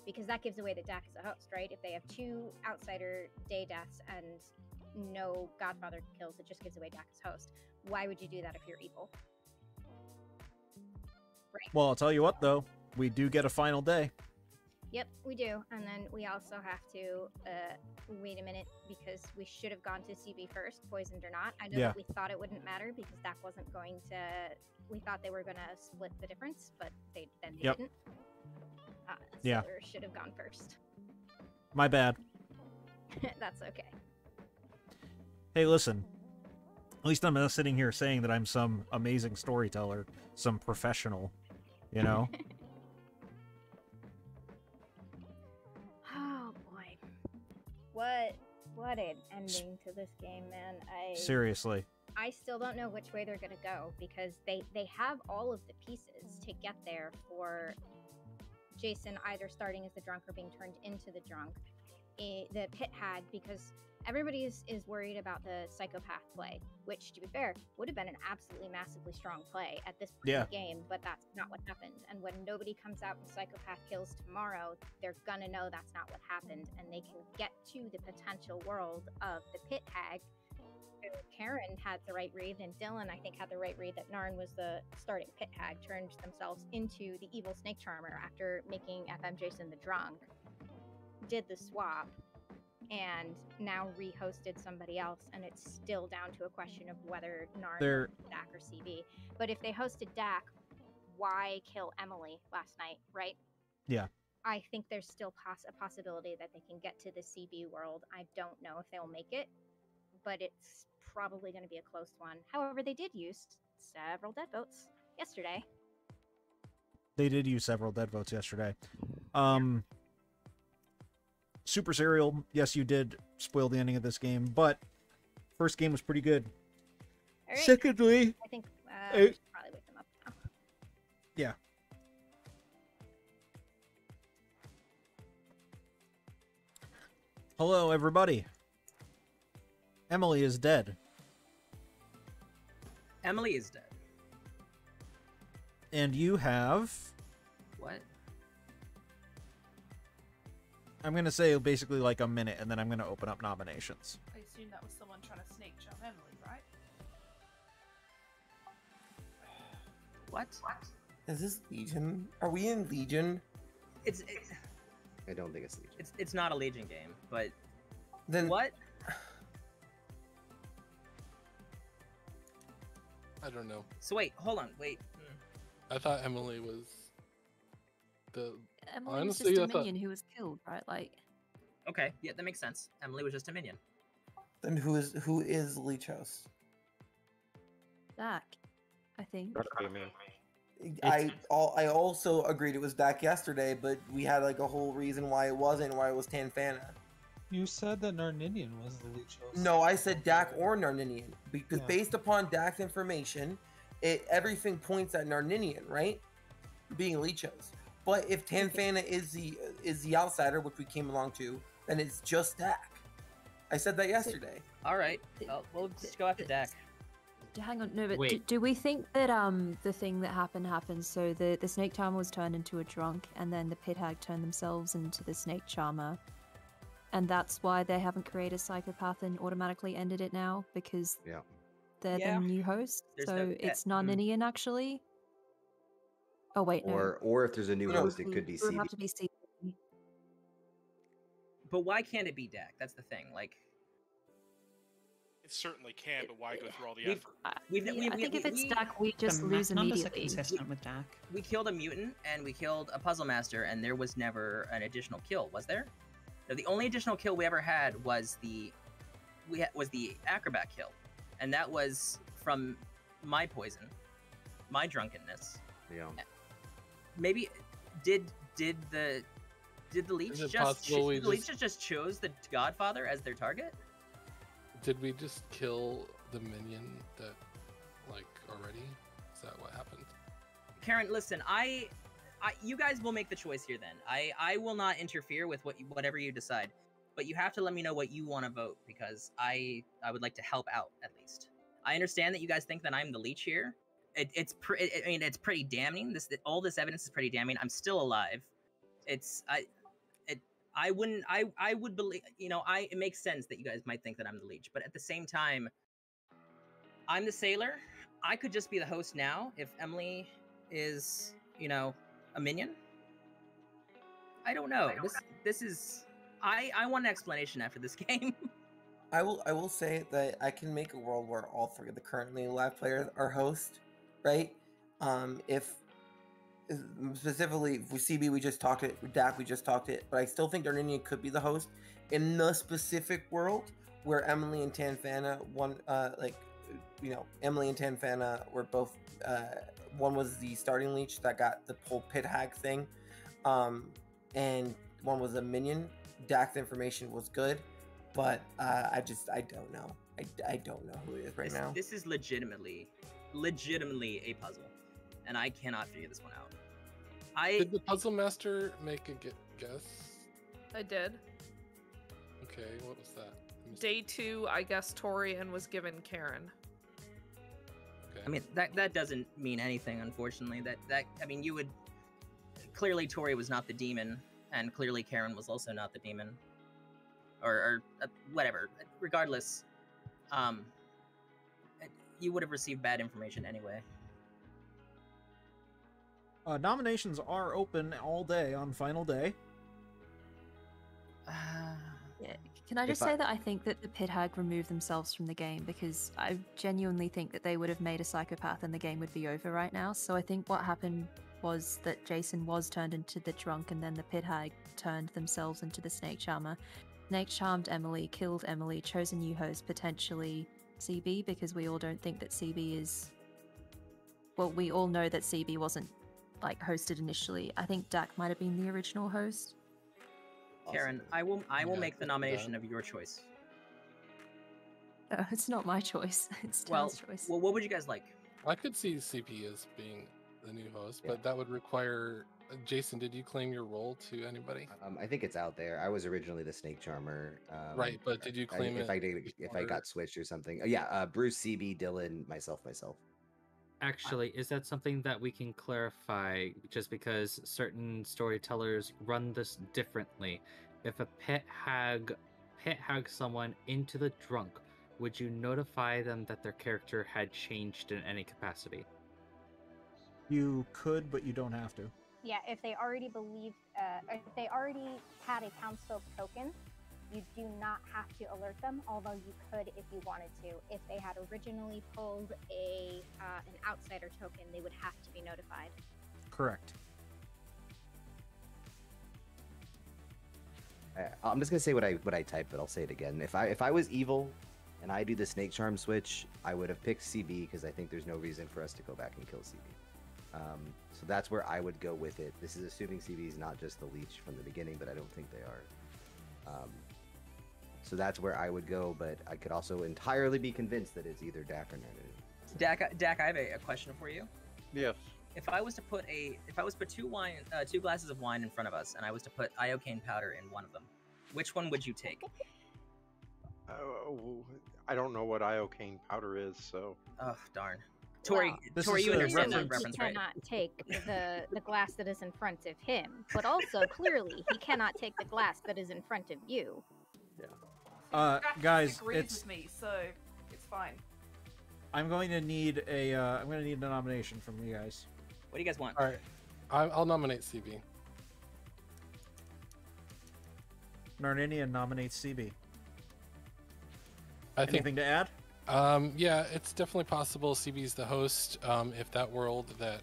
because that gives away that Dak is a host, right? If they have two outsider day deaths and no Godfather kills, it just gives away Dak as host. Why would you do that if you're evil? Right. Well, I'll tell you what though, we do get a final day. Yep, we do. And then we also have to uh, wait a minute because we should have gone to CB first, poisoned or not. I know Yeah. that we thought it wouldn't matter because that wasn't going to. We thought they were going to split the difference, but they then they Yep. didn't. Uh, Yeah. Solar should have gone first. My bad. That's okay. Hey, listen. At least I'm not sitting here saying that I'm some amazing storyteller, some professional, you know? what an ending to this game, man! I Seriously. I still don't know which way they're gonna go because they they have all of the pieces to get there for Jason either starting as the drunk or being turned into the drunk. Eh, the pit hag because everybody is, is worried about the psychopath play, which to be fair would have been an absolutely massively strong play at this point Yeah. in the game, but that's not what happened. And when nobody comes out and psychopath kills tomorrow, they're gonna know that's not what happened, and they can get to the potential world of the pit hag Karen had the right read, and Dylan, I think, had the right read that Narn was the starting pit hag, turned themselves into the evil snake charmer after making FM Jason the drunk, did the swap, and now rehosted somebody else, and it's still down to a question of whether Narn They're- Dak or CB. But if they hosted Dak, why kill Emily last night, right? Yeah. I think there's still poss- a possibility that they can get to the CB world. I don't know if they'll make it, but it's probably going to be a close one. However, they did use several dead votes yesterday. They did use several dead votes yesterday. Um Super Serial, yes, you did spoil the ending of this game, but first game was pretty good. All right. Secondly, I think uh, uh, we should probably wake them up now. yeah. Hello, everybody. Emily is dead, Emily is dead. and you have. I'm gonna say basically like a minute, and then I'm gonna open up nominations. I assume that was someone trying to snake jump Emily, right? What? What? Is this Legion? Are we in Legion? It's, it's I don't think it's Legion. it's it's not a Legion game, but then what? I don't know. So wait, hold on, wait. I thought Emily was the. Emily's honestly, just I a thought- minion who was killed, right? Like, Okay, yeah, that makes sense. Emily was just a minion. Then who is who is Leech Host? Dak, I think. I all I also agreed it was Dak yesterday, but we had like a whole reason why it wasn't, why it was Tanfana. You said that Narninian was the leech host. No, I said Dak or Narninian because Yeah. based upon Dak's information, it everything points at Narninian, right? Being leech host. But if Tanfana is the is the outsider, which we came along to, then it's just Dak. I said that yesterday. All right, well, we'll just go after Dak. Hang on, no, but do, do we think that um the thing that happened happened? So the the snake charmer was turned into a drunk, and then the pit hag turned themselves into the snake charmer, and that's why they haven't created psychopath and automatically ended it now because Yeah. they're Yeah. the new host. There's so no- yeah, it's mm. Narninian actually. Oh wait, no. Or or if there's a new No, host, it could be It would CB. have to be CB. But why can't it be Dak? That's the thing. Like, It certainly can, but why go through all the We've- effort? Uh, we've, Yeah, we, I we, think if we- it's we- Dak, we just the lose immediately. consistent with Dak. we killed a mutant and we killed a puzzle master, and there was never an additional kill, was there? No, the only additional kill we ever had was the we ha- was the acrobat kill, and that was from my poison, my drunkenness. Yeah. Maybe did did the did the leech just cho- the leech just- just chose the Godfather as their target? Did we just kill the minion that, like, already? Is that what happened? Karen, listen, I, I, you guys will make the choice here. Then I, I will not interfere with what you, whatever you decide, but you have to let me know what you want to vote because I, I would like to help out at least. I understand that you guys think that I'm the leech here. It, it's, pre- I mean, it's pretty damning. This, all this evidence is pretty damning. I'm still alive. It's, I, it, I wouldn't, I, I would believe, you know, I. It makes sense that you guys might think that I'm the leech, but at the same time, I'm the sailor. I could just be the host now if Emily is, you know, a minion. I don't know. This this is I I want an explanation after this game. I will I will say that I can make a world where all three of the currently live players are host, right? Um, if specifically with CB we just talked it, with Dak we just talked it, but I still think Narninian could be the host in the specific world where Emily and Tanfana one uh like you know Emily and Tanfana were both uh one was the starting leech that got the whole pit hag thing, um, and one was a minion. Dak's information was good, but uh, I just I don't know. I, I don't know who it is right this, now. this is legitimately, legitimately a puzzle, and I cannot figure this one out. I Did the puzzle master make a guess? I did. Okay, what was that? Let me see. Day two, I guess Torian was given Karen. I mean that that doesn't mean anything, unfortunately. That that I mean you would clearly Tori was not the demon, and clearly Karen was also not the demon, or, or uh, whatever. Regardless, um, you would have received bad information anyway. Uh, nominations are open all day on final day. Yeah. Can I just If I- say that I think that the pit hag removed themselves from the game because I genuinely think that they would have made a psychopath and the game would be over right now. So I think what happened was that Jason was turned into the drunk and then the pit hag turned themselves into the snake charmer. Snake charmed Emily, killed Emily, chose a new host, potentially CB, because we all don't think that CB is. Well, we all know that CB wasn't like hosted initially. I think Dak might have been the original host. Karen, I will I will Yeah, make the I can see nomination that. of your choice. Uh, it's not my choice. It's Well, choice. well, what would you guys like? I could see CB as being the new host, Yeah. but that would require. Uh, Jason, did you claim your role to anybody? Um, I think it's out there. I was originally the snake charmer. Um, Right, but did you I- claim if it I did if I got switched or something? Uh, yeah, uh, Bruce, CB, Dylan, myself, myself. Actually, is that something that we can clarify just because certain storytellers run this differently? If a pit hag pit hag someone into the drunk, would you notify them that their character had changed in any capacity? You could, but you don't have to. Yeah, if they already believed, uh, if they already had a townsfolk token, you do not have to alert them. Although you could if you wanted to. If they had originally pulled a uh, an outsider token, they would have to be notified. Correct. I- I'm just gonna say what I what I typed, but I'll say it again. If I if I was evil, and I do the snake charm switch, I would have picked CB because I think there's no reason for us to go back and kill CB. Um, so that's where I would go with it. This is assuming CB is not just the leech from the beginning, but I don't think they are. Um, so that's where I would go, but I could also entirely be convinced that it's either Dak or Nerdu. Dak, uh, Dak, I have a, a question for you. Yes. If I was to put a, if I was to put two wine, uh, two glasses of wine in front of us, and I was to put iocane powder in one of them, which one would you take? Oh, I don't know what iocane powder is, so. Oh darn. Tori, Well, Tori, you a understand that Clearly, reference, he right? cannot take the the glass that is in front of him, but also clearly he cannot take the glass that is in front of you. Yeah. Uh, guys, it's with me, so it's fine. I'm going to need a uh, I'm going to need a nomination from you guys. What do you guys want? All right, I, I'll nominate CB. Narninian nominates CB. I think Anything to add? Um, yeah, it's definitely possible CB's the host. Um, if that world that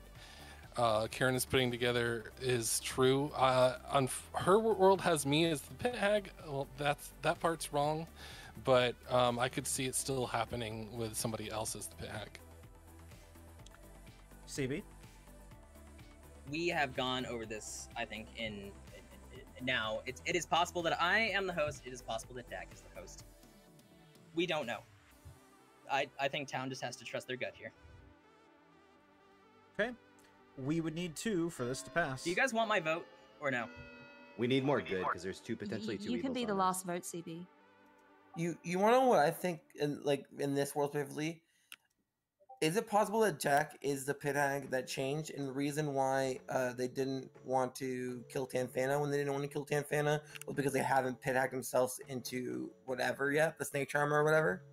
uh, Karen is putting together is true, uh, on her world has me as the pit hag. Well, that's that part's wrong, but um, I could see it still happening with somebody else as the pit hag. CB. we have gone over this i think in, in- in- now it's it is possible that i am the host it is possible that dak is the host we don't know i i think town just has to trust their gut here Okay. We would need two for this to pass. do you guys want my vote or no We need more good because there's two Y- potentially two you can be the on last vote, CB. You you want to know what I think? In like in this world specifically, is it possible that Jack is the pit hag that changed, and the reason why uh, they didn't want to kill Tanfana when they didn't want to kill Tanfana was because they haven't pit hagged themselves into whatever yet, the snake charmer or whatever.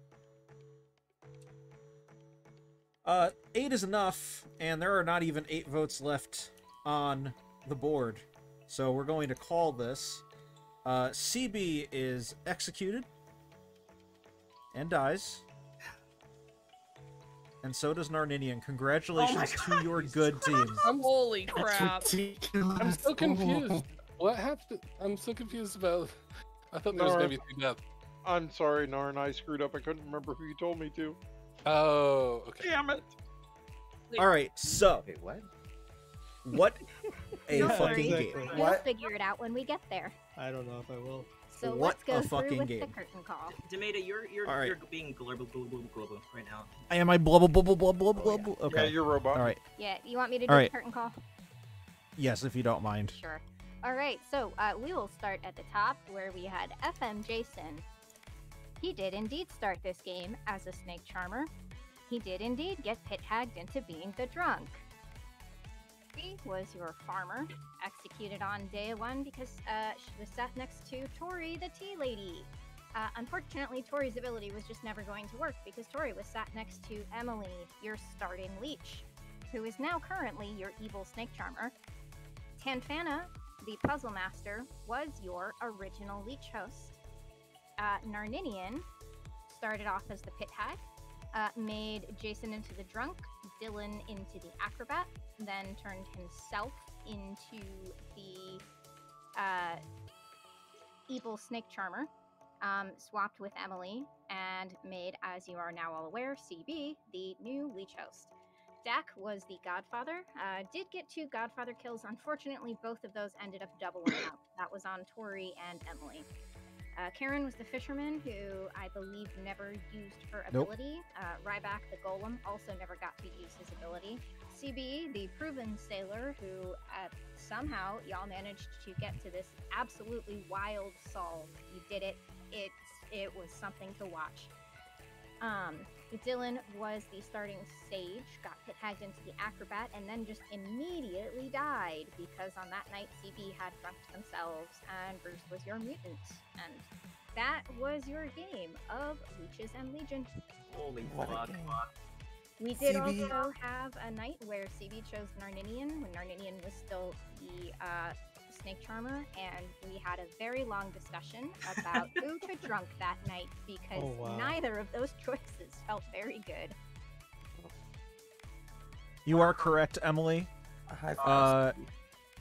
Uh, eight is enough, and there are not even eight votes left on the board. So we're going to call this. Uh, CB is executed and dies. And so does Narninian. Congratulations to your good teams. Holy crap. I'm so confused. What happened? I'm so confused about. I thought there was Narn, maybe two deaths. I'm sorry, Narn. I screwed up. I couldn't remember who you told me to. Oh, okay. Damn it. All right, so Wait, what? what a Don't fucking worry. game. We'll figure it out when we get there. I don't know if I will. So What let's go a through fucking with the game. curtain call. Demeta, you're you're All right. you're being global global global right now. I am I blubble blubble blubble blubble. Okay. Yeah, you're a robot. All right. Yeah, you want me to do All the curtain call? Yes, if you don't mind. Sure. All right, so uh, we will start at the top where we had FM Jason. He did indeed start this game as a snake charmer. He did indeed get pit hagged into being the drunk. He was your farmer, executed on day one because uh, she was sat next to Tori, the tea lady. Uh, unfortunately, Tori's ability was just never going to work because Tori was sat next to Emily, your starting leech, who is now currently your evil snake charmer. Tanfana, the puzzle master, was your original leech host. Uh, Narninian started off as the pit hag, uh, made Jason into the drunk, Dylan into the acrobat, then turned himself into the uh, evil snake charmer, um, swapped with Emily, and made, as you are now all aware, CB the new leech host. Dak was the Godfather. Uh, did get two Godfather kills. Unfortunately, both of those ended up doubling up. That was on Tori and Emily. Uh, Karen was the fisherman who I believe never used her Nope. ability. Uh, Ryback the golem also never got to use his ability. CB, the proven sailor, who uh, somehow y'all managed to get to this absolutely wild solve. You did it. It's it was something to watch. Um, Dylan was the starting sage, got pit hagged into the acrobat, and then just immediately died because on that night CB had drunked themselves and Bruce was your mutant. And that was your game of Leeches and Legion. Holy fuck. We did CB. also have a night where CB chose Narninian when Narninian was still the uh, snake charmer, and we had a very long discussion about who to drunk that night because Oh, wow. neither of those choices felt very good. You are correct, Emily. Uh,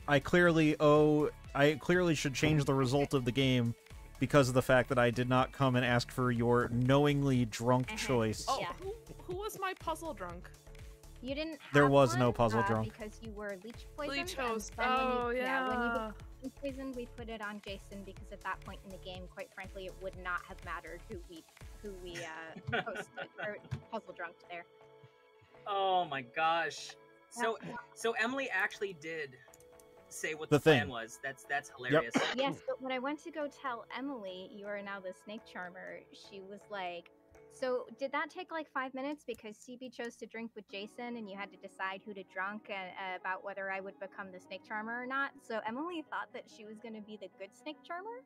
I clearly owe. I clearly should change the result of the game because of the fact that I did not come and ask for your knowingly drunk Uh-huh. choice. Oh, Yeah. who, who was my puzzle drunk? You didn't. Have There was no puzzle uh, drunk. because you were leech poisoned. Leech and host. then when you- Oh, when you yeah. became poisoned, we put it on Jason because at that point in the game, quite frankly, it would not have mattered who we who we uh, posted or puzzle drunked there. Oh my gosh. So so Emily actually did say what The the, plan thing. was. That's that's hilarious. Yes, but when I went to go tell Emily you are now the snake charmer, she was like, "So did that take like five minutes because CB chose to drink with Jason, and you had to decide who to drunk and uh, about whether I would become the snake charmer or not?" So Emily thought that she was going to be the good snake charmer,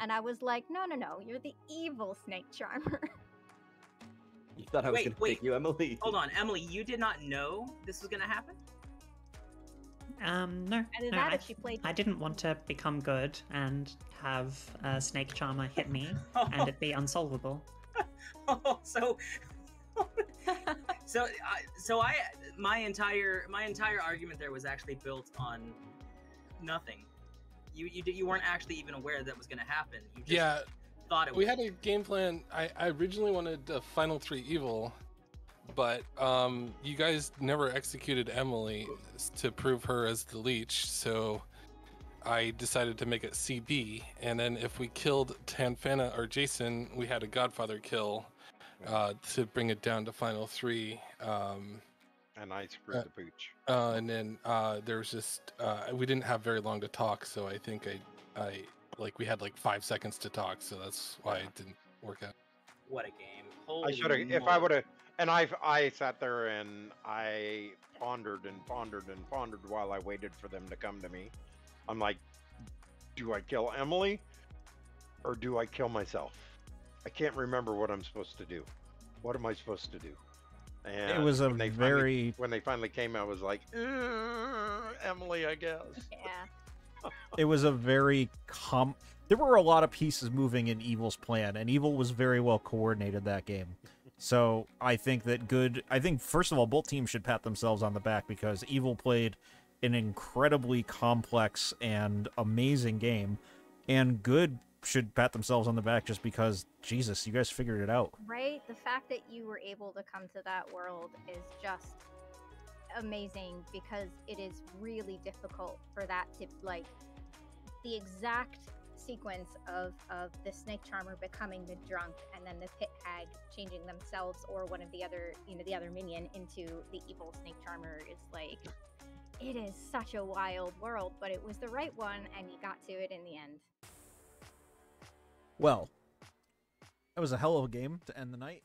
and I was like, "No, no, no, you're the evil snake charmer." You thought I was gonna wait. pick you, Emily? Hold on, Emily, you did not know this was gonna happen? Um, no. Either no, that I, or she played. I didn't want to become good and have a snake charmer hit me and it be unsolvable. So so I so I my entire my entire argument there was actually built on nothing. You you you weren't actually even aware that was going to happen. You just Yeah, thought it we would. had a game plan. I, I originally wanted a final three evil, but um, you guys never executed Emily to prove her as the leech. So I decided to make it CB, and then if we killed Tanfana or Jason, we had a Godfather kill uh, to bring it down to final three. Um, and I screwed Uh, the pooch. uh, and then uh, there was just uh, we didn't have very long to talk, so I think I I like we had like five seconds to talk, so that's why it didn't work out. What a game! I should have, if I would have, and I, I sat there and I pondered and pondered and pondered while I waited for them to come to me. I'm like, do I kill Emily or do I kill myself? I can't remember what I'm supposed to do. What am I supposed to do? And it was a when they finally- very- when they finally came, I was like, "Uh, Emily, I guess. Yeah. it was a very com there were a lot of pieces moving in evil's plan and evil was very well coordinated that game so i think that good i think first of all both teams should pat themselves on the back because evil played an incredibly complex and amazing game and good should pat themselves on the back just because jesus you guys figured it out Right? The fact that you were able to come to that world is just amazing because it is really difficult for that to like the exact sequence of of the snake charmer becoming the drunk and then the pit hag changing themselves or one of the other you know the other minion into the evil snake charmer is like it is such a wild world but it was the right one and you got to it in the end. Well that was a hell of a game to end the night